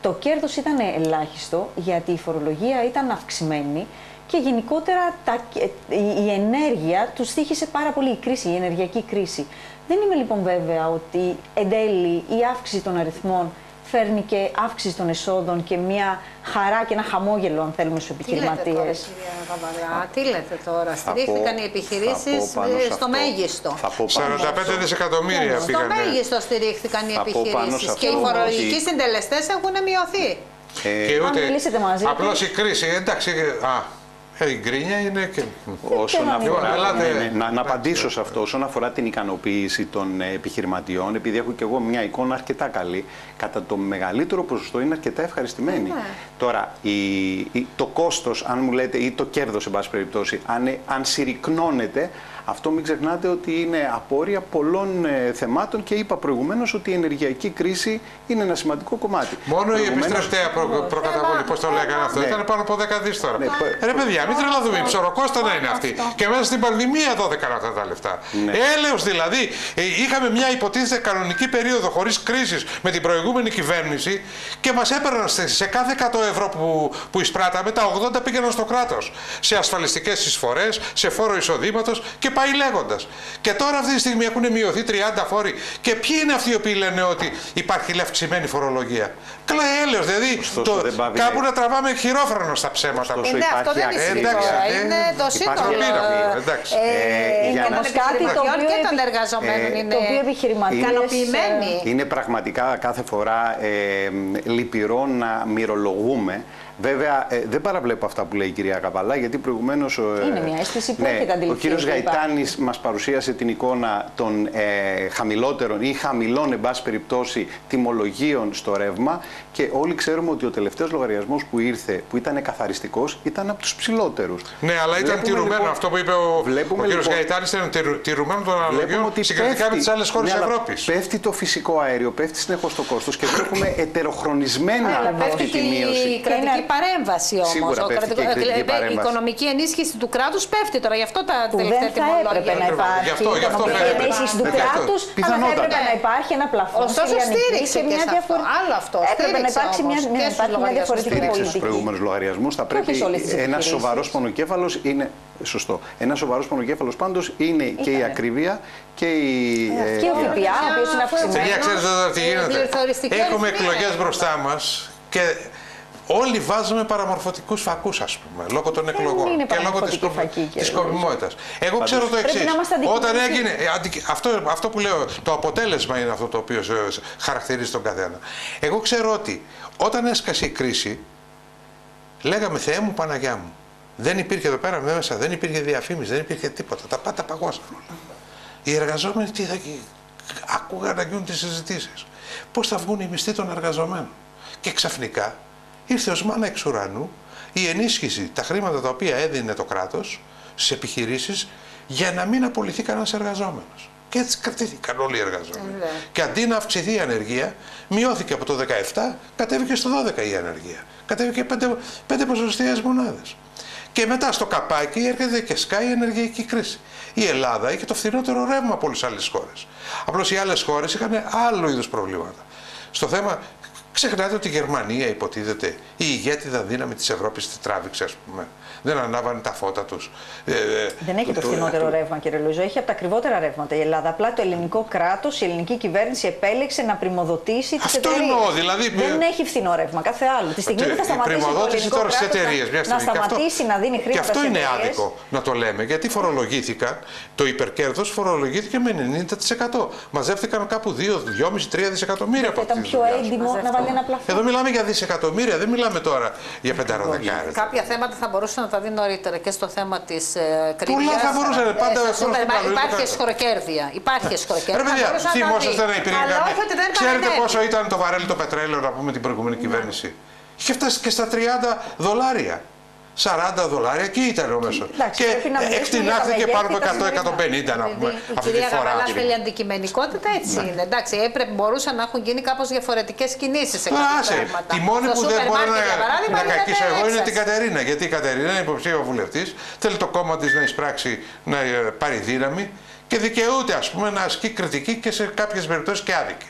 Το κέρδος ήταν ελάχιστο γιατί η φορολογία ήταν αυξημένη και γενικότερα τα, η, η ενέργεια τους στήχησε πάρα πολύ η κρίση, η ενεργειακή κρίση. Δεν είμαι λοιπόν βέβαια ότι εν τέλει η αύξηση των αριθμών φέρνει και αύξηση των εσόδων και μια χαρά και ένα χαμόγελο, αν θέλουμε, στους Τι λέτε τώρα, επιχειρηματίε. κυρία Καβαλά, τι λέτε τώρα; Θα Στηρίχθηκαν πω- οι θα επιχειρήσεις πω πάνω σε στο αυτό. μέγιστο. Θα πω πάνω σε 45 αυτό. δισεκατομμύρια Στο πήγαν. μέγιστο στηρίχθηκαν οι Θα πω πάνω σε επιχειρήσεις αυτό και οι φορολογικοί ότι- συντελεστές έχουν μειωθεί. Ε, Και Αν ούτε. μιλήσετε μαζί Απλώς τους. η κρίση. Εντάξει. Α, ε, η γκρίνια είναι και. Όσον να αφορά, μην- Ελάτε. ναι, ναι, να, να απαντήσω σε αυτό. Όσον αφορά την ικανοποίηση των ε, επιχειρηματιών, επειδή έχω και εγώ μια εικόνα αρκετά καλή, κατά το μεγαλύτερο ποσοστό είναι αρκετά ευχαριστημένοι. Ναι. Τώρα, η, η- το κόστος, αν μου λέτε, ή το κέρδος, σε πάση περιπτώσει, αν, ε, αν συρρυκνώνεται, Αυτό μην ξεχνάτε ότι είναι απόρρια πολλών ε, θεμάτων και είπα προηγουμένως ότι η ενεργειακή κρίση είναι ένα σημαντικό κομμάτι. Μόνο η επιστροφτέα προ, προκαταβολή, πώς το λέγανε αυτό, Ναι. ήταν πάνω από 10 δι τώρα. Ναι, π- Ρε παιδιά, μην τρελαθούμε, η ψωροκόστα να είναι αυτή. Και μέσα στην πανδημία εδώ δεν έκαναν αυτά τα λεφτά. Ναι. Έλεος δηλαδή, ε, είχαμε μια υποτίθεται κανονική περίοδο χωρίς κρίση με την προηγούμενη κυβέρνηση και μας έπαιρναν σε, σε κάθε 100 ευρώ που, που εισπράταμε, τα 80 πήγαιναν στο κράτος. Σε ασφαλιστικές εισφορές, σε φόρο εισοδήματος και πάει λέγοντας. Και τώρα αυτή τη στιγμή έχουν μειωθεί 30 φόροι. Και ποιοι είναι αυτοί οι οποίοι λένε ότι υπάρχει αυξημένη φορολογία; Καλά, έλεος, δηλαδή Ωστόσο, το, δεν πάβει κάπου να- να τραβάμε χειρόφρενο στα ψέματα. Ωστόσο, Ε, ναι, αυτό δεν υπάρχει είναι άκρη. σίγουρο. Εντάξει, Είναι ε, το υπάρχει σύνολο. πειραματικό, εντάξει. Ε, για και να- των Κάτι το επιχειρηματιών οποίο και των επι- εργαζομένων ε, είναι το οποίο επιχειρηματίες, ικανοποιημένοι. Είναι πραγματικά κάθε φορά ε, λυπηρό να μυρολογούμε. Βέβαια, ε, δεν παραβλέπω αυτά που λέει η κυρία Καβαλά, γιατί προηγουμένως. Είναι μια αίσθηση που έχετε Ο αντιληφθεί κύριο ότι Γαϊτάνης μας παρουσίασε την εικόνα των ε, χαμηλότερων ή χαμηλών, εν πάση περιπτώσει, τιμολογίων στο ρεύμα και όλοι ξέρουμε ότι ο τελευταίος λογαριασμός που ήρθε, που ήταν καθαριστικός, ήταν από τους ψηλότερους. Ναι, αλλά ήταν Βλέπουμε, τηρουμένο λοιπόν- αυτό που είπε ο, βλέπουμε, ο κ. λοιπόν- Γαϊτάνης. Ήταν τηρου- τηρουμένο των Βλέπουμε αναλογιών ότι συγκριτικά με πέφτει- τι άλλες χώρες ναι, τη αλλά Ευρώπης. Πέφτει το φυσικό αέριο, πέφτει συνεχώς το κόστος και βλέπουμε ετεροχρονισμένα Αλλά πέφτει αυτή τη μείωση. Η κρατική παρέμβαση όμως. Σίγουρα πέφτει και η κρατική η παρέμβαση. οικονομική ενίσχυση του κράτους πέφτει τώρα. Γι' αυτό τα που δεν τελευταία θα έπρεπε να τιμολόγια. υπάρχει Γι' αυτό- γι' αυτό οικονομική φαίνεται. ενίσχυση του Ναι, γι' αυτό. κράτους, αλλά θα Πιθανότατα. έπρεπε να υπάρχει ένα πλαφόν. Ωστόσο, στη λιανική στήριξε και και μια σε αυτό. διαφορε- Άλλο αυτό. Έπρεπε να Στήριξε υπάρξει μια, όμως ναι, και να στους υπάρχει μια λογαριασμούς. διαφορετική στήριξε στους πολιτική. προηγούμενους λογαριασμούς. Θα όχι πρέπει σε όλες τις ένα επιχειρήσεις. σοβαρός πονοκέφαλος είναι. Σωστό. Ένα σοβαρός πονοκέφαλος πάντως είναι και η Ήτανε. ακρίβεια και η. ε, Και ο η- ΦΠΑ, ο οποίο είναι αυξημένο. Παιδιά, ξέρετε τώρα τι ε, γίνεται. πληθωριστική Έχουμε αριθμία εκλογές είναι. μπροστά μας και όλοι βάζουμε παραμορφωτικούς φακούς, ας πούμε, λόγω των εκλογών είναι και λόγω της παραμορφωτική φακή, κύριε σκοπιμότητα. Εγώ ξέρω το Πρέπει εξής. να είμαστε Όταν αντικειμενικοί. έγινε. ε, αντι- Αυτό, αυτό που λέω, το αποτέλεσμα είναι αυτό το οποίο ε, χαρακτηρίζει τον καθένα. Εγώ ξέρω ότι όταν έσκασε η κρίση, λέγαμε Θεέ μου, Παναγιά μου. Δεν υπήρχε εδώ πέρα μέσα, δεν υπήρχε διαφήμιση, δεν υπήρχε τίποτα. Τα πάντα παγώσαν όλα. Οι εργαζόμενοι τι θα γι- άκουγαν να γίνουν τις συζητήσεις. Πώς θα βγουν οι μισθοί των εργαζομένων. Και ξαφνικά ήρθε ως μάνα εξ ουρανού η ενίσχυση, τα χρήματα τα οποία έδινε το κράτος στις επιχειρήσεις για να μην απολυθεί κανένας εργαζόμενος. Και έτσι κρατήθηκαν όλοι οι εργαζόμενοι. Ναι. Και αντί να αυξηθεί η ανεργία, μειώθηκε από το 17, κατέβηκε στο 12 η ανεργία. Κατέβηκε 5, 5 ποσοστιαίες μονάδες. Και μετά στο καπάκι έρχεται και σκάει η ενεργειακή κρίση. Η Ελλάδα είχε το φθηνότερο ρεύμα από όλες τις άλλες χώρες. Απλώς οι άλλες χώρες είχαν άλλο είδους προβλήματα. Στο θέμα, ξεχνάτε ότι η Γερμανία υποτίθεται η ηγέτιδα δύναμη της Ευρώπης τη τράβηξε, ας πούμε. Δεν ανάβανε τα φώτα τους. Ε, ε, Δεν έχει το το- φθηνότερο το- ρεύμα, κύριε Λουίζο. Έχει από τα ακριβότερα ρεύματα η Ελλάδα. Απλά το ελληνικό κράτος, η ελληνική κυβέρνηση επέλεξε να πρημοδοτήσει τις Αυτό εταιρείες. εννοώ, δηλαδή, Δεν ε, έχει φθηνό ρεύμα, κάθε άλλο. Τη στιγμή Ε, που θα η σταματήσει το πρημοδότηση ελληνικό τώρα στις κράτος εταιρείες. να, να σταματήσει να δίνει χρήματα Και αυτό στις είναι εταιρείες, άδικο να το λέμε, γιατί φορολογήθηκαν, το υπερκέρδος φορολογήθηκε με 90%. Μαζεύτηκαν κάπου 2-2,5-3 δισεκατομμύρια από Θα αυτή ήταν τη πιο δουλειά. έντιμο να βάλει ένα πλαφόν. Εδώ μιλάμε για δισεκατομμύρια, δεν μιλάμε τώρα για πενταροδεκάρες. Κάποια θέματα θα μπορούσαν να τα δει νωρίτερα και στο θέμα της ε, κριτική. Πολλά θα μπορούσαν, πάντα στο εχθρός του σούπερ μάρκετ καλού, Υπάρχει το εσχροκέρδεια. Υπάρχει εσχροκέρδεια. Ρε παιδιά, Θα μπορούσε να τα θυμόσαστε δει. να υπήρχε Αλλά κάποια- όχι ότι δεν Ξέρετε παρενέβη. πόσο ήταν το βαρέλι το πετρέλαιο, να πούμε, την προηγούμενη κυβέρνηση. Είχε φτάσει και στα 30 δολάρια. 40 δολάρια εκεί ήταν ο μέσος. Εντάξει, Και πρέπει να μιλήσουμε εκτινάχθηκε για τα πάνω από μεγέθη, τα 100-150 να πούμε Δηλαδή, Η αυτή τη κυρία φορά. Γαβαλά θέλει αντικειμενικότητα, έτσι Ναι. είναι. Εντάξει, έπρεπε, μπορούσαν να έχουν γίνει κάπως διαφορετικές κινήσεις σε κάποια Άσε, πράγματα. η μόνη Στο που δεν σούπερ μπορεί μάρκετ, για να, παράδειγμα, να είναι κακίσω εγώ είναι έξαρση. την Κατερίνα. Γιατί η Κατερίνα είναι υποψήφια βουλευτής, θέλει το κόμμα της να εισπράξει, να ε, πάρει δύναμη και δικαιούται ας πούμε να ασκεί κριτική και σε κάποιες περιπτώσεις και άδικη.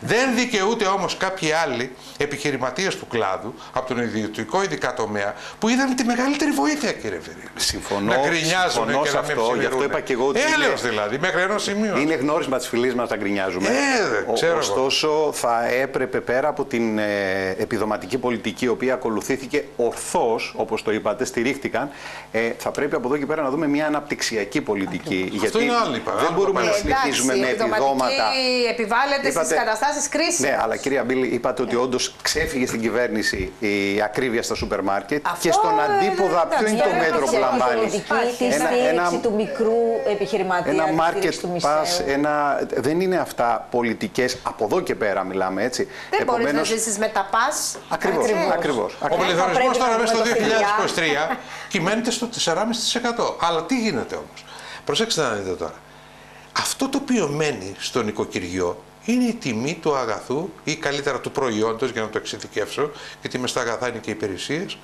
Δεν δικαιούται όμως κάποιοι άλλοι επιχειρηματίες του κλάδου, από τον ιδιωτικό ειδικά τομέα, που είδαν τη μεγαλύτερη βοήθεια, κύριε Βερίλη. Συμφωνώ, Να γκρινιάζουν συμφωνώ και σε να με αυτό, γι' αυτό είπα και εγώ ότι είναι- Έλεος δηλαδή, μέχρι ενός σημείου. Είναι γνώρισμα της φυλή μας να γκρινιάζουμε. Ε, δε, Ο- ξέρω εγώ. Ωστόσο, θα έπρεπε πέρα από την ε, επιδοματική πολιτική, η οποία ακολουθήθηκε ορθώς, όπως το είπατε, στηρίχτηκαν, ε, θα πρέπει από εδώ και πέρα να δούμε μια αναπτυξιακή πολιτική. Γιατί είναι άλλο, είπα, δεν άλλο μπορούμε να παράδειγμα. συνεχίζουμε Εντάξει, με η επιδοματική επιδόματα. επιβάλλεται Είπατε- στι καταστάσεις κρίση. Ναι, αλλά κυρία Μπίλη, είπατε ότι όντως ξέφυγε στην κυβέρνηση η ακρίβεια στα σούπερ μάρκετ Αυτό, και στον ε, αντίποδα, ποιο εντάξει, είναι το είναι μέτρο που Ψηφιακή λαμβάνεις; πολιτική, τη Ένα- στήριξη ένα- του μικρού επιχειρηματία, Ένα της market στήριξης του pass, μισθαίου. ένα, δεν είναι αυτά πολιτικές, από εδώ και πέρα μιλάμε έτσι. Δεν μπορείς να Επομένως, ζήσεις με τα πας. Ακριβώς, ακριβώς. Ο ακριβώς. πληθωρισμό πρέπει τώρα να μέσα στο δούμε το 2023 κυμαίνεται στο 4,5%. Αλλά τι γίνεται όμως; Προσέξτε να δείτε τώρα. Αυτό το οποίο μένει στο νοικοκυριό είναι η τιμή του αγαθού ή καλύτερα του προϊόντος για να το εξειδικεύσω, γιατί μες στα αγαθά είναι και υπηρεσίες,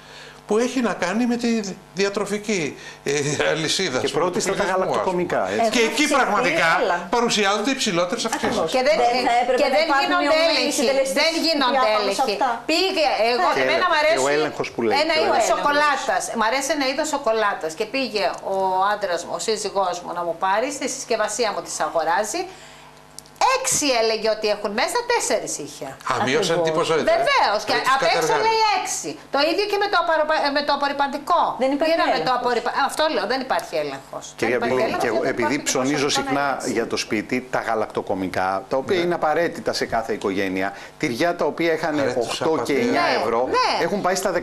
που έχει να κάνει με τη διατροφική ε, αλυσίδα. Και πρώτη στα τα γαλακτοκομικά. Έτσι. Και εκεί πραγματικά παρουσιάζονται οι ψηλότερε αυξήσεις. Και δεν, και δεν γίνονται έλεγχοι. Δεν γίνονται έλεγχοι. Πήγε, εγώ, και, εμένα μου αρέσει ο έλεγχος που λέει, ένα είδος σοκολάτας. Μ' αρέσει ένα είδος σοκολάτας. Και πήγε ο άντρας μου, ο σύζυγός μου να μου πάρει, στη συσκευασία μου τη αγοράζει. Έξι έλεγε ότι έχουν μέσα, τέσσερις είχε. Α, μείωσαν την ποσότητα. Βεβαίως. Και απ' έξω λέει έξι. Το ίδιο και με το, απορροπα... με το απορριπαντικό. Δεν υπάρχει Πήραμε το έλεγχος. απορριπα... Αυτό λέω, δεν υπάρχει έλεγχος. Κυρία Μπιλή, και εγώ, επειδή ψωνίζω συχνά για το σπίτι τα γαλακτοκομικά, τα οποία είναι απαραίτητα σε κάθε οικογένεια, τυριά τα οποία είχαν Απαραίτητος 8 και 9 απαραίτητο. Ναι, ευρώ, ναι. έχουν πάει στα 14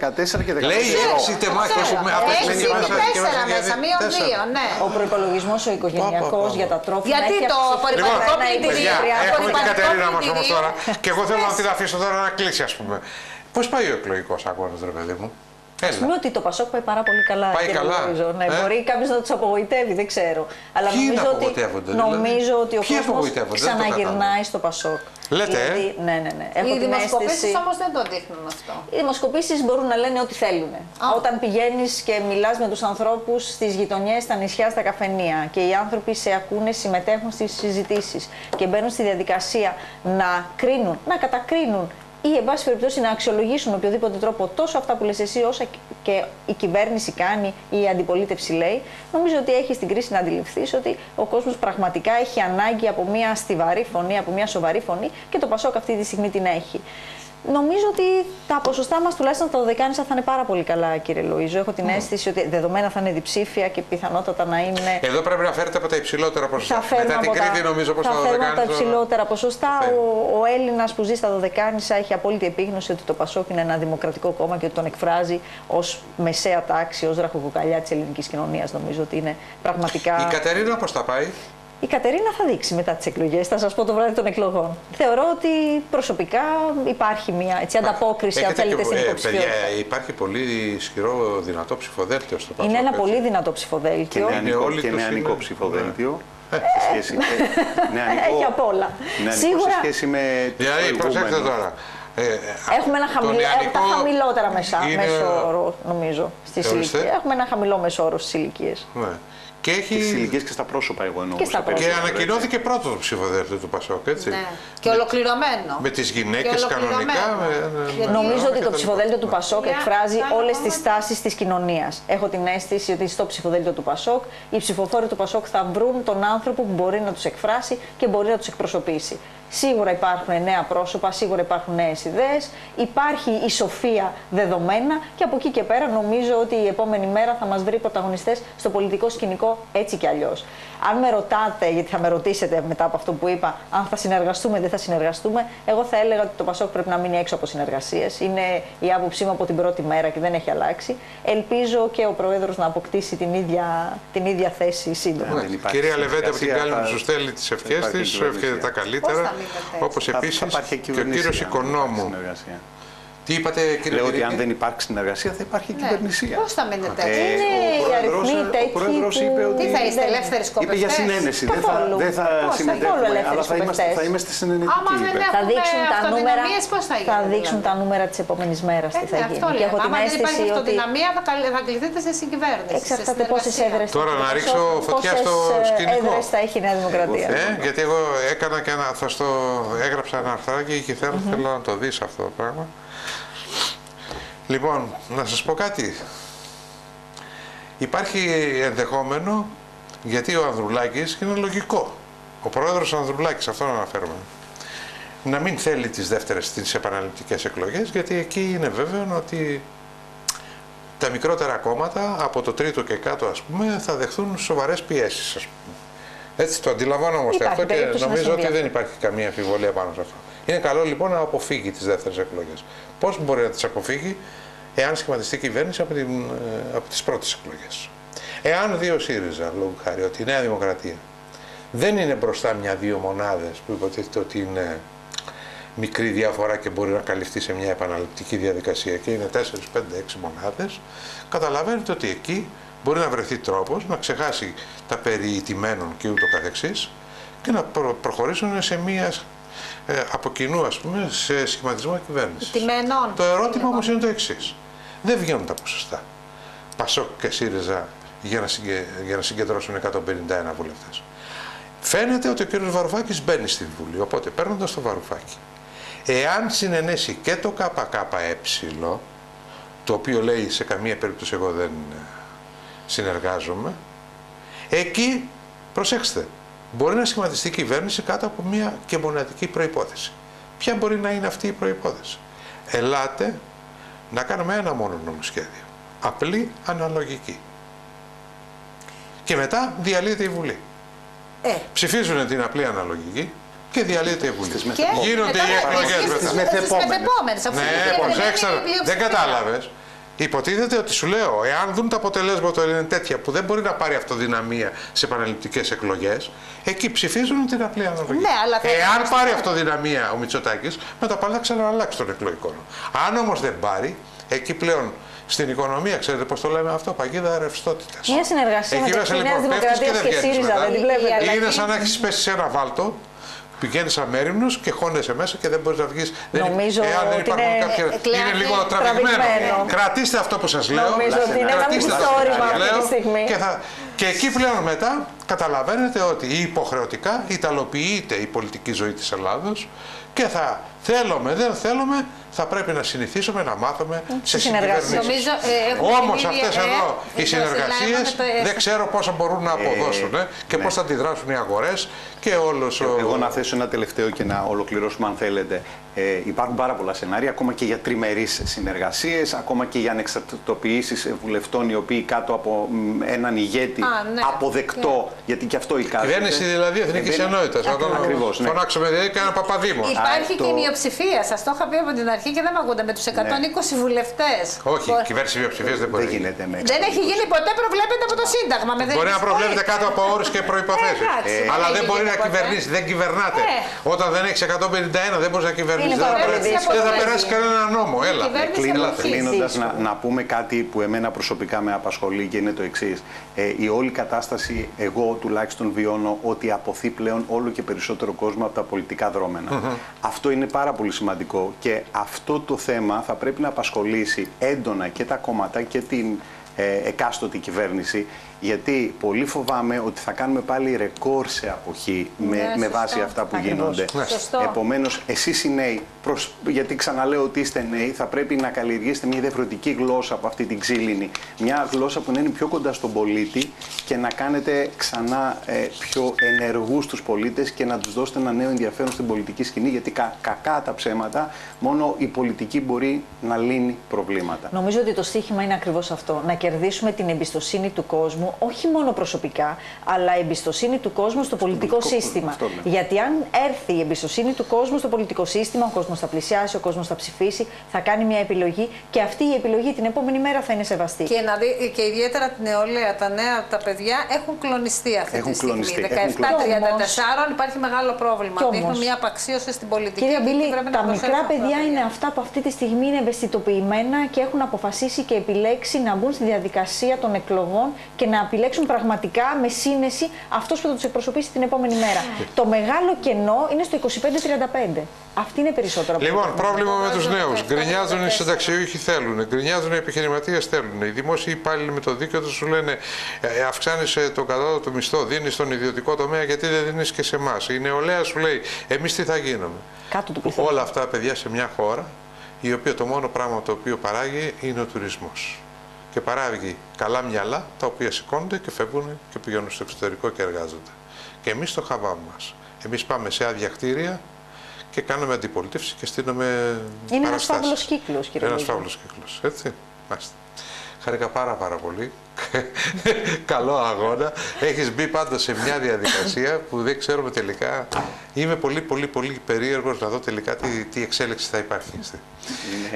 και 15 Λέει ευρώ. έξι τεμάχια έχουμε Έξι απεσμένη και μέσα. τέσσερα μέσα, μείον δύο, ναι. Ο προπολογισμό ο οικογενειακό Πω, πω, πω. για τα τρόφιμα. Γιατί έχει το αυξηθεί. απορριπαντικό Λοιπόν, πλυντήριο, παιδιά, έχουμε την απορριπαντικό Κατερίνα μας όμως πλυντήριο. τώρα και εγώ θέλω να την αφήσω τώρα να κλείσει ας πούμε. Πώς πάει ο εκλογικός αγώνας ρε παιδί μου; Ας πούμε Έλα. ότι το Πασόκ πάει πάρα πολύ καλά. Πάει κύριε καλά. Λογίζο. Ναι, Ε; Μπορεί κάποιος να τους απογοητεύει, δεν ξέρω. Αλλά Ποιοι νομίζω ότι, απογοητεύονται, δηλαδή; νομίζω ότι ο Ποιοι κόσμος απογοητεύονται, δεν το ξαναγυρνάει στο Πασόκ. Λέτε, ε; Δηλαδή, ναι, ναι, ναι. Έχω Οι την δημοσκοπήσεις αίσθηση. όμως δεν το δείχνουν αυτό. Οι δημοσκοπήσεις μπορούν να λένε ό,τι θέλουν. Όταν πηγαίνεις και μιλάς με τους ανθρώπους στις γειτονιές, στα νησιά, στα καφενεία και οι άνθρωποι σε ακούνε, συμμετέχουν στις συζητήσεις και μπαίνουν στη διαδικασία να κρίνουν, να κατακρίνουν ή, εν πάση περιπτώσει, να αξιολογήσουν με οποιοδήποτε τρόπο τόσο αυτά που λες εσύ, όσα και η κυβέρνηση κάνει ή η αντιπολίτευση λέει, νομίζω ότι έχεις την κρίση να αντιληφθείς ότι ο κόσμος πραγματικά έχει ανάγκη από μια στιβαρή φωνή, από μια σοβαρή φωνή και το Πασόκ αυτή τη στιγμή την έχει. Νομίζω ότι τα ποσοστά μας τουλάχιστον τα δωδεκάνησα θα είναι πάρα πολύ καλά, κύριε Λοίζο. Έχω την αίσθηση ότι δεδομένα θα είναι διψήφια και πιθανότατα να είναι. Εδώ πρέπει να φέρετε από τα υψηλότερα ποσοστά. Θα φέρουμε Μετά την από τα- Κρήτη νομίζω πως θα τα φέρουμε από τα δωδεκάνησα- υψηλότερα ποσοστά. Φέρνει. Ο, ο Έλληνας που ζει στα δωδεκάνησα έχει απόλυτη επίγνωση ότι το Πασόκ είναι ένα δημοκρατικό κόμμα και ότι τον εκφράζει ως μεσαία τάξη, ως ραχοκοκαλιά της ελληνικής κοινωνίας. Νομίζω ότι είναι πραγματικά. Η Κατερίνα πώς τα πάει; Η Κατερίνα θα δείξει μετά τις εκλογές. Θα σας πω το βράδυ των εκλογών. Θεωρώ ότι προσωπικά υπάρχει μια έτσι, ανταπόκριση, αν Έχετε θέλετε, και- στην ε, υποψηφιότητα. παιδιά, υπάρχει πολύ ισχυρό δυνατό ψηφοδέλτιο στο Πασόκ. Είναι ένα έτσι. πολύ δυνατό Και ψηφοδέλτιο. νεανικό, όλοι και τους νεανικό είναι- ψηφοδέλτιο. Σε σχέση με. νεανικό- Έχει απ' όλα. νεανικό Σίγουρα σε σχέση με. τους Δηλαδή, προσέξτε προηγούμενους. τώρα. Ε, Έχουμε ένα το χαμηλό, νεανικό τα χαμηλότερα μεσά, είναι- μέσο όρο, νομίζω, στις Ορίστε. ηλικίες. Έχουμε ένα χαμηλό μέσο όρο στις ηλικίες. Ναι. Και Και στι έχει. ηλικίες και στα πρόσωπα, εγώ εννοώ. Και στα πρόσωπα. Και περισσότερο, ανακοινώθηκε πρώτο το ψηφοδέλτιο του Πασόκ, έτσι. Ναι. Και ολοκληρωμένο. Με τις γυναίκες Και ολοκληρωμένο. κανονικά, με- Γιατί- Νομίζω ότι και το τα ψηφοδέλτιο του λοιπά. Πασόκ Για- εκφράζει κάνω όλες ακόμα- τι τάσεις της κοινωνίας. Έχω την αίσθηση ότι στο ψηφοδέλτιο του Πασόκ οι ψηφοφόροι του Πασόκ θα βρουν τον άνθρωπο που μπορεί να τους εκφράσει και μπορεί να τους εκπροσωπήσει. Σίγουρα υπάρχουν νέα πρόσωπα, σίγουρα υπάρχουν νέες ιδέες, υπάρχει η σοφία δεδομένα και από εκεί και πέρα νομίζω ότι η επόμενη μέρα θα μας βρει πρωταγωνιστές στο πολιτικό σκηνικό έτσι κι αλλιώς. Αν με ρωτάτε, γιατί θα με ρωτήσετε μετά από αυτό που είπα, αν θα συνεργαστούμε ή δεν θα συνεργαστούμε, εγώ θα έλεγα ότι το Πασόκ πρέπει να μείνει έξω από συνεργασίες. Είναι η άποψή μου από την πρώτη μέρα και δεν έχει αλλάξει. Ελπίζω και ο Πρόεδρος να αποκτήσει την ίδια, την ίδια θέση σύντομα. Ναι. δεν υπάρχει Κυρία Λεβέντε από την συνεργασία, Κάλυμνο θα- σου στέλνει τις θα ευχές υπάρχει της, σου κυβέρνηση. εύχεται τα Πώς καλύτερα. θα μείνετε έτσι. Όπως Θα- επίσης θα υπάρχει και ο κυβερνησία, κύριος αν δεν Οικονόμου. Υπάρχει συνεργασία. Τι είπατε, κύριε Λέω ότι αν Πυρίκη; δεν υπάρχει συνεργασία θα υπάρχει Ναι. κυβερνησία. Πώς θα μείνετε Ε, έτσι. Είναι ο οι πρόεδρος- αριθμοί ο τέτοιοι πρόεδρος που- είπε ότι Τι θα είστε, δεν- ελεύθεροι σκοπευτές. Είπε για συνένεση. Δεν θα, Καθόλου. δεν θα Πώς, συμμετέχουμε. καθόλου ελεύθεροι Αλλά θα είμαστε, σκοπευτές. θα είμαστε Άμα συνενετικοί. δεν είπε. Θα Έχουμε δείξουν τα νούμερα, αυτοδυναμίες, πώς θα θα γίνει, δείξουν δηλαδή; τα νούμερα της επόμενης μέρας τι Ε, θα ναι, γίνει. αυτό Και λέω. έχω την Άμα δεν υπάρχει αίσθηση ότι αυτοδυναμία θα, καλ- θα κληθείτε σε συγκυβέρνηση. εξαρτάται σε πόσες συνεργασία. έδρες Τώρα να ρίξω φωτιά στο σκηνικό. έδρες θα έχει η Νέα Δημοκρατία. Ε, γιατί εγώ έκανα και ένα, θα στο έγραψα ένα αρθράκι και θέλω, θέλω να το δεις αυτό το πράγμα. Λοιπόν, να σας πω κάτι. Υπάρχει ενδεχόμενο, γιατί ο Ανδρουλάκης, και είναι λογικό, ο πρόεδρος Ανδρουλάκης, αυτόν αναφέρομαι, να μην θέλει τις δεύτερες, τις επαναληπτικές εκλογές, γιατί εκεί είναι βέβαιο ότι τα μικρότερα κόμματα, από το τρίτο και κάτω ας πούμε, θα δεχθούν σοβαρές πιέσεις ας πούμε. Έτσι το αντιλαμβάνομαστε Υπάρχει αυτό και περίπτωση να νομίζω συμβεί ότι αυτό. δεν υπάρχει καμία αμφιβολία πάνω σε αυτό. Είναι καλό λοιπόν να αποφύγει τις δεύτερες εκλογές. Πώς μπορεί να τις αποφύγει; Εάν σχηματιστεί κυβέρνηση από, την, ε, από τις πρώτες εκλογές. Εάν δει ο ΣΥΡΙΖΑ, λόγω χάρη, ότι η Νέα Δημοκρατία δεν είναι μπροστά μια-δύο μονάδες που υποτίθεται ότι είναι μικρή διαφορά και μπορεί να καλυφθεί σε μια επαναληπτική διαδικασία και είναι 4, 5, 6 μονάδες, καταλαβαίνετε ότι εκεί μπορεί να βρεθεί τρόπος να ξεχάσει τα περί και ούτω καθεξής και να προχωρήσουν σε μια ε, από κοινού, ας πούμε, σε σχηματισμό κυβέρνησης. Το ερώτημα όμως είναι το εξής. Δεν βγαίνουν τα ποσοστά. Πασόκ και ΣΥΡΙΖΑ για να, συγκε... για να συγκεντρώσουν 151 βουλευτές. Φαίνεται ότι ο κ. Βαρουφάκης μπαίνει στη Βουλή. Οπότε παίρνοντας το Βαρουφάκη, εάν συνενέσει και το ΚΚΕ, το οποίο λέει σε καμία περίπτωση εγώ δεν ε, συνεργάζομαι, εκεί προσέξτε, μπορεί να σχηματιστεί κυβέρνηση κάτω από μια και μοναδική προϋπόθεση. Ποια μπορεί να είναι αυτή η προϋπόθεση; Ελάτε να κάνουμε ένα μόνο νομοσχέδιο. Απλή αναλογική. Και μετά διαλύεται η Βουλή. Ε. Ψηφίζουν την απλή αναλογική και διαλύεται η Βουλή. Γίνονται οι εκλογές μετά. μεθεπόμενες. Ναι, προσέξτε. Δεν κατάλαβες. Υποτίθεται ότι σου λέω, εάν δουν τα αποτελέσματα είναι τέτοια που δεν μπορεί να πάρει αυτοδυναμία σε επαναληπτικές εκλογές, εκεί ψηφίζουν την απλή αναλογία. Ναι, αλλά εάν πάρει αυτοδυναμία ο Μητσοτάκης, μετά πάλι θα ξανααλλάξει τον εκλογικό Αν όμως δεν πάρει, εκεί πλέον στην οικονομία, ξέρετε πώς το λέμε αυτό, παγίδα ρευστότητας. Μια συνεργασία μεταξύ Νέας λοιπόν, Δημοκρατίας και, και ΣΥΡΙΖΑ, δεν τη βλέπετε. Είναι σαν να έχεις πέσει σε ένα βάλτο πηγαίνεις αμέριμνου και χώνεσαι μέσα και δεν μπορείς να βγεις. Νομίζω εάν δεν υπάρχουν είναι, κάποια. Είναι λίγο τραβηγμένο. Κρατήστε αυτό που σας λέω. Νομίζω ότι είναι ένα μυστόρημα αυτή τη στιγμή. Και, θα... και εκεί πλέον μετά καταλαβαίνετε ότι υποχρεωτικά ιταλοποιείται η πολιτική ζωή της Ελλάδος και θα θέλουμε, δεν θέλουμε, θα πρέπει να συνηθίσουμε να μάθουμε σε συνεργασία. Ε, Όμω αυτέ εδώ ε, οι συνεργασίε δεν ξέρω πόσο μπορούν να αποδώσουν ε, και ναι. πώ θα αντιδράσουν οι αγορέ και όλο ο. Εγώ να θέσω ένα τελευταίο και να ολοκληρώσουμε, αν θέλετε. Ε, υπάρχουν πάρα πολλά σενάρια, ακόμα και για τριμερείς συνεργασίες, ακόμα και για ανεξαρτητοποιήσεις βουλευτών οι οποίοι κάτω από έναν ηγέτη Α, ναι. αποδεκτό, γιατί και αυτό εικάζεται. Κυβέρνηση δηλαδή εθνική ε, ενότητα. Ακριβώς, ναι. Φωνάξουμε δηλαδή και ένα παπαδήμο. Υπάρχει και η μειοψηφία, σας το είχα πει από την αρχή και δεν με ακούτε, με τους 120 ναι. βουλευτές. Όχι, η κυβέρνηση μειοψηφία δεν μπορεί. Δεν γίνεται με Δεν έχει γίνει ποτέ, προβλέπεται από το Σύνταγμα. Με μπορεί να προβλέπετε κάτω από όρους και προποθέσει. Ε, Αλλά δεν μπορεί να κυβερνήσει, δεν κυβερνάτε. Όταν δεν έχεις 151 δεν μπορείς να κυβερνήσεις. Δεν θα περάσει κανένα νόμο. Έλα. Κλείνοντα, να, να πούμε κάτι που εμένα προσωπικά με απασχολεί και είναι το εξής. Ε, η όλη κατάσταση, εγώ τουλάχιστον βιώνω ότι αποθεί πλέον όλο και περισσότερο κόσμο από τα πολιτικά δρόμενα. Αυτό είναι πάρα πολύ σημαντικό και αυτό το θέμα θα πρέπει να απασχολήσει έντονα και τα κόμματα και την ε, εκάστοτε κυβέρνηση γιατί πολύ φοβάμαι ότι θα κάνουμε πάλι ρεκόρ σε αποχή με, ναι, με βάση αυτά που γίνονται. Ναι. Επομένως, εσείς οι νέοι, προς, γιατί ξαναλέω ότι είστε νέοι, θα πρέπει να καλλιεργήσετε μια διαφορετική γλώσσα από αυτή την ξύλινη. Μια γλώσσα που να είναι πιο κοντά στον πολίτη και να κάνετε ξανά ε, πιο ενεργούς τους πολίτες και να τους δώσετε ένα νέο ενδιαφέρον στην πολιτική σκηνή. Γιατί κα, κακά τα ψέματα, μόνο η πολιτική μπορεί να λύνει προβλήματα. Νομίζω ότι το στίχημα είναι ακριβώς αυτό. Να κερδίσουμε την εμπιστοσύνη του κόσμου όχι μόνο προσωπικά, αλλά η εμπιστοσύνη του κόσμου στο πολιτικό, σύστημα. Γιατί αν έρθει η εμπιστοσύνη του κόσμου στο πολιτικό σύστημα, ο κόσμος θα πλησιάσει, ο κόσμος θα ψηφίσει, θα κάνει μια επιλογή και αυτή η επιλογή την επόμενη μέρα θα είναι σεβαστή. Και, να δει, και ιδιαίτερα την νεολαία, τα νέα, τα παιδιά έχουν κλονιστεί αυτή έχουν τη στιγμή. 17-34 υπάρχει μεγάλο πρόβλημα. Όμως, Δείχνουν μια απαξίωση στην πολιτική. Κύριε Μπίλη, τα μικρά παιδιά είναι αυτά που αυτή τη στιγμή είναι ευαισθητοποιημένα και έχουν αποφασίσει και επιλέξει να μπουν στη διαδικασία των εκλογών και να επιλέξουν πραγματικά με σύνεση αυτός που θα τους εκπροσωπήσει την επόμενη μέρα. Το μεγάλο κενό είναι στο 25-35. Αυτή είναι περισσότερο Λοιπόν, πρόβλημα με τους νέους. Γκρινιάζουν οι συνταξιούχοι θέλουν, γκρινιάζουν οι επιχειρηματίες θέλουν. Οι δημόσιοι υπάλληλοι με το δίκαιο τους σου λένε «Ε, αυξάνει το κατώτατο μισθό, δίνεις στον ιδιωτικό τομέα γιατί δεν δίνεις και σε εμάς. Η νεολαία σου λέει εμείς τι θα γίνουμε. Κάτω του Όλα αυτά, παιδιά, σε μια χώρα η οποία το μόνο πράγμα το οποίο παράγει είναι ο τουρισμός και παράγει καλά μυαλά τα οποία σηκώνονται και φεύγουν και πηγαίνουν στο εξωτερικό και εργάζονται. Και εμείς το χαβάμ μας. Εμείς πάμε σε άδεια κτίρια και κάνουμε αντιπολίτευση και στείλουμε. Είναι ένας φαύλος κύκλος, κύριε Ένας φαύλος κύκλος. Έτσι. Μάλιστα. Χαρήκα πάρα πάρα πολύ. Καλό αγώνα. Έχεις μπει πάντα σε μια διαδικασία που δεν ξέρουμε τελικά. Είμαι πολύ πολύ πολύ περίεργος να δω τελικά τι, τι εξέλιξη θα υπάρχει.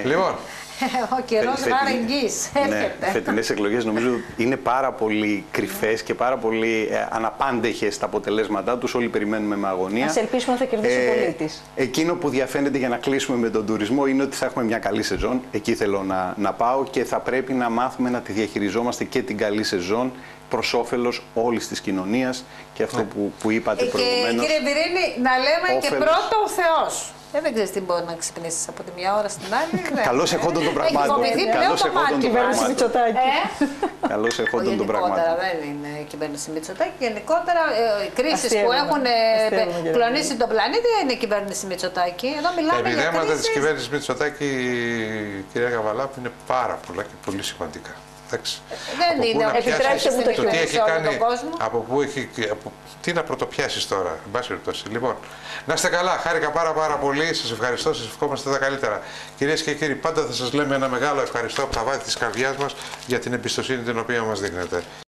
Λοιπόν, Ο καιρός Φε- ράρα φετινή- εγγύης. Ναι, Έρχεται. φετινές εκλογές νομίζω είναι πάρα πολύ κρυφές και πάρα πολύ ε, αναπάντεχες τα αποτελέσματά τους. Όλοι περιμένουμε με αγωνία. Ας ελπίσουμε να θα κερδίσει ο πολίτης. Εκείνο που διαφαίνεται για να κλείσουμε με τον τουρισμό είναι ότι θα έχουμε μια καλή σεζόν. Εκεί θέλω να, να πάω και θα πρέπει να μάθουμε να τη διαχειριζόμαστε και την καλή σεζόν προς όφελος όλης της κοινωνίας και αυτό που, που είπατε Ε, Και προηγουμένως. κύριε Μπυρίνη, να λέμε και όφελος. πρώτο ο Θεός. Ε, δεν ξέρεις τι μπορεί να ξυπνήσεις από τη μια ώρα στην άλλη. δεν. Καλώς εχόντων των Έχει πραγμάτων. φοβηθεί πλέον Καλώς το εχόντων μάτι των Κυβέρνηση μας. πραγμάτων. Μητσοτάκη. Ε, Καλώς εχόντων των Γενικότερα πραγμάτων. δεν είναι η κυβέρνηση Μητσοτάκη. Γενικότερα ε, οι κρίσεις που Αστείευομαι. έχουν ε, Αστείευομαι, κύριε κλονίσει τον πλανήτη δεν είναι η κυβέρνηση Μητσοτάκη. Εδώ Τα μιλάμε για επιδέματα της κρίσεις. κυβέρνησης Μητσοτάκη, κυρία Καβαλάπου, είναι πάρα πολλά και πολύ σημαντικά. Εντάξει. Δεν Από πού είναι να ότι πιάσεις επιτρέψτε μου το το τι χιόνι έχει σε όλο κάνει, τον κόσμο. από πού έχει, από, τι να πρωτοπιάσεις τώρα, εν πάση περιπτώσει. Λοιπόν, να είστε καλά, χάρηκα πάρα πάρα πολύ, σας ευχαριστώ, σας ευχόμαστε τα καλύτερα. Κυρίες και κύριοι, πάντα θα σας λέμε ένα μεγάλο ευχαριστώ από τα βάθη της καρδιάς μας για την εμπιστοσύνη την οποία μας δείχνετε.